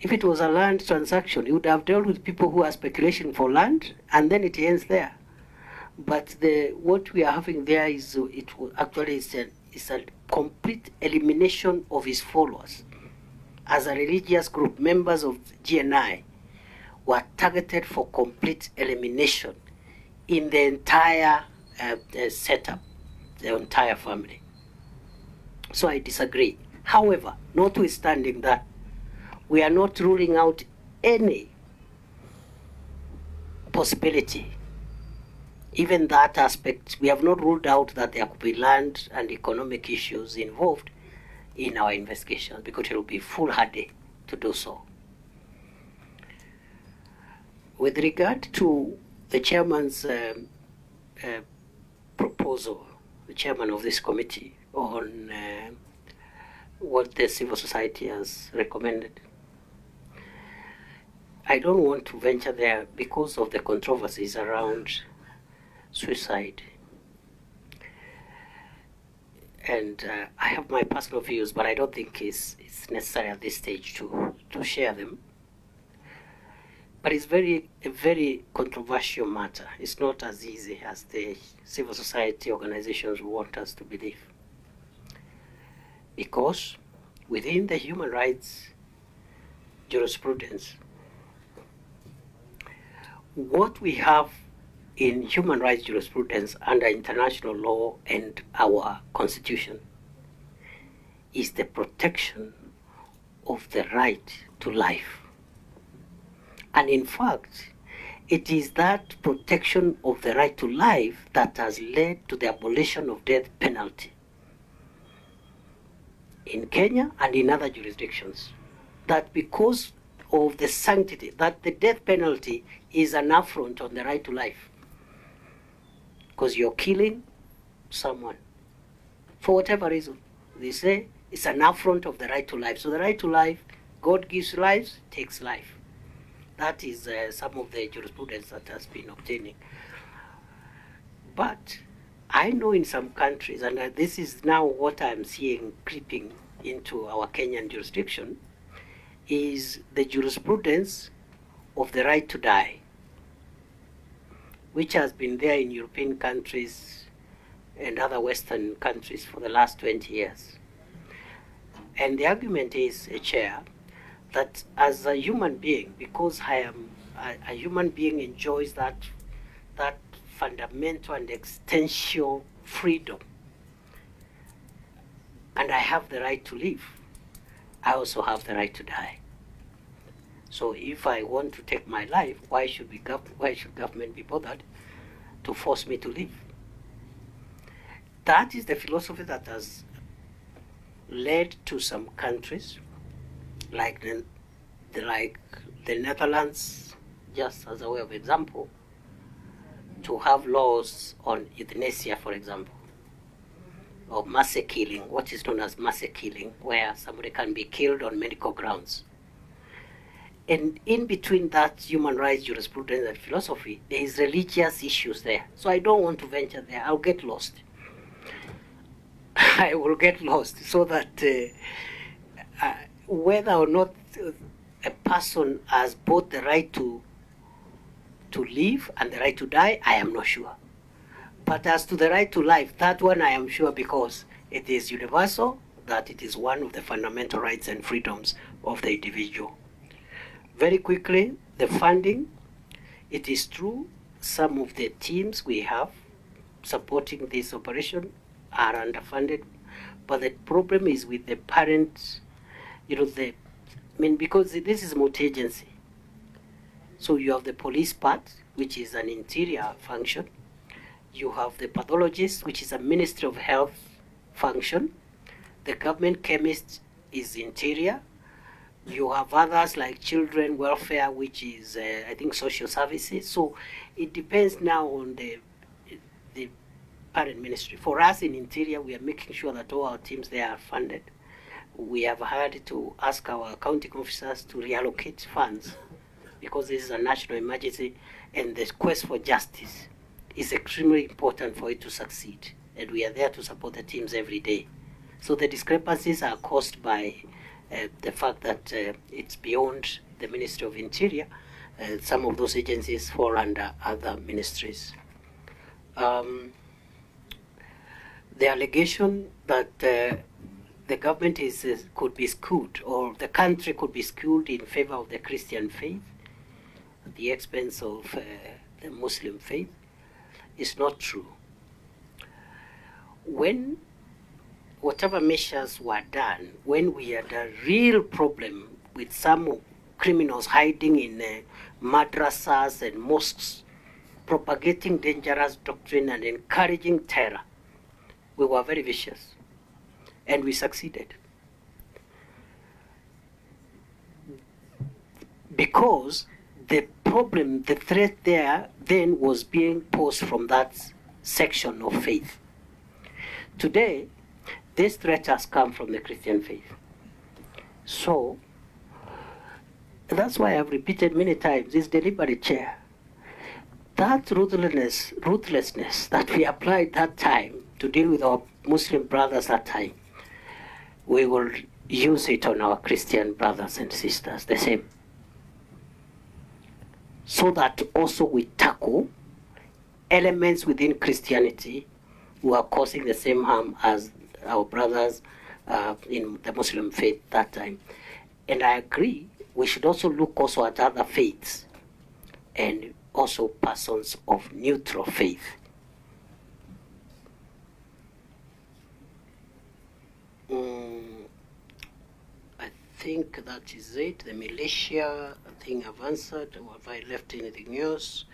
If it was a land transaction, he would have dealt with people who are speculation for land, and then it ends there. But the what we are having there is it actually is a, is a complete elimination of his followers. As a religious group, members of GNI were targeted for complete elimination in the entire uh, uh, setup, the entire family. So I disagree. However, notwithstanding that, we are not ruling out any possibility. Even that aspect, we have not ruled out that there could be land and economic issues involved in our investigations because it will be foolhardy to do so. With regard to the chairman's um, uh, proposal, the chairman of this committee, on uh, what the civil society has recommended. I don't want to venture there because of the controversies around suicide. And uh, I have my personal views, but I don't think it's, it's necessary at this stage to, to share them. But it's very a very controversial matter. It's not as easy as the civil society organizations want us to believe. Because within the human rights jurisprudence, what we have in human rights jurisprudence under international law and our constitution is the protection of the right to life. And in fact, it is that protection of the right to life that has led to the abolition of death penalty in Kenya and in other jurisdictions. That because of the sanctity, that the death penalty is an affront on the right to life. Because you're killing someone for whatever reason. They say It's an affront of the right to life. So the right to life, God gives life, takes life. That is uh, some of the jurisprudence that has been obtaining. But I know in some countries, and uh, this is now what I'm seeing creeping into our Kenyan jurisdiction, is the jurisprudence of the right to die, which has been there in European countries and other Western countries for the last 20 years. And the argument is, a chair, that as a human being, because I am a, a human being enjoys that that fundamental and existential freedom, and I have the right to live, I also have the right to die. So if I want to take my life, why should we gov- why should government be bothered to force me to live? That is the philosophy that has led to some countries like the, the like the Netherlands, just as a way of example, to have laws on euthanasia, for example, or mass killing, what is known as mass killing, where somebody can be killed on medical grounds. And in between that human rights jurisprudence and philosophy, there is religious issues there. So I don't want to venture there. I'll get lost. I will get lost so that uh, uh, whether or not a person has both the right to to live and the right to die, I am not sure. But as to the right to life, that one I am sure because it is universal, that it is one of the fundamental rights and freedoms of the individual. Very quickly, the funding. It is true, some of the teams we have supporting this operation are underfunded, but the problem is with the parent, you know, the, I mean, because this is multi-agency. So you have the police part, which is an interior function. You have the pathologist, which is a Ministry of Health function. The government chemist is interior. You have others like children welfare, which is, uh, I think, social services. So it depends now on the the parent ministry. For us in interior, we are making sure that all our teams there are funded. We have had to ask our accounting officers to reallocate funds because this is a national emergency and the quest for justice is extremely important for it to succeed. And we are there to support the teams every day. So the discrepancies are caused by the fact that uh, it's beyond the Ministry of Interior. Uh, some of those agencies fall under other ministries. Um, the allegation that uh, the government is uh, could be skewed or the country could be skewed in favor of the Christian faith at the expense of uh, the Muslim faith is not true. When whatever measures were done, when we had a real problem with some criminals hiding in uh, madrasas and mosques, propagating dangerous doctrine and encouraging terror, we were very vicious and we succeeded. Because the problem, the threat there then was being posed from that section of faith. Today, this threat has come from the Christian faith. So, that's why I've repeated many times this deliberate chair. That ruthlessness, ruthlessness that we applied that time to deal with our Muslim brothers that time, we will use it on our Christian brothers and sisters the same. So that also we tackle elements within Christianity who are causing the same harm as our brothers uh, in the Muslim faith that time. And I agree, we should also look also at other faiths and also persons of neutral faith. Mm, I think that is it. The militia thing I've answered. Or have I left anything else?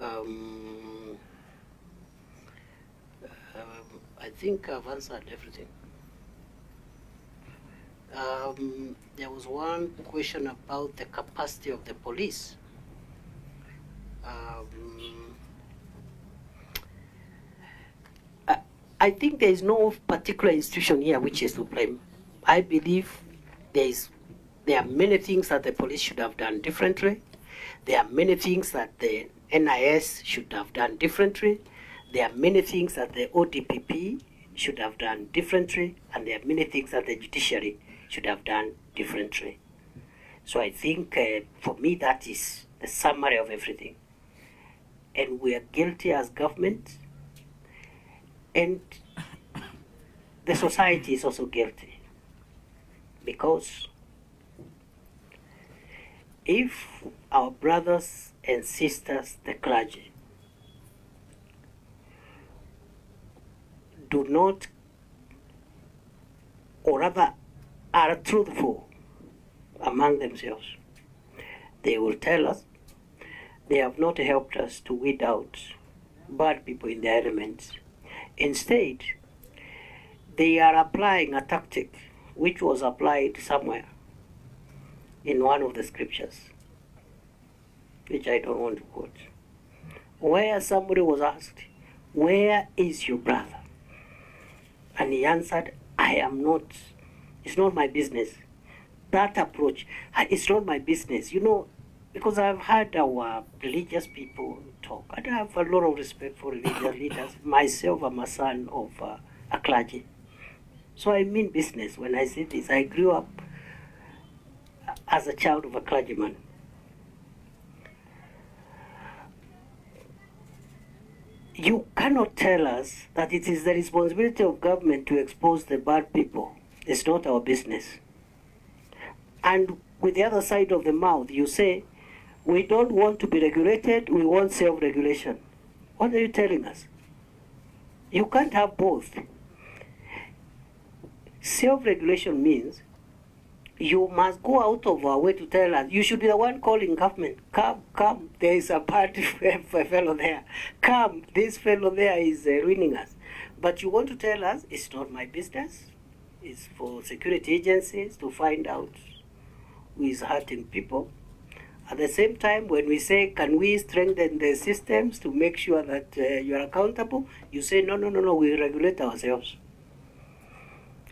Um, um, I think I've answered everything. Um, there was one question about the capacity of the police. Um, I, I think there is no particular institution here which is to blame. I believe there is there are many things that the police should have done differently. There are many things that the NIS should have done differently. There are many things that the ODPP should have done differently, and there are many things that the judiciary should have done differently. So I think uh, for me that is the summary of everything. And we are guilty as government, and the society is also guilty because if our brothers and sisters, the clergy, do not, or rather are truthful among themselves, they will tell us they have not helped us to weed out bad people in their elements. Instead, they are applying a tactic which was applied somewhere in one of the scriptures, which I don't want to quote, where somebody was asked, Where is your brother? And he answered, I am not, it's not my business. That approach, "Ah, it's not my business. You know, because I've heard our religious people talk, and I have a lot of respect for religious leaders. Myself, I'm a son of uh, a clergy. So I mean business when I say this. I grew up as a child of a clergyman. You cannot tell us that it is the responsibility of government to expose the bad people. It's not our business. And with the other side of the mouth, you say, we don't want to be regulated, we want self regulation. What are you telling us? You can't have both. Self regulation means you must go out of our way to tell us. You should be the one calling government. Come, come. There is a bad fellow there. Come, this fellow there is uh, ruining us. But you want to tell us it's not my business. It's for security agencies to find out who is hurting people. At the same time, when we say, can we strengthen the systems to make sure that uh, you are accountable, you say, no, no, no, no, we regulate ourselves.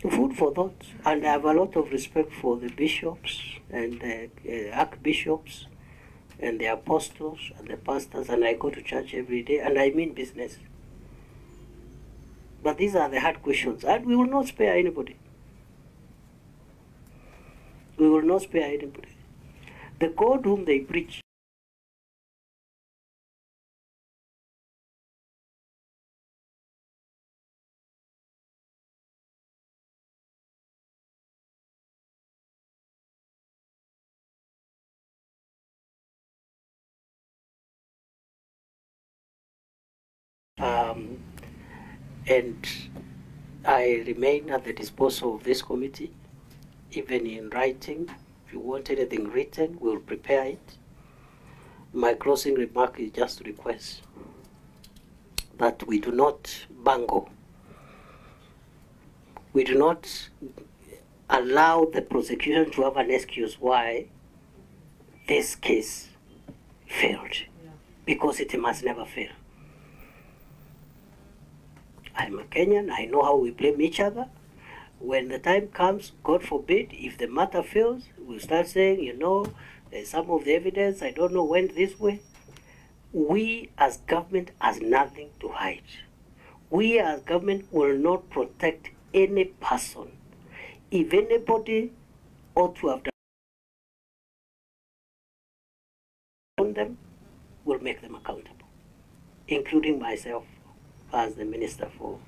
Food for thought. And I have a lot of respect for the bishops and the uh, archbishops and the apostles and the pastors, and I go to church every day, and I mean business. But these are the hard questions, and we will not spare anybody. We will not spare anybody. The God whom they preach um, and I remain at the disposal of this committee, even in writing. If you want anything written, we'll prepare it. My closing remark is just to request that we do not bungle. We do not allow the prosecution to have an excuse why this case failed, because it must never fail. I'm a Kenyan. I know how we blame each other. When the time comes, God forbid, if the matter fails, we'll start saying, you know, there's some of the evidence I don't know went this way. We as government has nothing to hide. We as government will not protect any person. If anybody ought to have done them, we'll make them accountable, including myself as the Minister for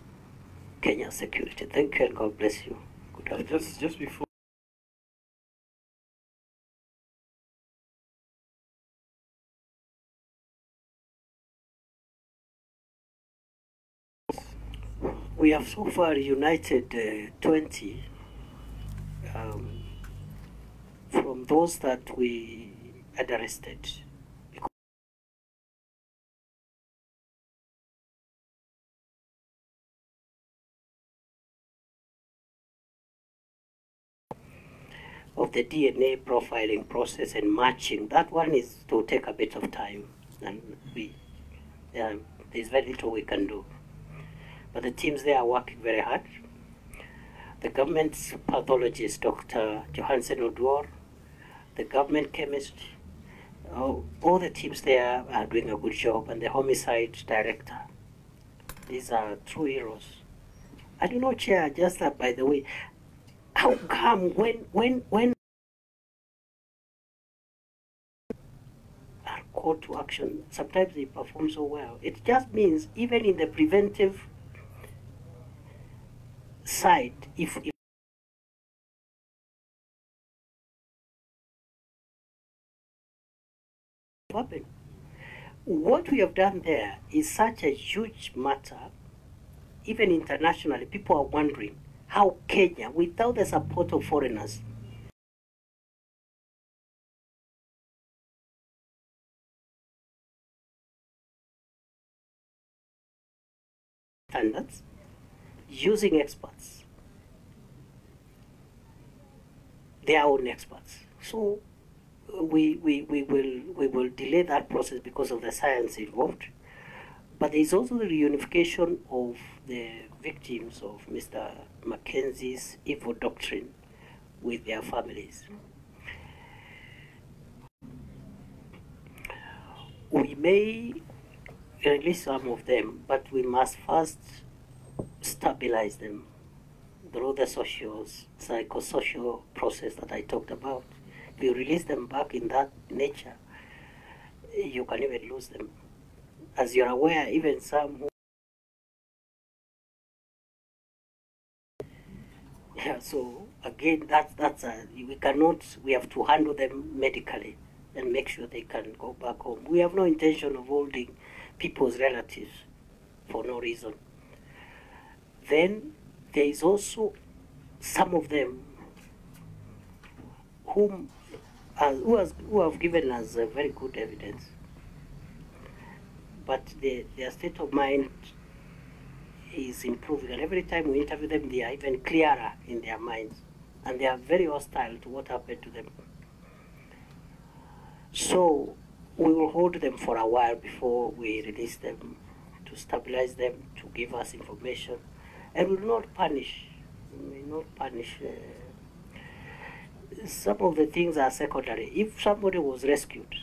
Kenya Security. Thank you and God bless you. Good afternoon. Just, just before. We have so far united uh, 20 um, from those that we had arrested. Of the DNA profiling process and matching, that one is to take a bit of time, and we um, there's very little we can do. But the teams there are working very hard. the government's pathologist, Dr. Johansen Oduor, the government chemist, oh, all the teams there are doing a good job, and the homicide director. These are true heroes. I do not chair, just that, by the way, how come when, when, when are called to action, sometimes they perform so well. It just means even in the preventive side, if, if happen. What we have done there is such a huge matter, even internationally, people are wondering how Kenya, without the support of foreigners, standards, using experts, their own experts. So we, we, we, will, we will delay that process because of the science involved. But there is also the reunification of the victims of Mr. Mackenzie's evil doctrine with their families. We may release some of them, but we must first stabilize them through the social, psychosocial process that I talked about. If you release them back in that nature, you can even lose them. As you're aware, even some who so again, that's that's a, we cannot. We have to handle them medically and make sure they can go back home. We have no intention of holding people's relatives for no reason. Then there is also some of them whom uh, who, has, who have given us uh, very good evidence, but the, their state of mind is improving, and every time we interview them, they are even clearer in their minds, and they are very hostile to what happened to them. So we will hold them for a while before we release them to stabilize them, to give us information, and we will not punish. We will not punish. Uh, some of the things are secondary. If somebody was rescued,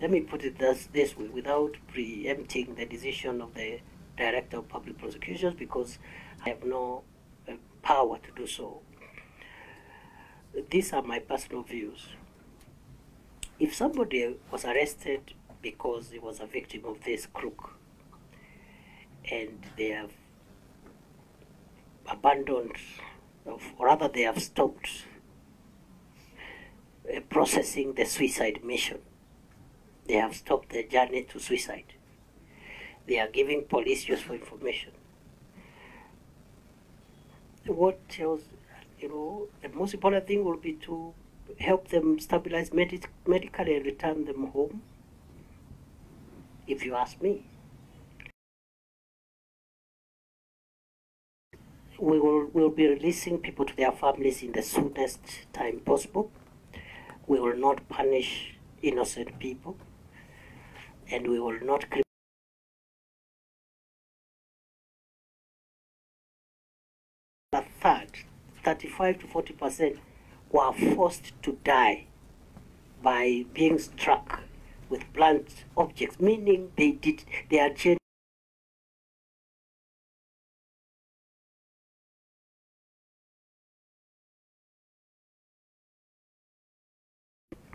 let me put it this, this way, without preempting the decision of the Director of Public Prosecutions, because I have no uh, power to do so. These are my personal views. If somebody was arrested because he was a victim of this crook, and they have abandoned, or rather, they have stopped uh, processing the suicide mission. They have stopped their journey to suicide. They are giving police useful information. What else? You know, the most important thing will be to help them stabilize medi- medically and return them home. If you ask me, we will will be releasing people to their families in the soonest time possible. We will not punish innocent people, and we will not. 35 to 40 percent, were forced to die by being struck with blunt objects, meaning they did they are gen-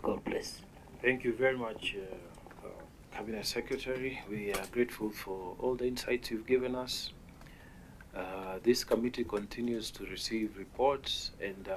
God bless. Thank you very much, uh, uh, Cabinet Secretary. We are grateful for all the insights you've given us. Uh, this committee continues to receive reports and uh,